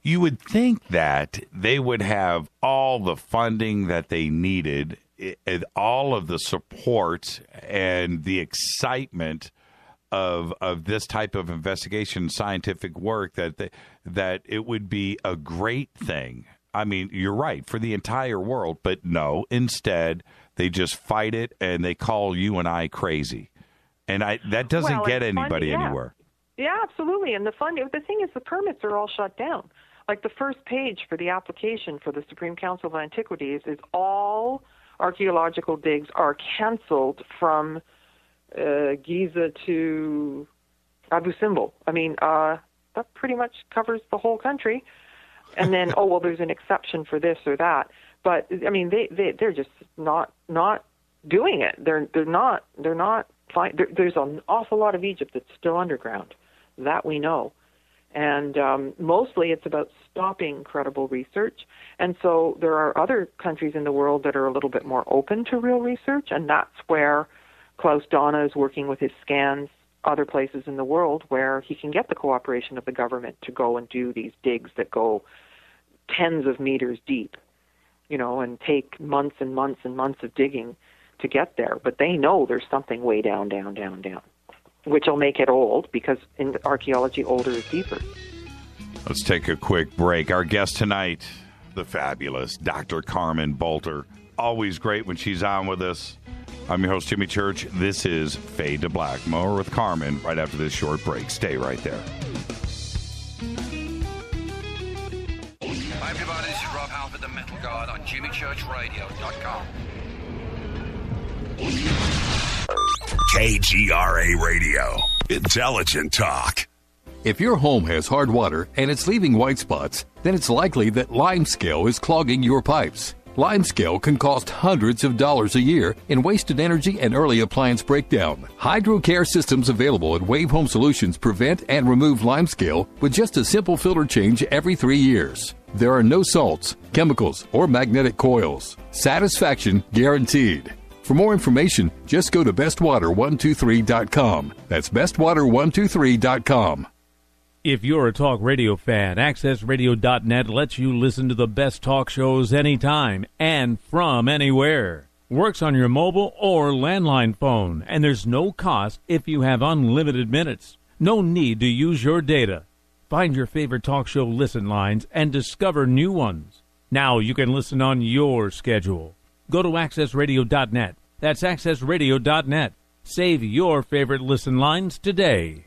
You would think that they would have all the funding that they needed, and all of the support and the excitement of of this type of investigation, scientific work. That they, that it would be a great thing. I mean, you're right for the entire world, but no. Instead, they just fight it and they call you and I crazy, and I that doesn't Well, get fun- anybody yeah. anywhere. Yeah, absolutely. And the fun the thing is the permits are all shut down. Like the first page for the application for the Supreme Council of Antiquities is all archaeological digs are canceled from uh, Giza to Abu Simbel. I mean, uh, that pretty much covers the whole country. And then, oh well, there's an exception for this or that. But I mean, they they they're just not not doing it. They're they're not they're not. Fi- there, there's an awful lot of Egypt that's still underground. That we know. And um, mostly it's about stopping credible research. And so there are other countries in the world that are a little bit more open to real research, and that's where Klaus Dona is working with his scans other places in the world where he can get the cooperation of the government to go and do these digs that go tens of meters deep, you know, and take months and months and months of digging to get there. But they know there's something way down, down, down, down, which will make it old because in archaeology, older is deeper. Let's take a quick break. Our guest tonight, the fabulous Dr. Carmen Boulter. Always great when she's on with us. I'm your host, Jimmy Church. This is Fade to Black. More with Carmen right after this short break. Stay right there. Hi everybody, this is Rob Halford, the Metal God on JimmyChurchRadio.com. KGRA Radio. Intelligent talk. If your home has hard water and it's leaving white spots, then it's likely that limescale is clogging your pipes. Limescale can cost hundreds of dollars a year in wasted energy and early appliance breakdown. HydroCare systems available at Wave Home Solutions prevent and remove limescale with just a simple filter change every three years. There are no salts, chemicals, or magnetic coils. Satisfaction guaranteed. For more information, just go to bestwater123.com. That's bestwater123.com. If you're a talk radio fan, AccessRadio.net lets you listen to the best talk shows anytime and from anywhere. Works on your mobile or landline phone, and there's no cost if you have unlimited minutes. No need to use your data. Find your favorite talk show listen lines and discover new ones. Now you can listen on your schedule. Go to AccessRadio.net. That's AccessRadio.net. Save your favorite listen lines today.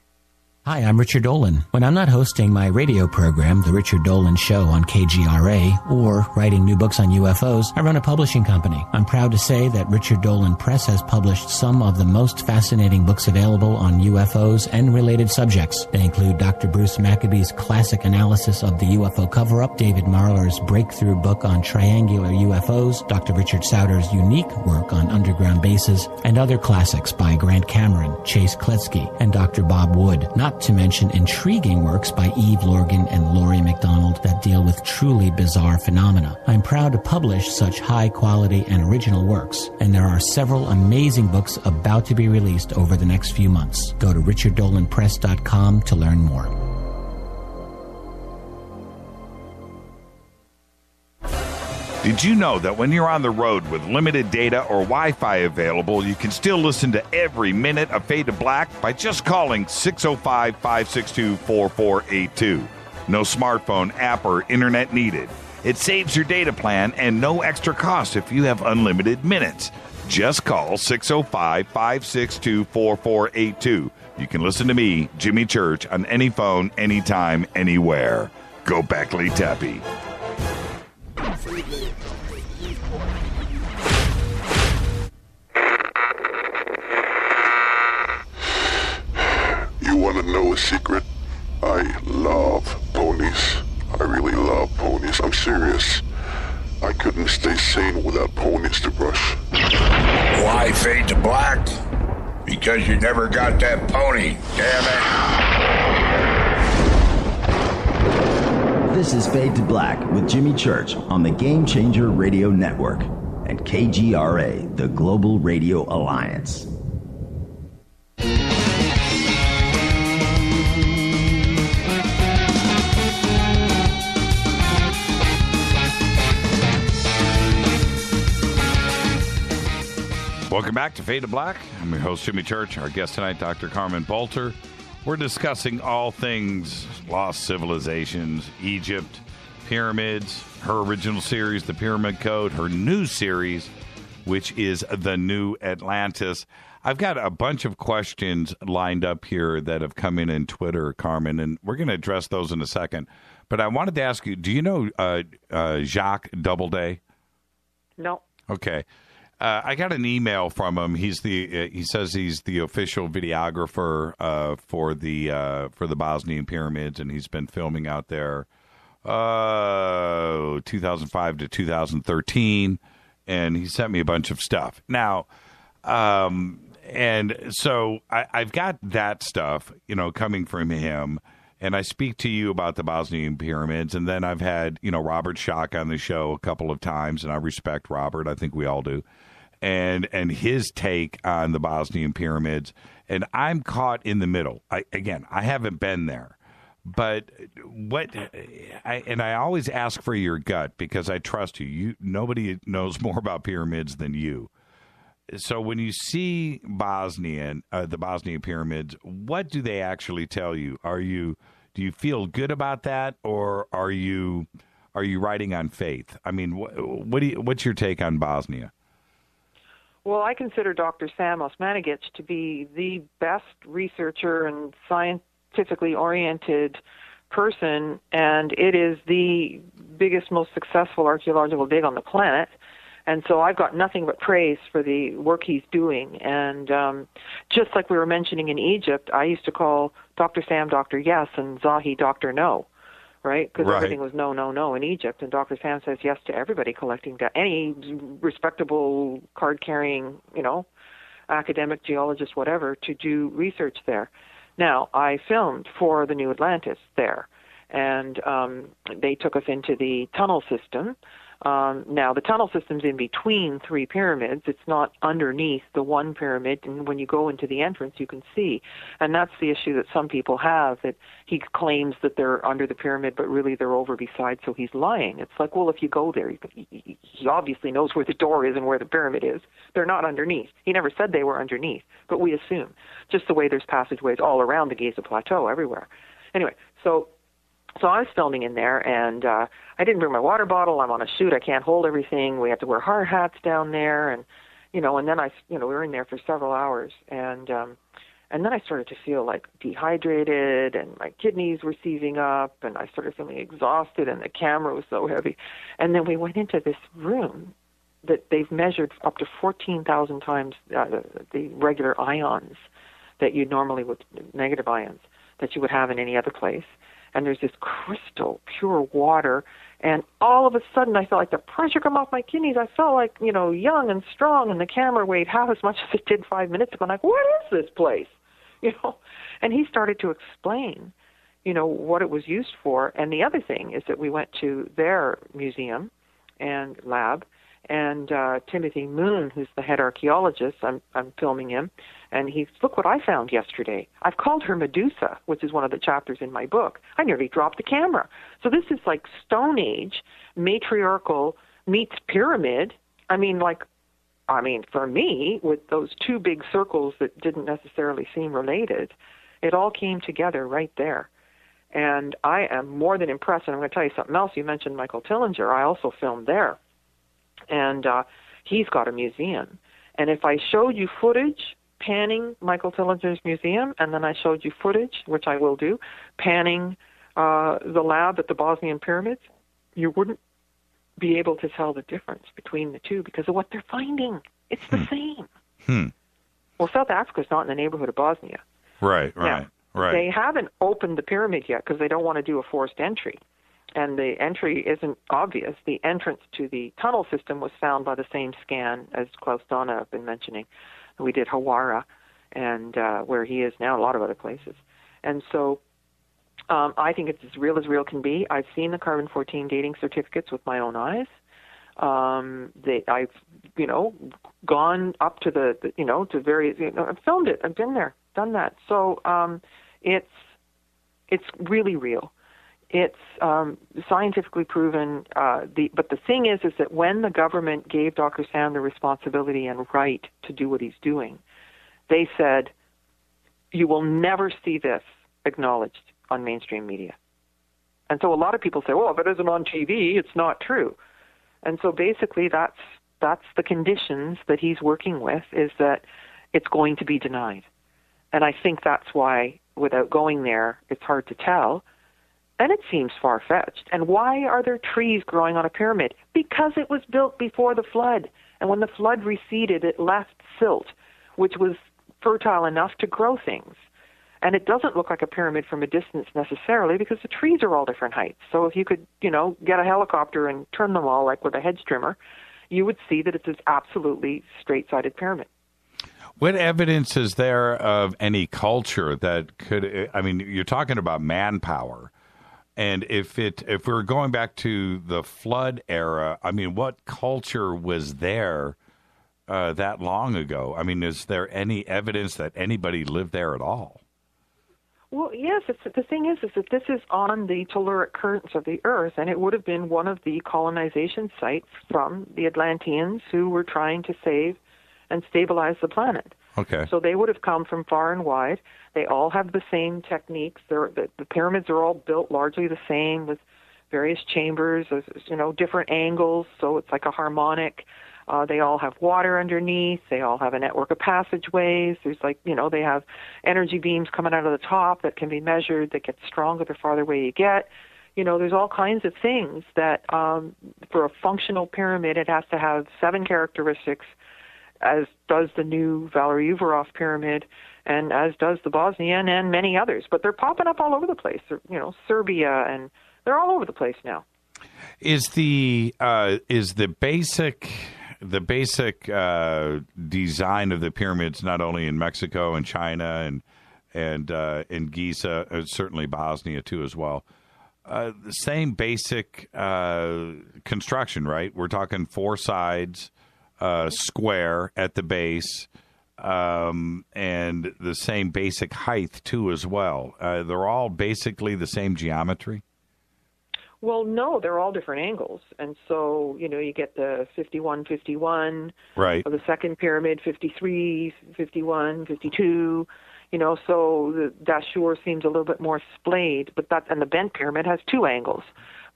Hi, I'm Richard Dolan. When I'm not hosting my radio program, The Richard Dolan Show on KGRA, or writing new books on UFOs, I run a publishing company. I'm proud to say that Richard Dolan Press has published some of the most fascinating books available on UFOs and related subjects. They include Dr. Bruce Maccabee's classic analysis of the UFO cover-up, David Marler's breakthrough book on triangular UFOs, Dr. Richard Sauder's unique work on underground bases, and other classics by Grant Cameron, Chase Kloetzke, and Dr. Bob Wood. Not to mention intriguing works by Eve Lorgen and Laurie MacDonald that deal with truly bizarre phenomena. I'm proud to publish such high quality and original works, and there are several amazing books about to be released over the next few months. Go to richarddolanpress.com to learn more. Did you know that when you're on the road with limited data or Wi Fi available, you can still listen to every minute of Fade to Black by just calling 605 562 4482? No smartphone, app, or internet needed. It saves your data plan and no extra cost if you have unlimited minutes. Just call 605 562 4482. You can listen to me, Jimmy Church, on any phone, anytime, anywhere. Go Beckley Tappy. You want to know a secret? I love ponies. I really love ponies. I'm serious. I couldn't stay sane without ponies to brush. Why fade to black? Because you never got that pony, damn it. This is Fade to Black with Jimmy Church on the Game Changer Radio Network and KGRA, the Global Radio Alliance. Welcome back to Fade to Black. I'm your host, Jimmy Church. Our guest tonight, Dr. Carmen Boulter. We're discussing all things lost civilizations, Egypt, pyramids, her original series, The Pyramid Code, her new series, which is The New Atlantis. I've got a bunch of questions lined up here that have come in in Twitter, Carmen, and we're going to address those in a second. But I wanted to ask you do you know uh, uh, Jacques Doubleday? No. Okay. Uh, I got an email from him. He's the uh, he says he's the official videographer uh, for the uh, for the Bosnian pyramids, and he's been filming out there, uh, 2005 to 2013, and he sent me a bunch of stuff. Now, um, and so I, I've got that stuff, you know, coming from him and I speak to you about the Bosnian pyramids, and then I've had you know Robert Schoch on the show a couple of times, and I respect Robert. I think we all do, and and his take on the Bosnian pyramids, and I'm caught in the middle. I, again, I haven't been there, but what I and I always ask for your gut because I trust you. You nobody knows more about pyramids than you so when you see Bosnian, uh, the Bosnian pyramids, what do they actually tell you? Are you do you feel good about that, or are you are you writing on faith? I mean, wh- what do you, what's your take on Bosnia? Well, I consider Dr. Sam Osmanagic to be the best researcher and scientifically oriented person, and it is the biggest, most successful archaeological dig on the planet And so I've got nothing but praise for the work he's doing. And um, just like we were mentioning in Egypt, I used to call Dr. Sam Dr. Yes and Zahi Dr. No, right? Because Right. everything was no, no, no in Egypt. And Dr. Sam says yes to everybody collecting data. Any respectable card carrying, you know, academic geologist, whatever, to do research there. Now, I filmed for the New Atlantis there, and um, they took us into the tunnel system. Um, now, the tunnel system's in between three pyramids. It's not underneath the one pyramid, and when you go into the entrance, you can see. And that's the issue that some people have that he claims that they're under the pyramid, but really they're over beside, so he's lying. It's like, well, if you go there, he obviously knows where the door is and where the pyramid is. They're not underneath. He never said they were underneath, but we assume. Just the way there's passageways all around the Giza Plateau, everywhere. Anyway, so so I was filming in there, and uh, I didn't bring my water bottle. I'm on a shoot. I can't hold everything. We had to wear hard hats down there, and you know, and then I, you know, we were in there for several hours, and um, and then I started to feel like dehydrated, and my kidneys were seizing up, and I started feeling exhausted, and the camera was so heavy, and then we went into this room that they've measured up to 14,000 times uh, the, the regular ions that you normally would negative ions that you would have in any other place and there's this crystal pure water and all of a sudden I felt like the pressure come off my kidneys. I felt like, you know, young and strong and the camera weighed half as much as it did five minutes ago. I'm like, what is this place? You know? And he started to explain, you know, what it was used for. And the other thing is that we went to their museum and lab and uh Timothy Moon, who's the head archaeologist, I'm I'm filming him, and he's look what I found yesterday. I've called her Medusa, which is one of the chapters in my book. I nearly dropped the camera. So this is like Stone Age matriarchal meets pyramid. I mean, like, I mean, for me, with those two big circles that didn't necessarily seem related, it all came together right there. And I am more than impressed. And I'm going to tell you something else. You mentioned Michael Tellinger. I also filmed there and uh, he's got a museum. And if I showed you footage panning Michael Tellinger's museum, and then I showed you footage, which I will do, panning uh, the lab at the Bosnian pyramids, you wouldn't be able to tell the difference between the two because of what they're finding. It's the same. Hmm. Well, South Africa's not in the neighborhood of Bosnia. Right, right, right. They haven't opened the pyramid yet because they don't want to do a forced entry. And the entry isn't obvious. The entrance to the tunnel system was found by the same scan as Klaus Dona have been mentioning. We did Hawara, and uh, where he is now, a lot of other places. And so um, I think it's as real as real can be. I've seen the carbon 14 dating certificates with my own eyes. Um, they, I've, you know, gone up to the, the, you know, to various, you know, I've filmed it. I've been there, done that. So um, it's, it's really real. It's um, scientifically proven. Uh, the, but the thing is, is that when the government gave Dr. Sam the responsibility and right to do what he's doing, they said, "You will never see this acknowledged on mainstream media." And so a lot of people say, "Well, if it isn't on TV, it's not true." And so basically, that's that's the conditions that he's working with is that it's going to be denied. And I think that's why, without going there, it's hard to tell. And it seems far fetched. And why are there trees growing on a pyramid? Because it was built before the flood. And when the flood receded, it left silt, which was fertile enough to grow things. And it doesn't look like a pyramid from a distance necessarily because the trees are all different heights. So if you could, you know, get a helicopter and turn them all like with a hedge trimmer, you would see that it's an absolutely straight-sided pyramid. What evidence is there of any culture that could? I mean, you're talking about manpower, and if it if we're going back to the flood era, I mean, what culture was there uh, that long ago? I mean, is there any evidence that anybody lived there at all? Well, yes. The thing is, is that this is on the telluric currents of the Earth, and it would have been one of the colonization sites from the Atlanteans who were trying to save and stabilize the planet. Okay. So they would have come from far and wide. They all have the same techniques. They're, the, the pyramids are all built largely the same with various chambers, you know, different angles. So it's like a harmonic. Uh, they all have water underneath. They all have a network of passageways. There's like, you know, they have energy beams coming out of the top that can be measured that get stronger the farther away you get. You know, there's all kinds of things that um, for a functional pyramid, it has to have seven characteristics, as does the new Valery Uvarov pyramid, and as does the Bosnian and many others. But they're popping up all over the place. They're, you know, Serbia, and they're all over the place now. Is the uh, is the basic the basic uh, design of the pyramids not only in Mexico and China and and uh, in Giza, uh, certainly Bosnia too as well. Uh, the same basic uh, construction, right? We're talking four sides, uh, square at the base, um, and the same basic height too as well. Uh, they're all basically the same geometry. Well, no, they're all different angles, and so you know you get the 51, 51, Right. Of the second pyramid, 53, 51, 52. You know, so the Dashur seems a little bit more splayed, but that and the bent pyramid has two angles.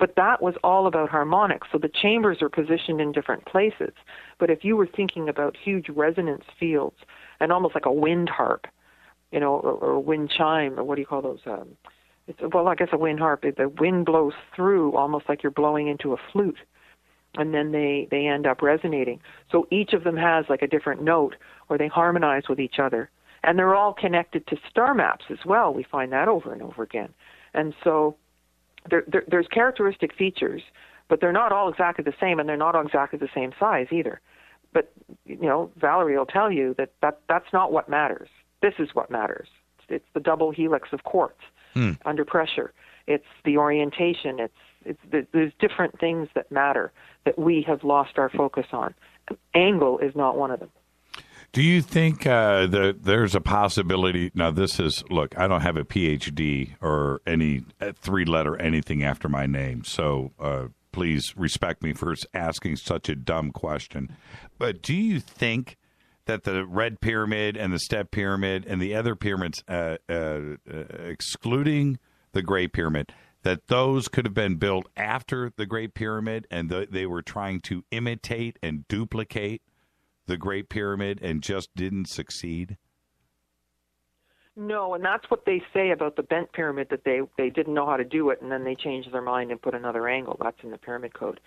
But that was all about harmonics. So the chambers are positioned in different places. But if you were thinking about huge resonance fields and almost like a wind harp, you know, or, or wind chime, or what do you call those? Um, it's well, I guess a wind harp. The wind blows through almost like you're blowing into a flute, and then they they end up resonating. So each of them has like a different note, or they harmonize with each other, and they're all connected to star maps as well. We find that over and over again, and so there, there there's characteristic features, but they're not all exactly the same, and they're not all exactly the same size either. But you know, Valery will tell you that, that that's not what matters. This is what matters. It's the double helix of quartz Hmm. under pressure. It's the orientation. It's it's the, there's different things that matter that we have lost our focus on. Angle is not one of them. Do you think uh, that there's a possibility? Now, this is look. I don't have a PhD or any three letter anything after my name, so uh, please respect me for asking such a dumb question. But do you think that the Red Pyramid and the Step Pyramid and the other pyramids, uh, uh, uh, excluding the Great Pyramid, that those could have been built after the Great Pyramid, and th- they were trying to imitate and duplicate the Great Pyramid and just didn't succeed? No, and that's what they say about the bent pyramid that they they didn't know how to do it and then they changed their mind and put another angle. That's in the pyramid code.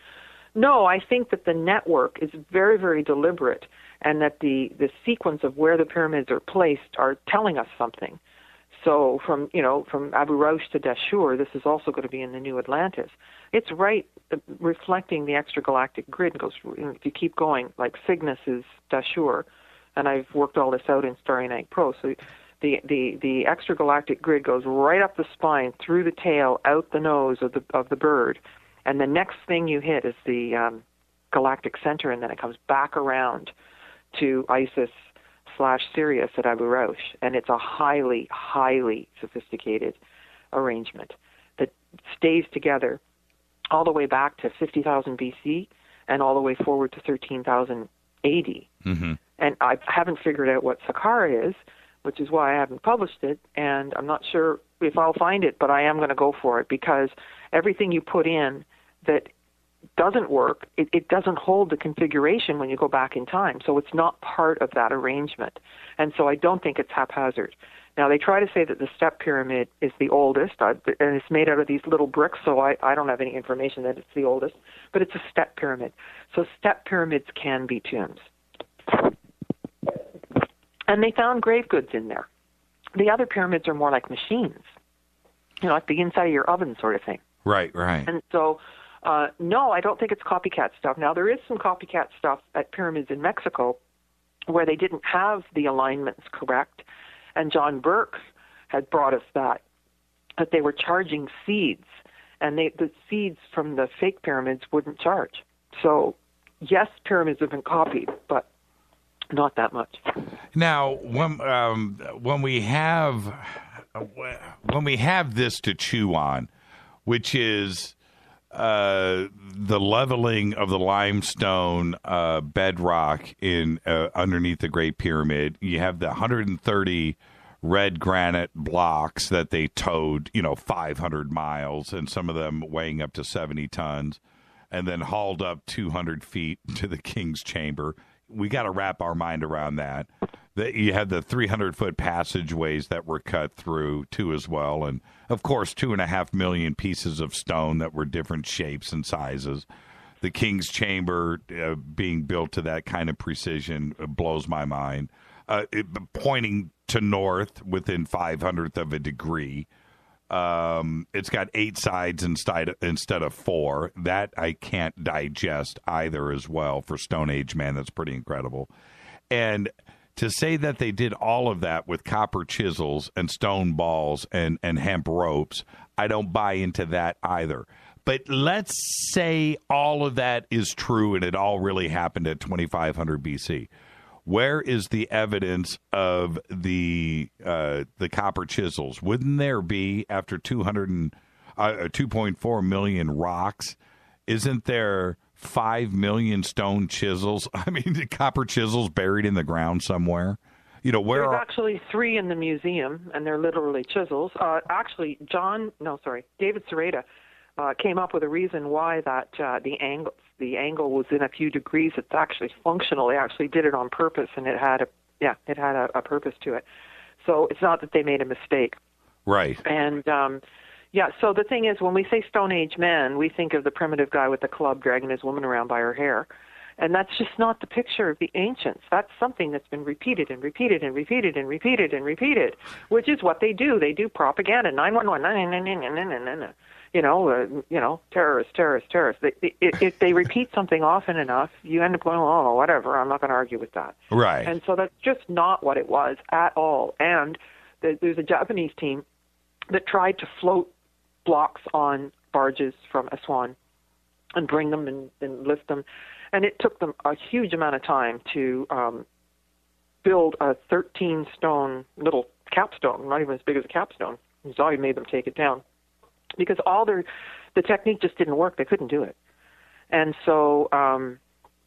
No, I think that the network is very very deliberate and that the the sequence of where the pyramids are placed are telling us something. So from you know from Abu Roash to Dashur, this is also going to be in the New Atlantis. It's right uh, reflecting the extragalactic grid. Goes if you keep going like Cygnus is Dashur, and I've worked all this out in Starry Night Pro. So the the the extragalactic grid goes right up the spine, through the tail, out the nose of the of the bird, and the next thing you hit is the um, galactic center, and then it comes back around to Isis slash Sirius at Abu Roash, and it's a highly highly sophisticated arrangement that stays together all the way back to 50,000 BC and all the way forward to 13,000 AD. Mm-hmm. And I haven't figured out what Saqqara is, which is why I haven't published it, and I'm not sure if I'll find it, but I am going to go for it because everything you put in that doesn't work, it, it doesn't hold the configuration when you go back in time. So it's not part of that arrangement. And so I don't think it's haphazard. Now, they try to say that the step pyramid is the oldest, uh, and it's made out of these little bricks, so I, I don't have any information that it's the oldest, but it's a step pyramid. So step pyramids can be tombs. And they found grave goods in there. The other pyramids are more like machines, you know, like the inside of your oven sort of thing. Right, right. And so, uh, no, I don't think it's copycat stuff. Now, there is some copycat stuff at pyramids in Mexico where they didn't have the alignments correct, and John Burke had brought us that, that they were charging seeds, and they, the seeds from the fake pyramids wouldn't charge. So, yes, pyramids have been copied, but not that much. Now, when um, when we have when we have this to chew on, which is uh, the leveling of the limestone uh, bedrock in uh, underneath the Great Pyramid, you have the 130 red granite blocks that they towed, you know, 500 miles, and some of them weighing up to 70 tons, and then hauled up 200 feet to the king's chamber we got to wrap our mind around that. That you had the 300 foot passageways that were cut through too as well, and of course two and a half million pieces of stone that were different shapes and sizes. The King's Chamber uh, being built to that kind of precision uh, blows my mind. Uh, it, pointing to north within 500th of a degree. Um, it's got eight sides instead instead of four. That I can't digest either. As well for Stone Age man, that's pretty incredible. And to say that they did all of that with copper chisels and stone balls and and hemp ropes, I don't buy into that either. But let's say all of that is true and it all really happened at 2500 BC. Where is the evidence of the uh, the copper chisels? Wouldn't there be after 200 and, uh, 2.4 million rocks? Isn't there five million stone chisels? I mean, the copper chisels buried in the ground somewhere. You know where? There's Are, actually three in the museum, and they're literally chisels. Uh, actually, John, no, sorry, David Sereda uh, came up with a reason why that uh, the angle the angle was in a few degrees. It's actually functional. They actually did it on purpose, and it had a yeah, it had a, a purpose to it. So it's not that they made a mistake. right. And um, yeah, so the thing is, when we say Stone Age men, we think of the primitive guy with the club dragging his woman around by her hair. And that's just not the picture of the ancients. That's something that's been repeated and repeated and repeated and repeated and repeated, which is what they do. They do propaganda. 911, you know, uh, you know, terrorists, terrorists, terrorists. They, they, if they repeat something often enough, you end up going, oh, whatever. I'm not going to argue with that. Right. And so that's just not what it was at all. And the, there's a Japanese team that tried to float blocks on barges from Aswan and bring them and, and lift them. And it took them a huge amount of time to um, build a 13 stone little capstone, not even as big as a capstone. Zahi made them take it down because all their the technique just didn't work. They couldn't do it. And so, um,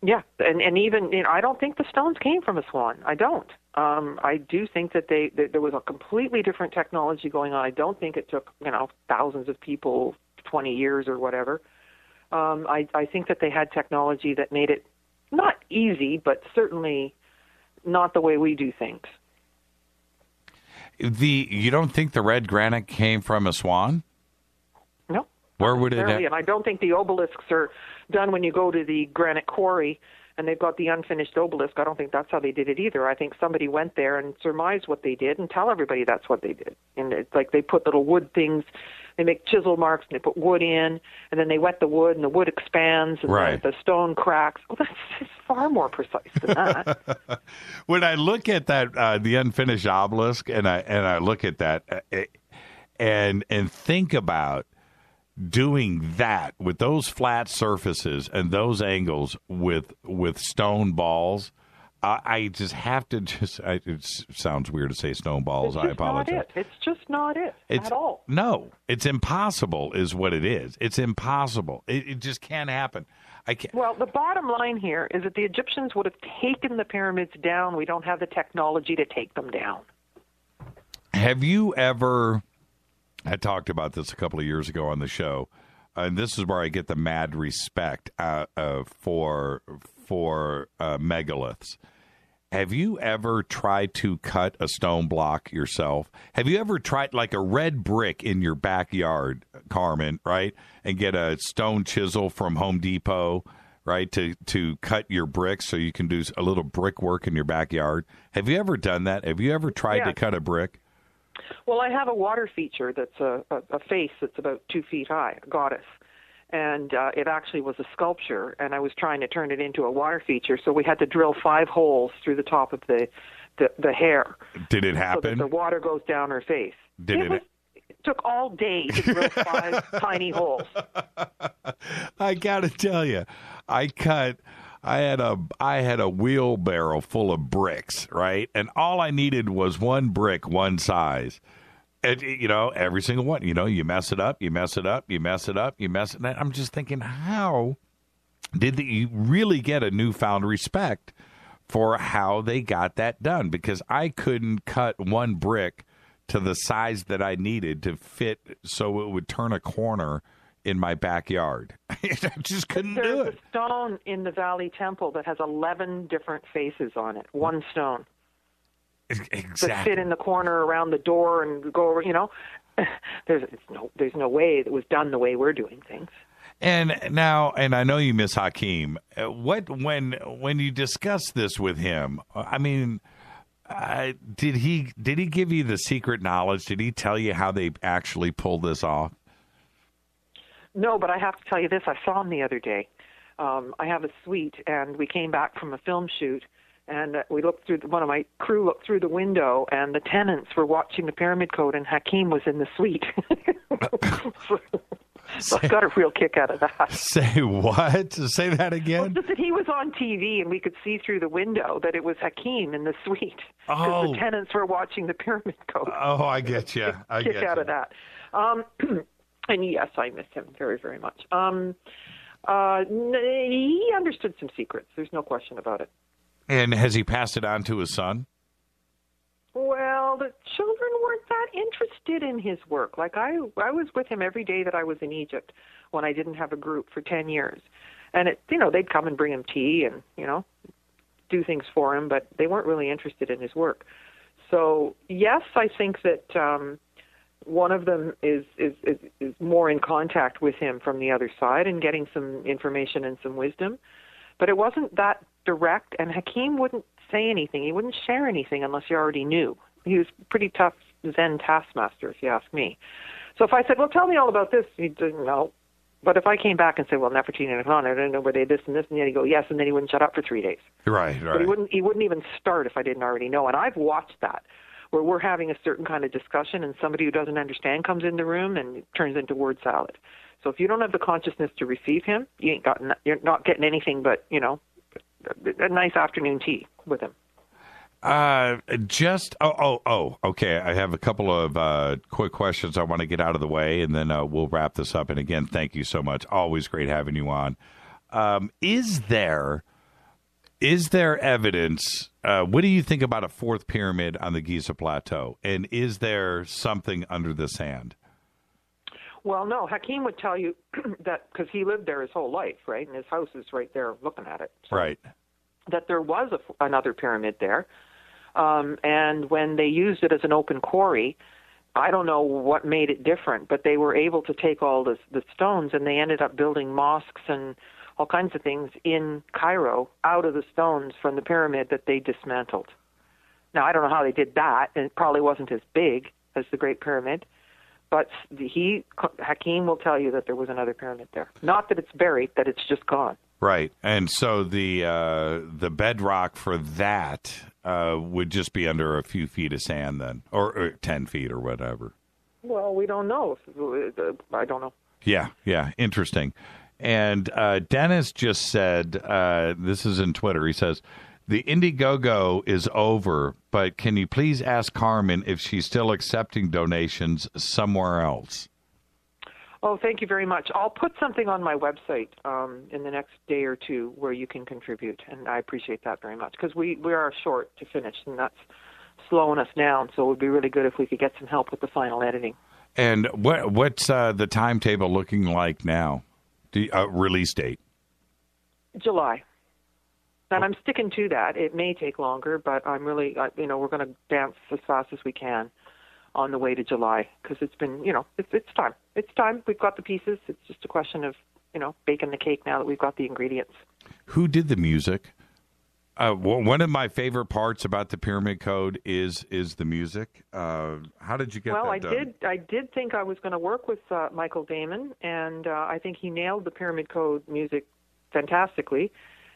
yeah, and and even you know, I don't think the stones came from Aswan. I don't. Um, I do think that they that there was a completely different technology going on. I don't think it took you know thousands of people 20 years or whatever. Um, I I think that they had technology that made it not easy, but certainly not the way we do things. The you don't think the red granite came from Aswan? No. Where would it? Have, and I don't think the obelisks are done when you go to the granite quarry and they've got the unfinished obelisk. I don't think that's how they did it either. I think somebody went there and surmised what they did and tell everybody that's what they did. And it's like they put little wood things, they make chisel marks and they put wood in, and then they wet the wood and the wood expands and Right. the, the stone cracks. Well, that's it's far more precise than that. when I look at that, uh, the unfinished obelisk, and I and I look at that, uh, and and think about doing that with those flat surfaces and those angles with with stone balls. I, I just have to just. I, it sounds weird to say stone balls. it's I apologize. it. It's just not it It's at all. no, it's impossible, is what it is. It's impossible. It, it just can't happen. I can't. Well, the bottom line here is that the Egyptians would have taken the pyramids down. We don't have the technology to take them down. Have you ever? I talked about this a couple of years ago on the show, and this is where I get the mad respect uh, uh, for for uh, megaliths. Have you ever tried to cut a stone block yourself? Have you ever tried like a red brick in your backyard, Carmen, right? And get a stone chisel from Home Depot, right? To to cut your bricks so you can do a little brickwork in your backyard. Have you ever done that? Have you ever tried to cut a brick? Well, I have a water feature that's a, a, a face that's about two feet high, a goddess. And uh, it actually was a sculpture, and I was trying to turn it into a water feature, so we had to drill five holes through the top of the the, the hair Did it so that happen? the water goes down her face. Did it? it? Was, it took all day to drill five tiny holes. I gotta tell you, I cut. I had a I had a wheelbarrow full of bricks, right? And all I needed was one brick, one size. And you know, every single one. You know, you mess it up, you mess it up, you mess it up, you mess it. I'm just thinking, how did the, you really get a newfound respect for how they got that done? Because I couldn't cut one brick to the size that I needed to fit, so it would turn a corner in my backyard. I just couldn't do it. There's a stone in the Valley Temple that has 11 different faces on it. One stone. that Exactly. sit in the corner around the door and go over. You know, there's it's no there's no way it was done the way we're doing things. And now, and I know you miss Hakeem. Uh, What when when you discuss this with him? I mean, uh, did he did he give you the secret knowledge? Did he tell you how they actually pulled this off? No, but I have to tell you this. I saw him the other day. Um, I have a suite, and we came back from a film shoot, and uh, we looked through. The, one of my crew looked through the window, and the tenants were watching the Pyramid Code, and Hakeem was in the suite. so I got a real kick out of that. Say what? Say that again. Just that he was on TV, and we could see through the window that it was Hakeem in the suite because Oh. the tenants were watching the Pyramid Code. Oh, I get you. I kick get out you. of that. Um, and yes, I miss him very, very much. Um, uh, he understood some secrets. There's no question about it. And has he passed it on to his son? Well, the children weren't that interested in his work. Like I, I was with him every day that I was in Egypt when I didn't have a group for ten years, and it, you know, they'd come and bring him tea and you know, do things for him, but they weren't really interested in his work. So yes, I think that um, one of them is, is is is more in contact with him from the other side and getting some information and some wisdom, but it wasn't that direct. And Hakeem wouldn't say anything. He wouldn't share anything unless you already knew. He was pretty tough Zen taskmaster, if you ask me. So if I said, "Well, tell me all about this," he didn't know. But if I came back and said, "Well, Nefertiti and Akhenaten, I don't know where they this and this," and then he'd go, "Yes," and then he wouldn't shut up for three days. Right, But he wouldn't he wouldn't even start if I didn't already know. And I've watched that where we're having a certain kind of discussion and somebody who doesn't understand comes in the room and turns into word salad. So if you don't have the consciousness to receive him, you ain't got you're not getting anything but, you know, a nice afternoon tea with him. Uh, just oh oh oh. Okay, I have a couple of uh, quick questions I want to get out of the way, and then uh, we'll wrap this up. And again, thank you so much. Always great having you on. Um, is there is there evidence? Uh, what do you think about a fourth pyramid on the Giza Plateau? And is there something under the sand? Well, no, Hakeem would tell you that because he lived there his whole life, right? And his house is right there looking at it. Right. that there was a, another pyramid there. Um, and when they used it as an open quarry, I don't know what made it different, but they were able to take all the, the stones and they ended up building mosques and all kinds of things in Cairo out of the stones from the pyramid that they dismantled. Now, I don't know how they did that, and it probably wasn't as big as the Great Pyramid, but he, Hakim will tell you that there was another pyramid there. Not that it's buried, that it's just gone. Right, and so the uh, the bedrock for that uh, would just be under a few feet of sand, then, or, or ten feet, or whatever. Well, we don't know. I don't know. Yeah, yeah, interesting. And uh, Dennis just said, uh, this is in Twitter. He says, "The Indiegogo is over, but can you please ask Carmen if she's still accepting donations somewhere else?" Oh, thank you very much. I'll put something on my website um, in the next day or two where you can contribute, and I appreciate that very much because we we are short to finish, and that's slowing us down. So it would be really good if we could get some help with the final editing. And what what's uh, the timetable looking like now? Uh, release date? July. And I'm sticking to that. It may take longer, but I'm really, uh, you know, we're going to dance as fast as we can on the way to July because it's been, you know, it's, it's time. It's time. We've got the pieces. It's just a question of, you know, baking the cake now that we've got the ingredients. Who did the music? Uh, one of my favorite parts about the Pyramid Code is is the music. Uh, how did you get well, that I done? did. I did think I was going to work with uh, Michael Damon, and uh, I think he nailed the Pyramid Code music fantastically.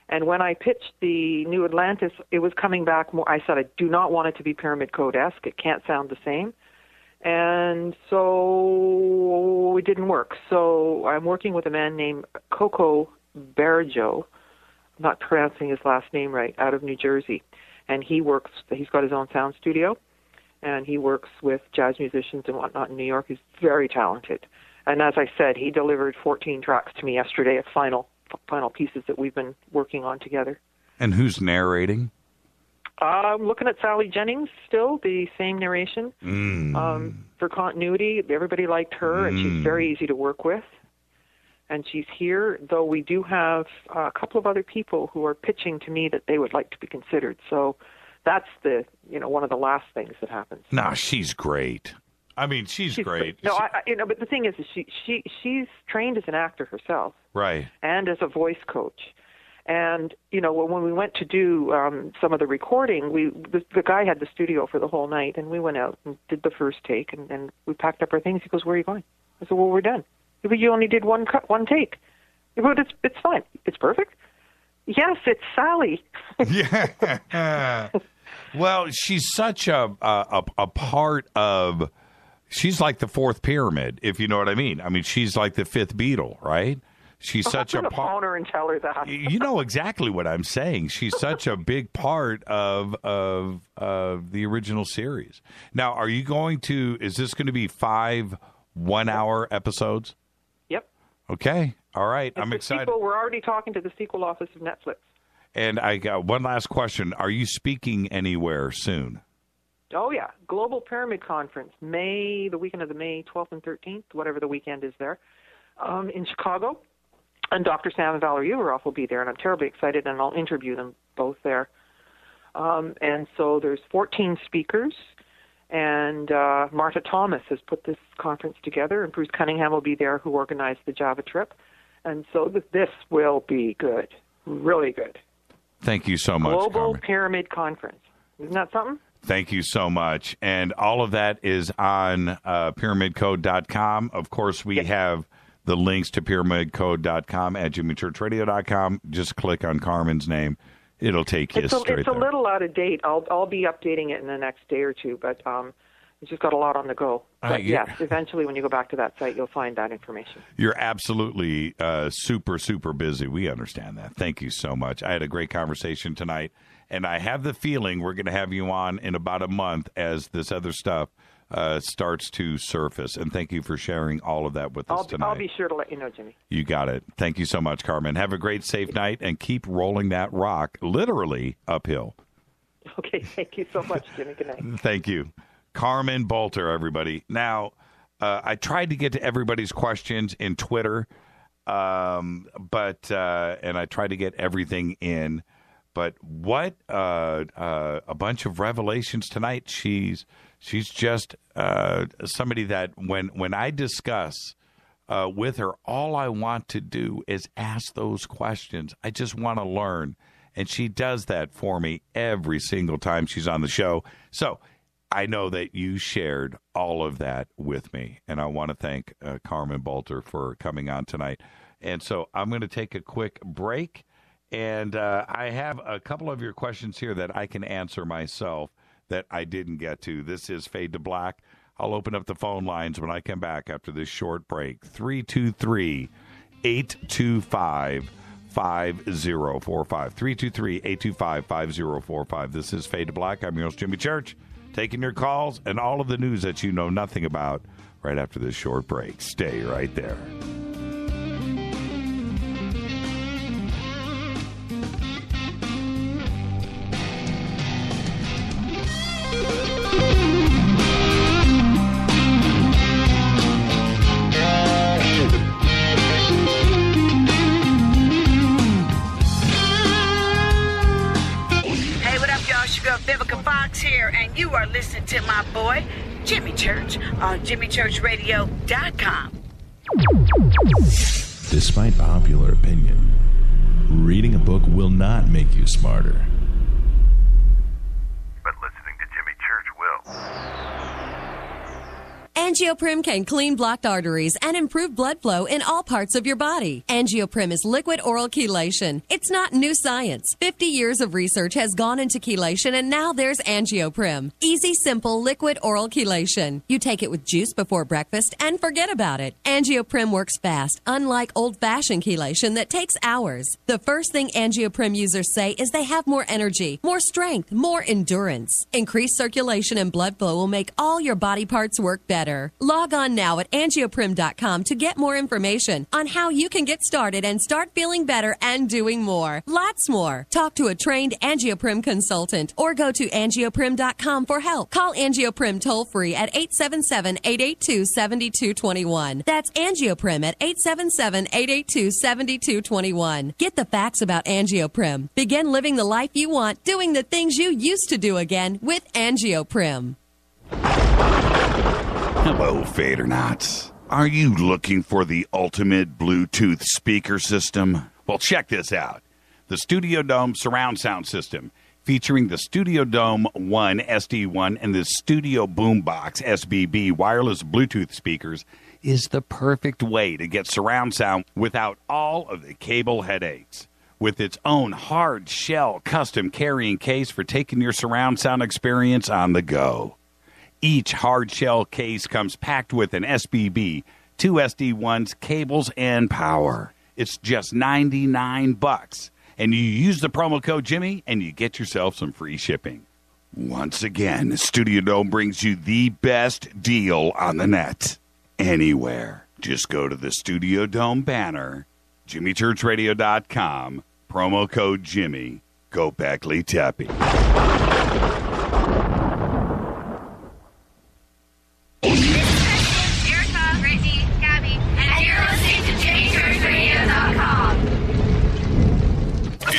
And when I pitched the New Atlantis, it was coming back more. I said I do not want it to be Pyramid Code esque. It can't sound the same. And so it didn't work. So I'm working with a man named Coco Barajo. Not pronouncing his last name right, out of New Jersey. And he works, he's got his own sound studio and he works with jazz musicians and whatnot in New York. He's very talented. And as I said, he delivered 14 tracks to me yesterday of final final pieces that we've been working on together. And who's narrating? I'm looking at Sally Jennings still, the same narration. Mm. Um, for continuity, everybody liked her, and she's Mm. very easy to work with. And she's here, though we do have uh, a couple of other people who are pitching to me that they would like to be considered. So that's the you know one of the last things that happens. No, she's great. I mean, she's, great. No, I, I, you know, but the thing is, is she she she's trained as an actor herself Right. and as a voice coach. And you know, when when we went to do um, some of the recording, we the, the guy had the studio for the whole night, and we went out and did the first take, and, and we packed up our things. He goes, "Where are you going?" I said, "Well, we're done." Goes, "You only did one cut, one take." But it's it's fine. It's perfect. Yes, it's Sally. yeah. well, she's such a, a a part of. She's like the fourth pyramid, if you know what I mean. I mean, she's like the fifth Beatle, right? She's such I'm a part. phone her and tell her that. you know exactly what I'm saying. She's such a big part of of of the original series. Now, are you going to? Is this going to be five one hour episodes? Okay. All right. I'm excited. Sequel, we're already talking to the sequel office of Netflix. And I got one last question. Are you speaking anywhere soon? Oh yeah, Global Pyramid Conference, May the weekend of the May 12th and 13th, whatever the weekend is there, um, in Chicago. And Dr. Sam and Valery Uvarov will be there, and I'm terribly excited, and I'll interview them both there. Um, and so there's 14 speakers, and uh, Martha Thomas has put this conference together, and Bruce Cunningham will be there, who organized the Java trip. And so th- this will be good, really good. Thank you so much, Global Carmen. Pyramid Conference. Isn't that something? Thank you so much. And all of that is on uh, pyramidcode.com. Of course, we have the links to pyramidcode.com at jimmychurchradio.com. Just click on Carmen's name. It'll take you It's a, straight it's a little out of date. I'll I'll be updating it in the next day or two, but um, it's just got a lot on the go. But yes, eventually when you go back to that site, you'll find that information. You're absolutely uh, super, super busy. We understand that. Thank you so much. I had a great conversation tonight, and I have the feeling we're going to have you on in about a month as this other stuff uh, starts to surface. And thank you for sharing all of that with us I'll tonight. I'll be sure to let you know, Jimmy. You got it. Thank you so much, Carmen. Have a great, safe night, and keep rolling that rock literally uphill. Okay, thank you so much, Jimmy. Good night. Thank you. Carmen Boulter, everybody. Now, uh, I tried to get to everybody's questions in Twitter, um, but, uh, and I tried to get everything in. But what uh, uh, a bunch of revelations tonight. She's she's just uh, somebody that when when I discuss uh, with her, all I want to do is ask those questions. I just want to learn, and she does that for me every single time she's on the show. So I know that you shared all of that with me, and I want to thank uh, Carmen Boulter for coming on tonight. And so I'm going to take a quick break, and uh, I have a couple of your questions here that I can answer myself that I didn't get to. This is Fade to Black. I'll open up the phone lines when I come back after this short break. 323 825 5045. 323 825 5045. This is Fade to Black. I'm your host, Jimmy Church, taking your calls and all of the news that you know nothing about right after this short break. Stay right there. Vivica Fox here, and you are listening to my boy, Jimmy Church, on JimmyChurchRadio.com. Despite popular opinion, reading a book will not make you smarter. But listening to Jimmy Church will. Angioprim can clean blocked arteries and improve blood flow in all parts of your body. Angioprim is liquid oral chelation. It's not new science. 50 years of research has gone into chelation and now there's Angioprim. Easy, simple, liquid oral chelation. You take it with juice before breakfast and forget about it. Angioprim works fast, unlike old-fashioned chelation that takes hours. The first thing Angioprim users say is they have more energy, more strength, more endurance. Increased circulation and blood flow will make all your body parts work better. Better. Log on now at angioprim.com to get more information on how you can get started and start feeling better and doing more. Lots more. Talk to a trained Angioprim consultant or go to angioprim.com for help. Call Angioprim toll free at 877 882 7221. That's Angioprim at 877 882 7221. Get the facts about Angioprim. Begin living the life you want, doing the things you used to do again with Angioprim. Hello, Fadernauts. Are you looking for the ultimate Bluetooth speaker system? Well, check this out. The Studio Dome surround sound system featuring the Studio Dome 1 SD1 and the Studio Boombox SBB wireless Bluetooth speakers is the perfect way to get surround sound without all of the cable headaches. With its own hard shell custom carrying case for taking your surround sound experience on the go. Each hard shell case comes packed with an SBB, two SD1s, cables, and power. It's just 99 bucks. And you use the promo code Jimmy and you get yourself some free shipping. Once again, Studio Dome brings you the best deal on the net. Anywhere. Just go to the Studio Dome banner, jimmychurchradio.com, promo code Jimmy. Go Beckley Tappy.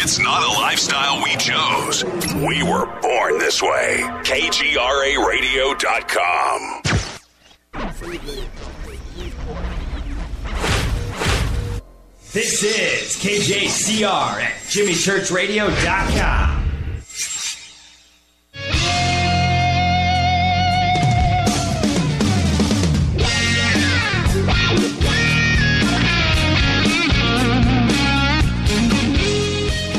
It's not a lifestyle we chose. We were born this way. KGRARadio.com. This is KJCR at JimmyChurchRadio.com.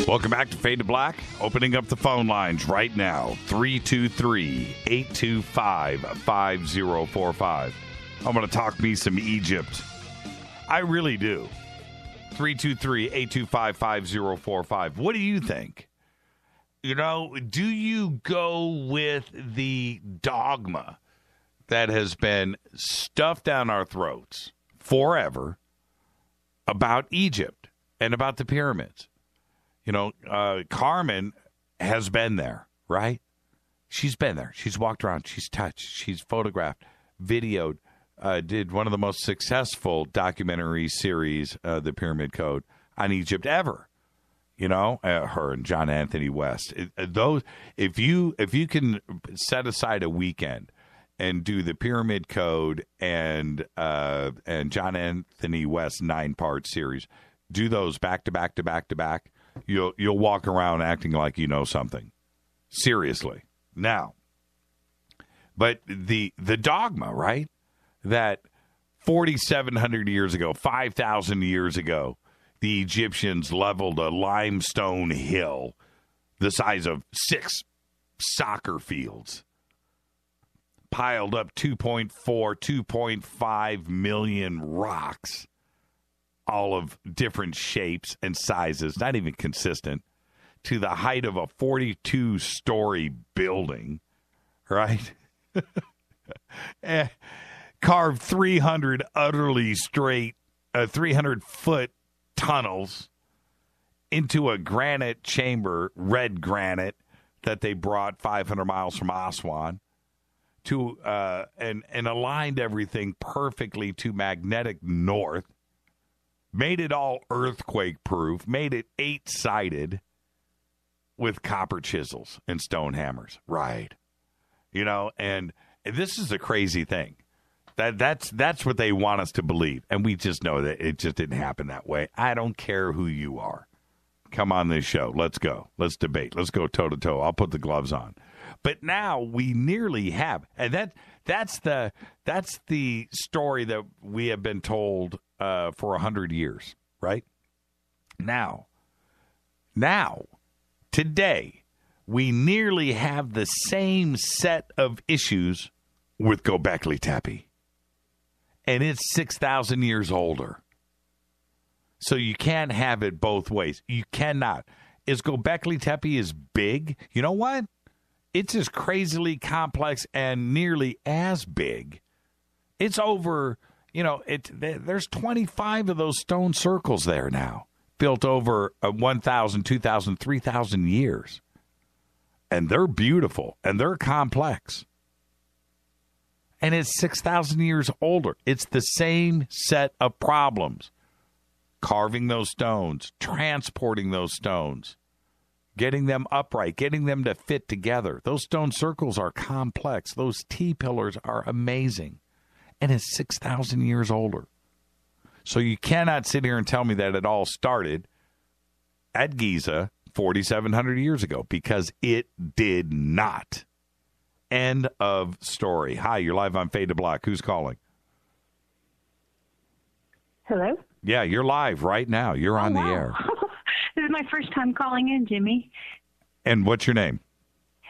Welcome back to Fade to Black. Opening up the phone lines right now 323 825 5045. I'm going to talk me some Egypt. I really do. 323 825 5045. What do you think? You know, do you go with the dogma that has been stuffed down our throats forever about Egypt and about the pyramids? You know, uh, Carmen has been there, right? She's been there. She's walked around. She's touched. She's photographed, videoed, uh, did one of the most successful documentary series, uh, The Pyramid Code, on Egypt ever. You know, uh, her and John Anthony West. It, uh, those, if you if you can set aside a weekend and do the Pyramid Code and uh, and John Anthony West nine part series, do those back to back to back to back you'll you'll walk around acting like you know something. Seriously. Now, but the the dogma, right? That 4700 years ago, 5000 years ago, the Egyptians leveled a limestone hill the size of 6 soccer fields. Piled up 2.4 2.5 million rocks all of different shapes and sizes, not even consistent, to the height of a 42 story building, right? eh, carved 300 utterly straight, uh, 300 foot tunnels into a granite chamber, red granite, that they brought 500 miles from Aswan. To uh, and and aligned everything perfectly to magnetic north made it all earthquake proof, made it eight sided with copper chisels and stone hammers. Right. You know, and this is a crazy thing. That that's that's what they want us to believe. And we just know that it just didn't happen that way. I don't care who you are. Come on this show. Let's go. Let's debate. Let's go toe to toe. I'll put the gloves on. But now we nearly have and that that's the that's the story that we have been told uh, for a hundred years, right? Now, now, today, we nearly have the same set of issues with Gobekli Tepe, and it's six thousand years older. So you can't have it both ways. You cannot. Is Gobekli Tepe is big? You know what? It's as crazily complex and nearly as big It's over, you know, it there's 25 of those stone circles there now, built over uh, 1,000, 2,000, 3,000 years. And they're beautiful and they're complex. And it's 6,000 years older. It's the same set of problems carving those stones, transporting those stones, getting them upright, getting them to fit together. Those stone circles are complex. Those T pillars are amazing. And it's 6,000 years older. So you cannot sit here and tell me that it all started at Giza 4,700 years ago because it did not. End of story. Hi, you're live on Fade to Black. Who's calling? Hello? Yeah, you're live right now. You're oh, on Oh, the air. This is my first time calling in, Jimmy. And what's your name?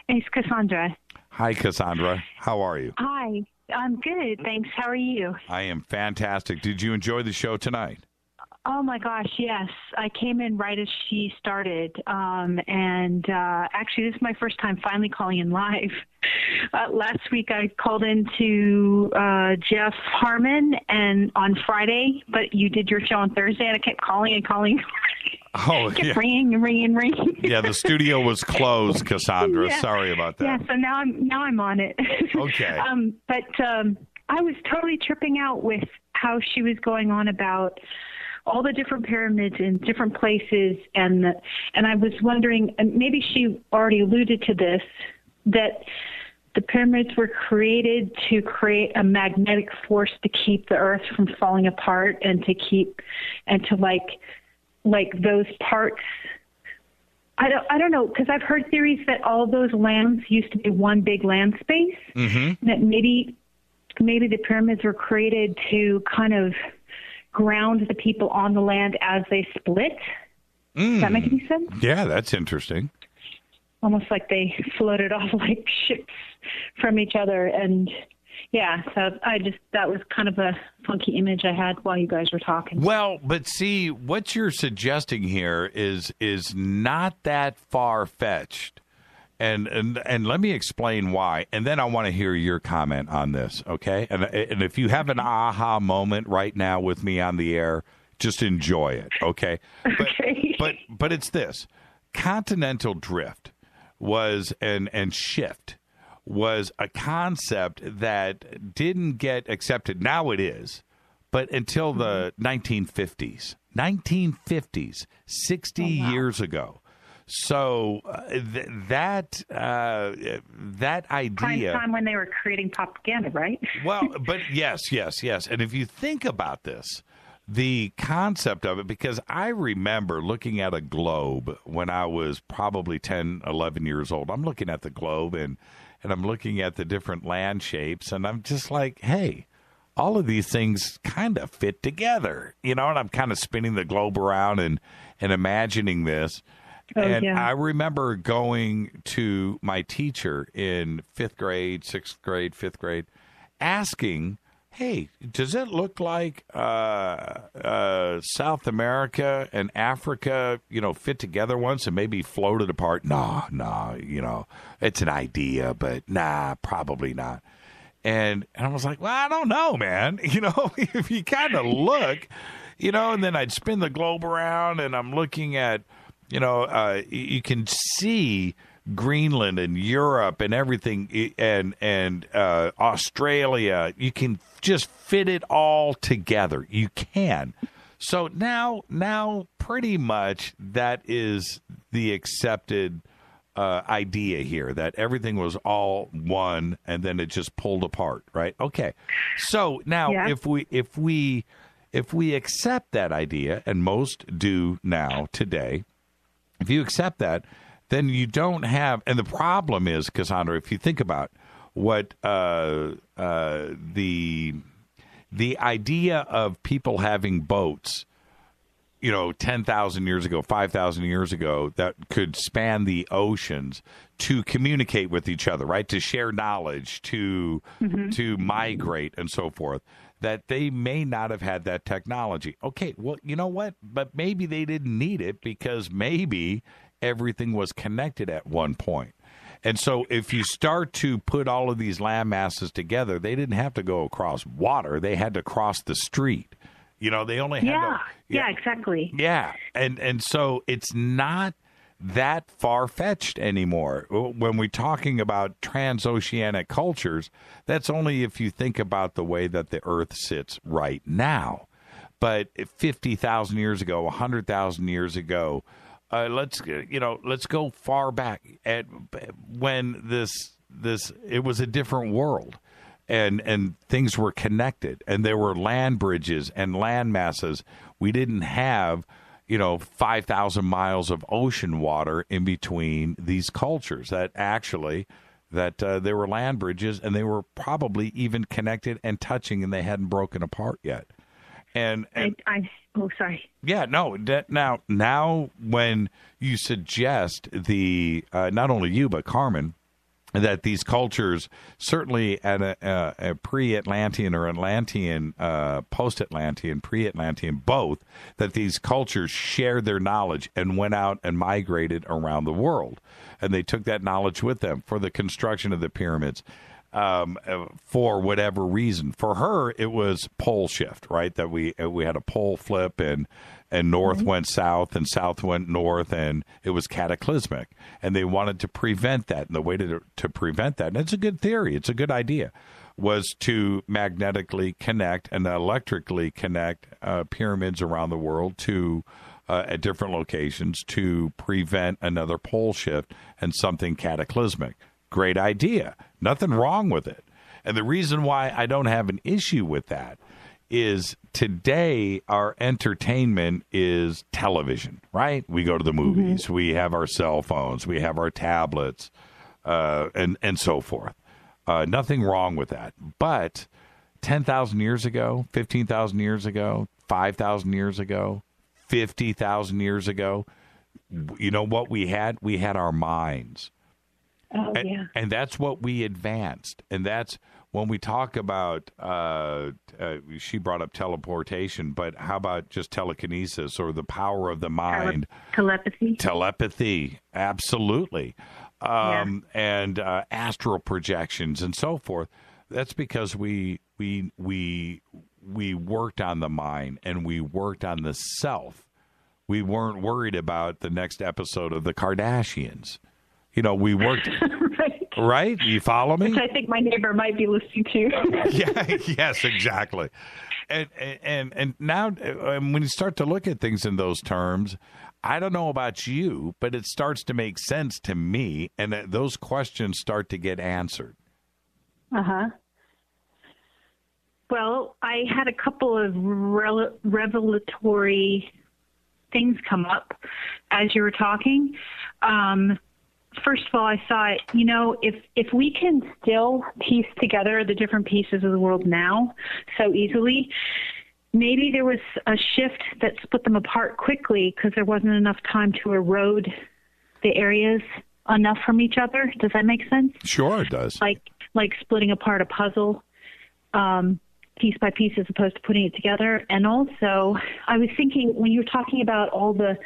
It's Cassandra. Hi, Cassandra. How are you? Hi. I'm good, thanks. How are you? I am fantastic. Did you enjoy the show tonight? Oh my gosh, yes. I came in right as she started. Um, and uh, actually, this is my first time finally calling in live. Uh, last week, I called in to uh, Jeff Harmon and on Friday, but you did your show on Thursday, and I kept calling and calling. Oh, yeah. ringing and ringing and ringing. Yeah, the studio was closed, Cassandra. Yeah. Sorry about that. Yeah, so now I'm now I'm on it. Okay. um, but um, I was totally tripping out with how she was going on about all the different pyramids in different places, and the, and I was wondering, and maybe she already alluded to this, that the pyramids were created to create a magnetic force to keep the earth from falling apart and to keep and to like like those parts I don't I don't know because I've heard theories that all those lands used to be one big land space Mm-hmm. that maybe maybe the pyramids were created to kind of ground the people on the land as they split. Does that make any sense? Yeah, that's interesting. Almost like they floated off like ships from each other and yeah, so I just that was kind of a funky image I had while you guys were talking. Well, but see, what you're suggesting here is is not that far fetched. And, and and let me explain why, and then I want to hear your comment on this, okay? And and if you have an aha moment right now with me on the air, just enjoy it, okay? But but but it's this: continental drift was and and shift was a concept that didn't get accepted. Now it is, but until the 1950s, 1950s, 60 years ago. So uh, th- that uh, that idea. time when they were creating propaganda, right? Well, but yes, yes, yes. And if you think about this, the concept of it, because I remember looking at a globe when I was probably 10, 11 years old. I'm looking at the globe and, and I'm looking at the different land shapes, and I'm just like, hey, all of these things kind of fit together, you know, and I'm kind of spinning the globe around and, and imagining this. Oh, and yeah. I remember going to my teacher in fifth grade, sixth grade, fifth grade, asking, "Hey, does it look like uh, uh, South America and Africa, you know, fit together once and maybe floated apart?" Nah, nah, you know, it's an idea, but nah, probably not. And and I was like, well, I don't know, man. You know, if you kind of look, you know, and then I'd spin the globe around, and I'm looking at, you know, uh, you can see Greenland and Europe and everything, and and uh, Australia. You can just fit it all together. You can. So now, now, pretty much that is the accepted uh, idea here that everything was all one and then it just pulled apart, right? Okay. So now Yeah. if we if we if we accept that idea and most do now today, if you accept that, then you don't have and the problem is Cassandra, if you think about what uh, uh, the the idea of people having boats you know, 10,000 years ago, 5,000 years ago, that could span the oceans to communicate with each other, right? To share knowledge, to to migrate and so forth. That they may not have had that technology. Okay, well, you know what? But maybe they didn't need it because maybe everything was connected at one point. And so, if you start to put all of these land masses together, they didn't have to go across water; they had to cross the street. You know, they only had Yeah, to, yeah, exactly. yeah, and and so it's not that far fetched anymore. When we're talking about transoceanic cultures, that's only if you think about the way that the Earth sits right now. But fifty thousand years ago, hundred thousand years ago, uh, let's you know, let's go far back at when this this it was a different world and and things were connected and there were land bridges and land masses. We didn't have you know 5000 miles of ocean water in between these cultures that actually that uh, there were land bridges and they were probably even connected and touching and they hadn't broken apart yet. And, and I, I oh sorry. yeah, no. Now, now, when you suggest the uh, not only you but Carmen that these cultures, certainly at a, a, a pre-Atlantean or Atlantean, uh, post-Atlantean, pre-Atlantean, both, that these cultures shared their knowledge and went out and migrated around the world, and they took that knowledge with them for the construction of the pyramids um, uh, for whatever reason. For her, it was pole shift, right? That we uh, we had a pole flip and and north went south and south went north, and it was cataclysmic. And they wanted to prevent that, and the way to to prevent that, and it's a good theory, it's a good idea, was to magnetically connect and electrically connect uh, pyramids around the world to. Uh, at different locations to prevent another pole shift and something cataclysmic. Great idea. Nothing wrong with it. And the reason why I don't have an issue with that is today our entertainment is television, right? We go to the movies, we have our cell phones, we have our tablets, uh, and and so forth. Uh, nothing wrong with that. But ten thousand years ago, fifteen thousand years ago, five thousand years ago, fifty thousand years ago, you know what we had? We had our minds. Oh and, yeah. and that's what we advanced. And that's when we talk about, uh, uh, she brought up teleportation, but how about just telekinesis or the power of the mind? Telepathy. Telepathy, absolutely. Um, And uh, astral projections and so forth. That's because we we we we worked on the mind and we worked on the self. We weren't worried about the next episode of the Kardashians. You know, we worked right. right. You follow me? Which I think my neighbor might be listening to. yeah, yes, exactly. And and and now uh, when you start to look at things in those terms, I don't know about you, but it starts to make sense to me, and those questions start to get answered. Uh huh. Well, I had a couple of rel- revelatory things come up as you were talking. Um, first of all, I thought, you know, if if we can still piece together the different pieces of the world now so easily, maybe there was a shift that split them apart quickly because there wasn't enough time to erode the areas enough from each other. Does that make sense? Sure, it does. Like like splitting apart a puzzle. Um, piece by piece as opposed to putting it together. And also, I was thinking when you were talking about all the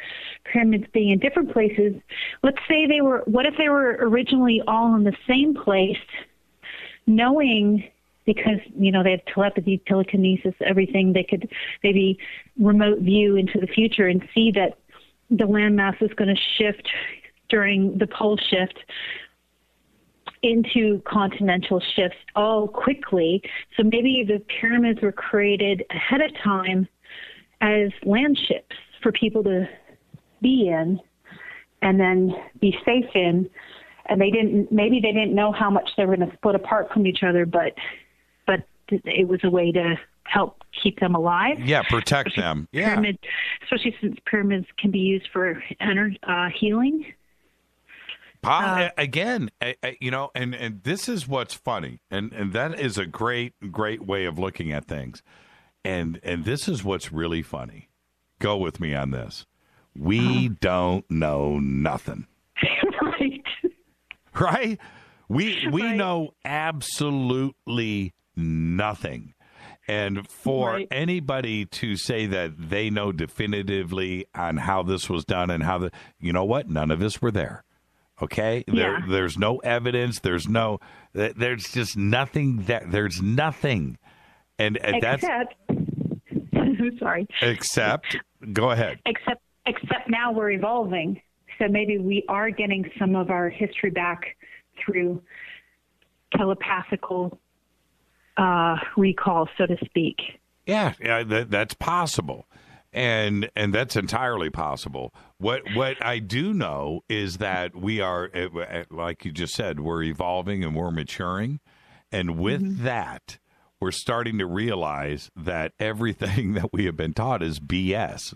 pyramids being in different places, let's say they were, what if they were originally all in the same place, knowing because, you know, they have telepathy, telekinesis, everything, they could maybe remote view into the future and see that the landmass is going to shift during the pole shift into continental shifts all quickly. So maybe the pyramids were created ahead of time as land ships for people to be in and then be safe in. And they didn't, maybe they didn't know how much they were going to split apart from each other, but, but it was a way to help keep them alive. Yeah, protect them. Yeah. Pyramid, especially since pyramids can be used for ener- uh, healing. Pa, again, uh, you know, and, and this is what's funny, and, and that is a great, great way of looking at things. And and this is what's really funny. Go with me on this. We don't know nothing. right. Right? We we know absolutely nothing. And for Right. anybody to say that they know definitively on how this was done and how the you know what? None of us were there. Okay, there, Yeah. there's no evidence. There's no. There's just nothing that. There's nothing, and, and that's except, sorry, except. Go ahead. except except now we're evolving, so maybe we are getting some of our history back through telepathical uh, recall, so to speak. Yeah, yeah, that, that's possible, and and that's entirely possible. What what I do know is that we are, eh, eh, like you just said, we're evolving and we're maturing, and with that, we're starting to realize that everything that we have been taught is BS.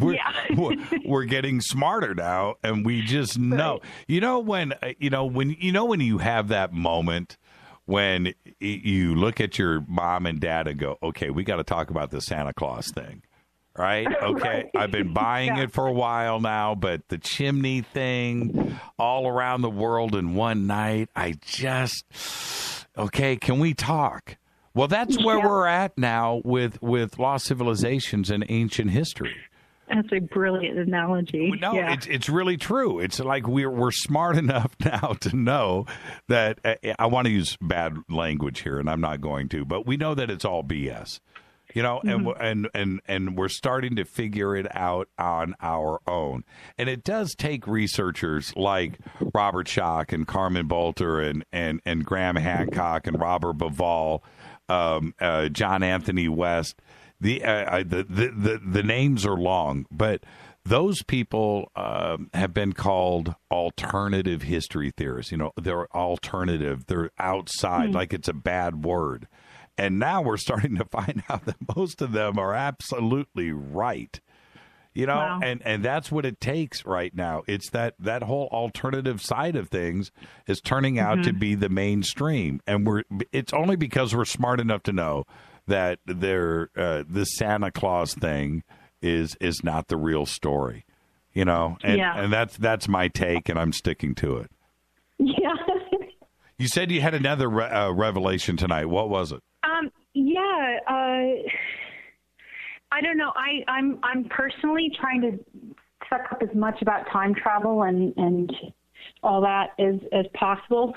we're, we're, we're getting smarter now, and we just know. You know when uh, you know when you know when you have that moment when you look at your mom and dad and go, "Okay, we got to talk about the Santa Claus thing." Right? Okay. I've been buying it for a while now, but the chimney thing all around the world in one night, I just okay, can we talk? Well, that's where we're at now with with lost civilizations and ancient history. That's a brilliant analogy. No, yeah. it's it's really true. It's like we're we're smart enough now to know that uh, I want to use bad language here, and I'm not going to, but we know that it's all BS. You know, and Mm-hmm. and and and we're starting to figure it out on our own. And it does take researchers like Robert Schoch and Carmen Boulter and and and Graham Hancock and Robert Bauval, um, uh, John Anthony West. The, uh, the the the the names are long, but those people um, have been called alternative history theorists. You know, they're alternative. They're outside, Hmm. like it's a bad word. And now we're starting to find out that most of them are absolutely right. You know, Wow. and and that's what it takes right now. It's that that whole alternative side of things is turning out to Mhm. be the mainstream, and we're it's only because we're smart enough to know that there uh, this Santa Claus thing is is not the real story. You know, and Yeah. and that's that's my take, and I'm sticking to it. yeah. You said you had another re- uh, revelation tonight. What was it? Um, yeah, uh, I don't know. I, I'm I'm personally trying to suck up as much about time travel and and all that as as possible,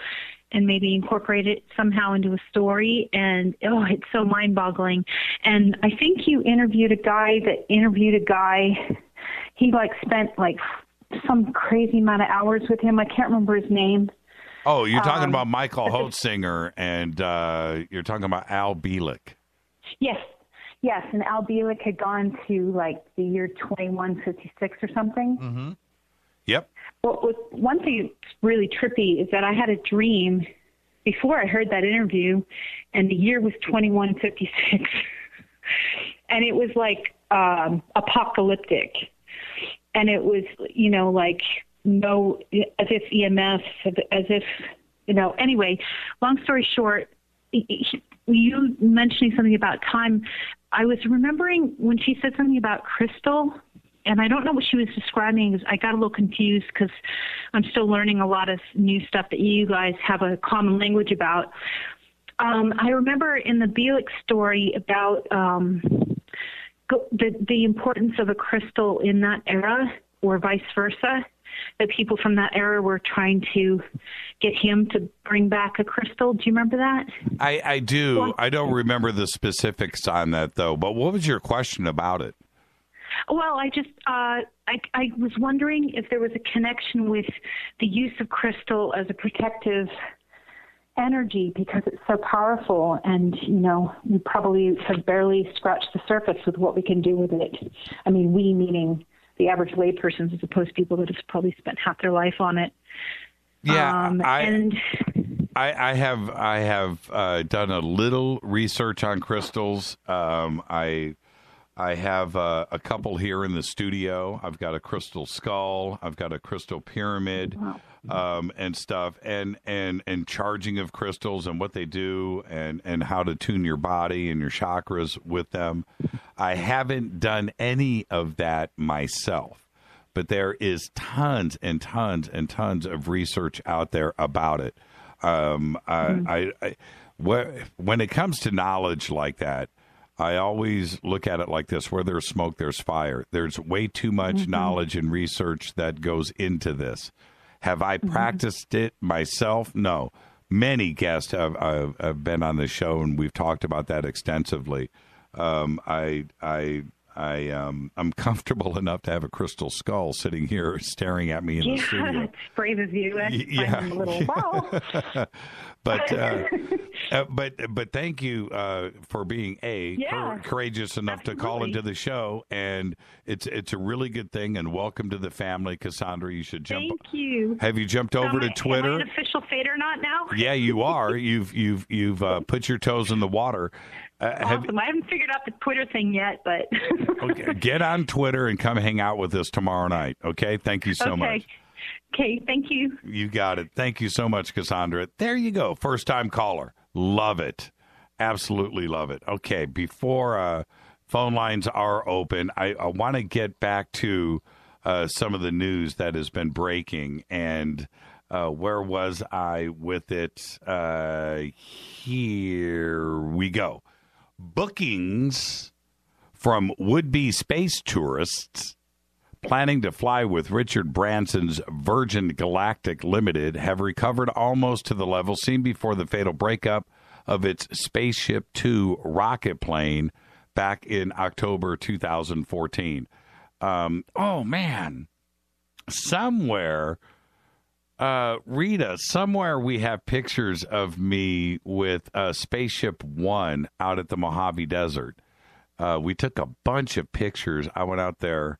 and maybe incorporate it somehow into a story. And oh, it's so mind-boggling. And I think you interviewed a guy that interviewed a guy. He like spent like some crazy amount of hours with him. I can't remember his name. Oh, you're talking Um, about Michael Holtzinger, and uh, you're talking about Al Bielek. Yes, yes. And Al Bielek had gone to like the year 2156 or something. Mm-hmm. Yep. Well, one thing that's really trippy is that I had a dream before I heard that interview, and the year was 2156. and it was like um, apocalyptic. And it was, you know, like no, as if EMS, as if, you know, anyway, long story short, you mentioning something about time. I was remembering when she said something about crystal, and I don't know what she was describing. I got a little confused because I'm still learning a lot of new stuff that you guys have a common language about. Um, I remember in the Bielek story about um, the the importance of a crystal in that era, or vice versa. That people from that era were trying to get him to bring back a crystal. Do you remember that? I, I do. I don't remember the specifics on that though. But what was your question about it? Well, I just uh, I, I was wondering if there was a connection with the use of crystal as a protective energy because it's so powerful, and you know we probably have barely scratched the surface with what we can do with it. I mean, we meaning the average layperson, as opposed to people that have probably spent half their life on it. Yeah, um, I- and I, I have I have uh, done a little research on crystals. Um, I I have uh, a couple here in the studio. I've got a crystal skull. I've got a crystal pyramid, um, and stuff, and and and charging of crystals and what they do, and and how to tune your body and your chakras with them. I haven't done any of that myself but there is tons and tons and tons of research out there about it. Um, I, I, I, wh- when it comes to knowledge like that, I always look at it like this: where there's smoke, there's fire. There's way too much knowledge and research that goes into this, Have I Mm-hmm. practiced it myself? No. Many guests have, have, have been on the show, and we've talked about that extensively. Um, I, I, I, um, I'm comfortable enough to have a crystal skull sitting here staring at me in the Yeah, studio. that phrases you. I Y- find a little wow. but uh, uh, but but thank you uh, for being a Yeah, cour- courageous enough to call into the show, and it's it's a really good thing. And welcome to the family, Cassandra. You should jump. Thank you. Have you jumped over am to Twitter? I an official Fadernaut now? Yeah, you are. You've you've you've uh, put your toes in the water. Uh, have, Awesome. I haven't figured out the Twitter thing yet, but okay, get on Twitter and come hang out with us tomorrow night. Okay, thank you so okay. much. Okay, thank you. You got it. Thank you so much, Cassandra. There you go. First time caller. Love it. Absolutely love it. Okay, before uh, phone lines are open, I, I want to get back to uh, some of the news that has been breaking. And uh, where was I with it? Uh, here we go. Bookings from would be space tourists planning to fly with Richard Branson's Virgin Galactic Limited have recovered almost to the level seen before the fatal breakup of its Spaceship Two rocket plane back in October 2014. Um, oh man, somewhere, uh, Rita, somewhere we have pictures of me with uh, Spaceship One out at the Mojave Desert. Uh, we took a bunch of pictures. I went out there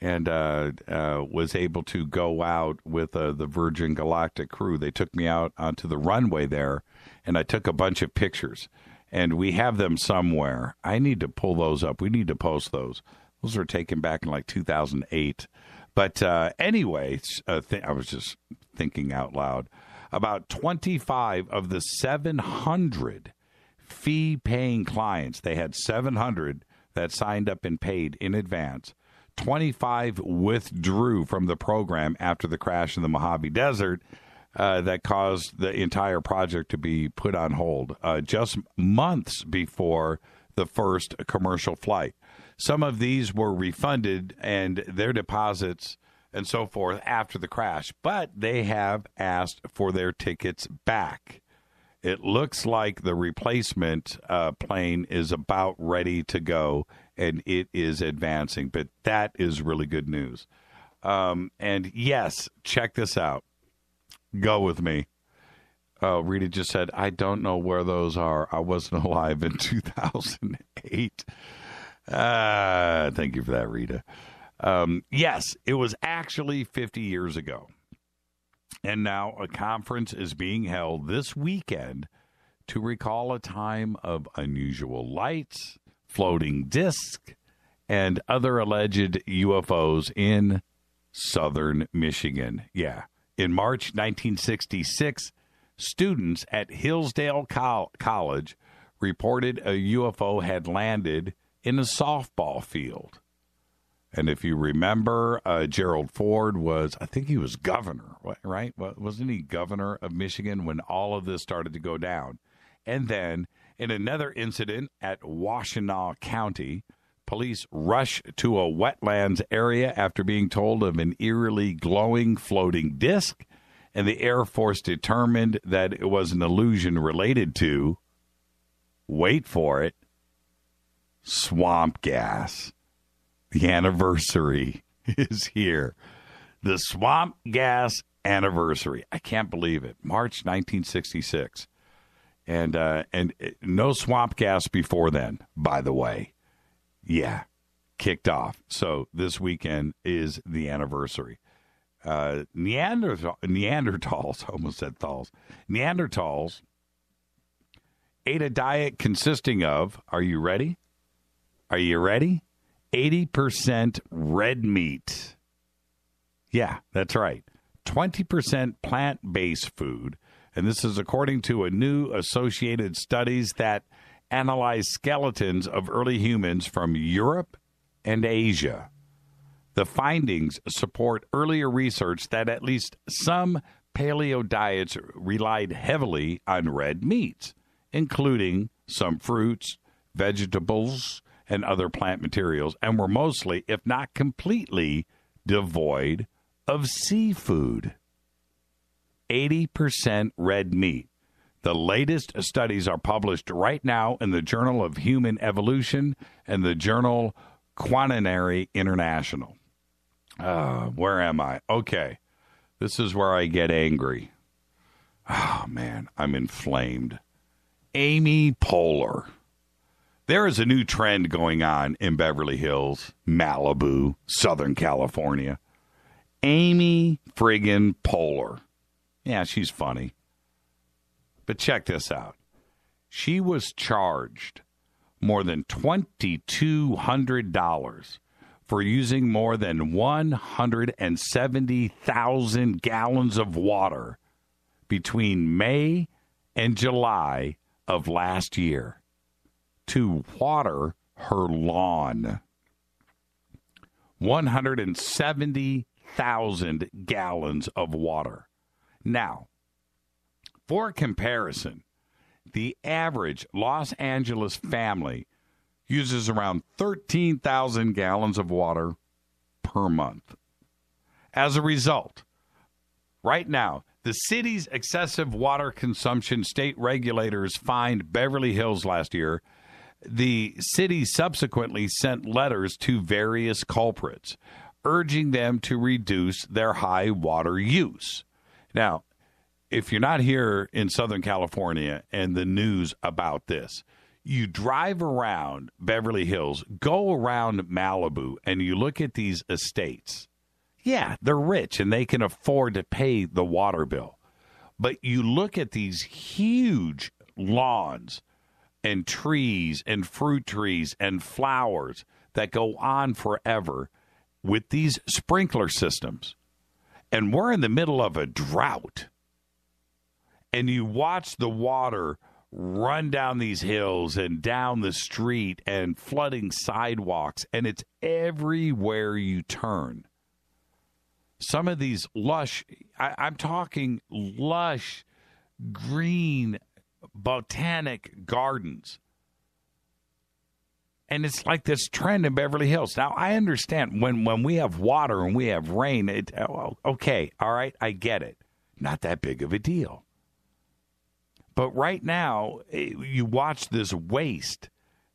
and uh, uh, was able to go out with uh, the Virgin Galactic crew. They took me out onto the runway there, and I took a bunch of pictures. And we have them somewhere. I need to pull those up. We need to post those. Those were taken back in like 2008. But uh, anyway, uh, th- I was just thinking out loud. About 25 of the 700 fee paying clients, they had 700 that signed up and paid in advance. 25 withdrew from the program after the crash in the Mojave Desert uh, that caused the entire project to be put on hold uh, just months before the first commercial flight. Some of these were refunded and their deposits and so forth after the crash, but they have asked for their tickets back. It looks like the replacement uh, plane is about ready to go and it is advancing, but that is really good news. Um, and yes, check this out. Go with me. Oh, Rita just said, I don't know where those are. I wasn't alive in 2008. Uh, thank you for that, Rita. Um, yes, it was actually 50 years ago. And now a conference is being held this weekend to recall a time of unusual lights, floating disc, and other alleged UFOs in southern Michigan. Yeah. In March 1966, students at Hillsdale Col- College reported a UFO had landed in a softball field. And if you remember, uh, Gerald Ford was, I think he was governor, right? Wasn't he governor of Michigan when all of this started to go down? And then in another incident at Washtenaw County, police rush to a wetlands area after being told of an eerily glowing floating disc, and the Air Force determined that it was an illusion related to, wait for it, swamp gas. The anniversary is here. The swamp gas anniversary. I can't believe it. March 1966. And uh, and uh, no swamp gas before then, by the way. Yeah, kicked off. So this weekend is the anniversary. Uh, Neanderthal, Neanderthals, almost said thals. Neanderthals ate a diet consisting of, are you ready? Are you ready? 80% red meat. Yeah, that's right. 20% plant based food. And this is according to a new Associated Studies that analyzed skeletons of early humans from Europe and Asia. The findings support earlier research that at least some paleo diets relied heavily on red meats, including some fruits, vegetables, and other plant materials, and were mostly, if not completely, devoid of seafood. 80% red meat. The latest studies are published right now in the Journal of Human Evolution and the Journal Quaternary International. Uh, where am I? Okay. This is where I get angry. Oh, man, I'm inflamed. Amy Poehler. There is a new trend going on in Beverly Hills, Malibu, Southern California. Amy friggin' Poehler. Yeah, she's funny. But check this out. She was charged more than $2,200 for using more than 170,000 gallons of water between May and July of last year to water her lawn. 170,000 gallons of water. Now, for comparison, the average Los Angeles family uses around 13,000 gallons of water per month. As a result, right now, the city's excessive water consumption state regulators fined Beverly Hills last year. The city subsequently sent letters to various culprits, urging them to reduce their high water use. Now, if you're not here in Southern California and the news about this, you drive around Beverly Hills, go around Malibu, and you look at these estates. Yeah, they're rich and they can afford to pay the water bill. But you look at these huge lawns and trees and fruit trees and flowers that go on forever with these sprinkler systems. And we're in the middle of a drought. And you watch the water run down these hills and down the street and flooding sidewalks, and it's everywhere you turn. Some of these lush, I, I'm talking lush, green, botanic gardens. And it's like this trend in Beverly Hills. Now, I understand when, when we have water and we have rain, it, oh, okay, all right, I get it. Not that big of a deal. But right now, eh, you watch this waste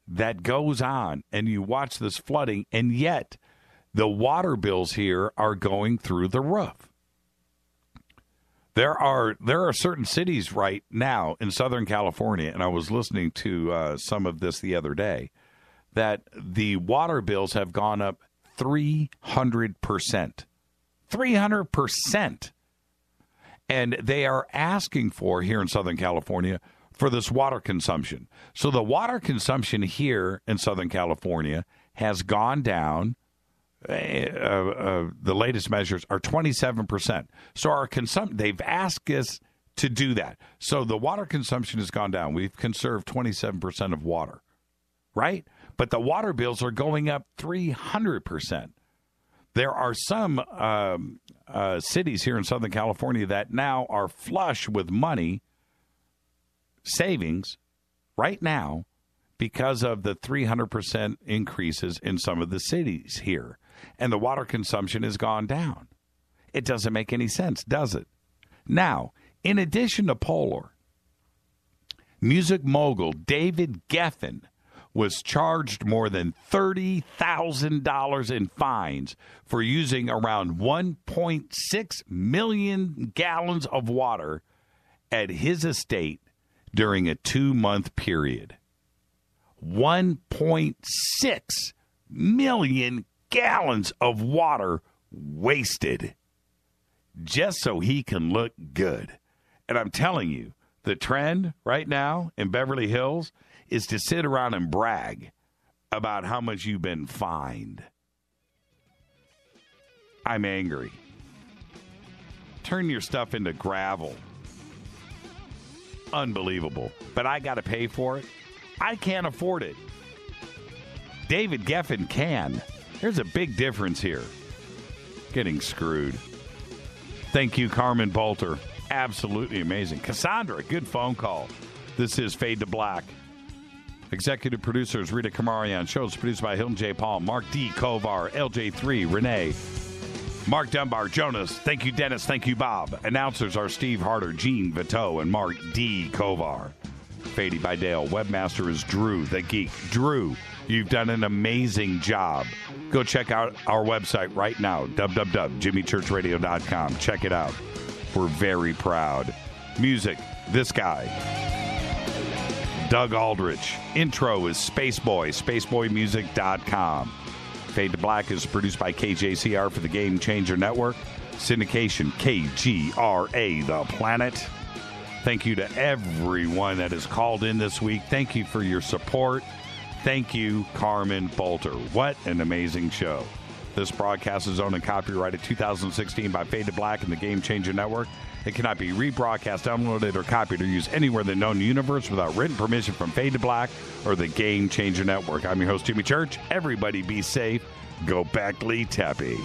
that goes on and you watch this flooding, and yet the water bills here are going through the roof. There are there are certain cities right now in Southern California, and I was listening to uh, some of this the other day, that the water bills have gone up three hundred percent, three hundred percent and they are asking for here in Southern California for this water consumption. So the water consumption here in Southern California has gone down. Uh, uh, the latest measures are 27%. So our consum- they've asked us to do that. So the water consumption has gone down. We've conserved 27% of water, right? But the water bills are going up 300%. There are some um, uh, cities here in Southern California that now are flush with money savings right now because of the 300% increases in some of the cities here. And the water consumption has gone down. It doesn't make any sense, does it? Now, in addition to Poehler, music mogul David Geffen was charged more than $30,000 in fines for using around 1.6 million gallons of water at his estate during a two month period. 1.6 million gallons of water wasted just so he can look good. And I'm telling you, the trend right now in Beverly Hills is to sit around and brag about how much you've been fined. I'm angry. Turn your stuff into gravel. Unbelievable. But I got to pay for it. I can't afford it. David Geffen can. There's a big difference here. Getting screwed. Thank you, Carmen Boulter. Absolutely amazing. Cassandra, good phone call. This is Fade to Black. Executive producers Rita Kamarian. Shows produced by Hilton J. Paul, Mark D. Kovar, LJ3, Renee. Mark Dunbar, Jonas, thank you, Dennis, thank you, Bob. Announcers are Steve Harder, Gene Vito, and Mark D. Kovar. Fady by Dale. Webmaster is Drew, the geek. Drew, you've done an amazing job. Go check out our website right now, www.jimmychurchradio.com. Check it out. We're very proud. Music, this guy. Doug Aldrich. Intro is Spaceboy, spaceboymusic.com. Fade to Black is produced by KJCR for the Game Changer Network. Syndication KGRA, The Planet. Thank you to everyone that has called in this week. Thank you for your support. Thank you, Carmen Boulter. What an amazing show. This broadcast is owned and copyrighted 2016 by Fade to Black and the Game Changer Network. It cannot be rebroadcast, downloaded, or copied or used anywhere in the known universe without written permission from Fade to Black or the Game Changer Network. I'm your host, Jimmy Church. Everybody be safe. Gobekli Tepe.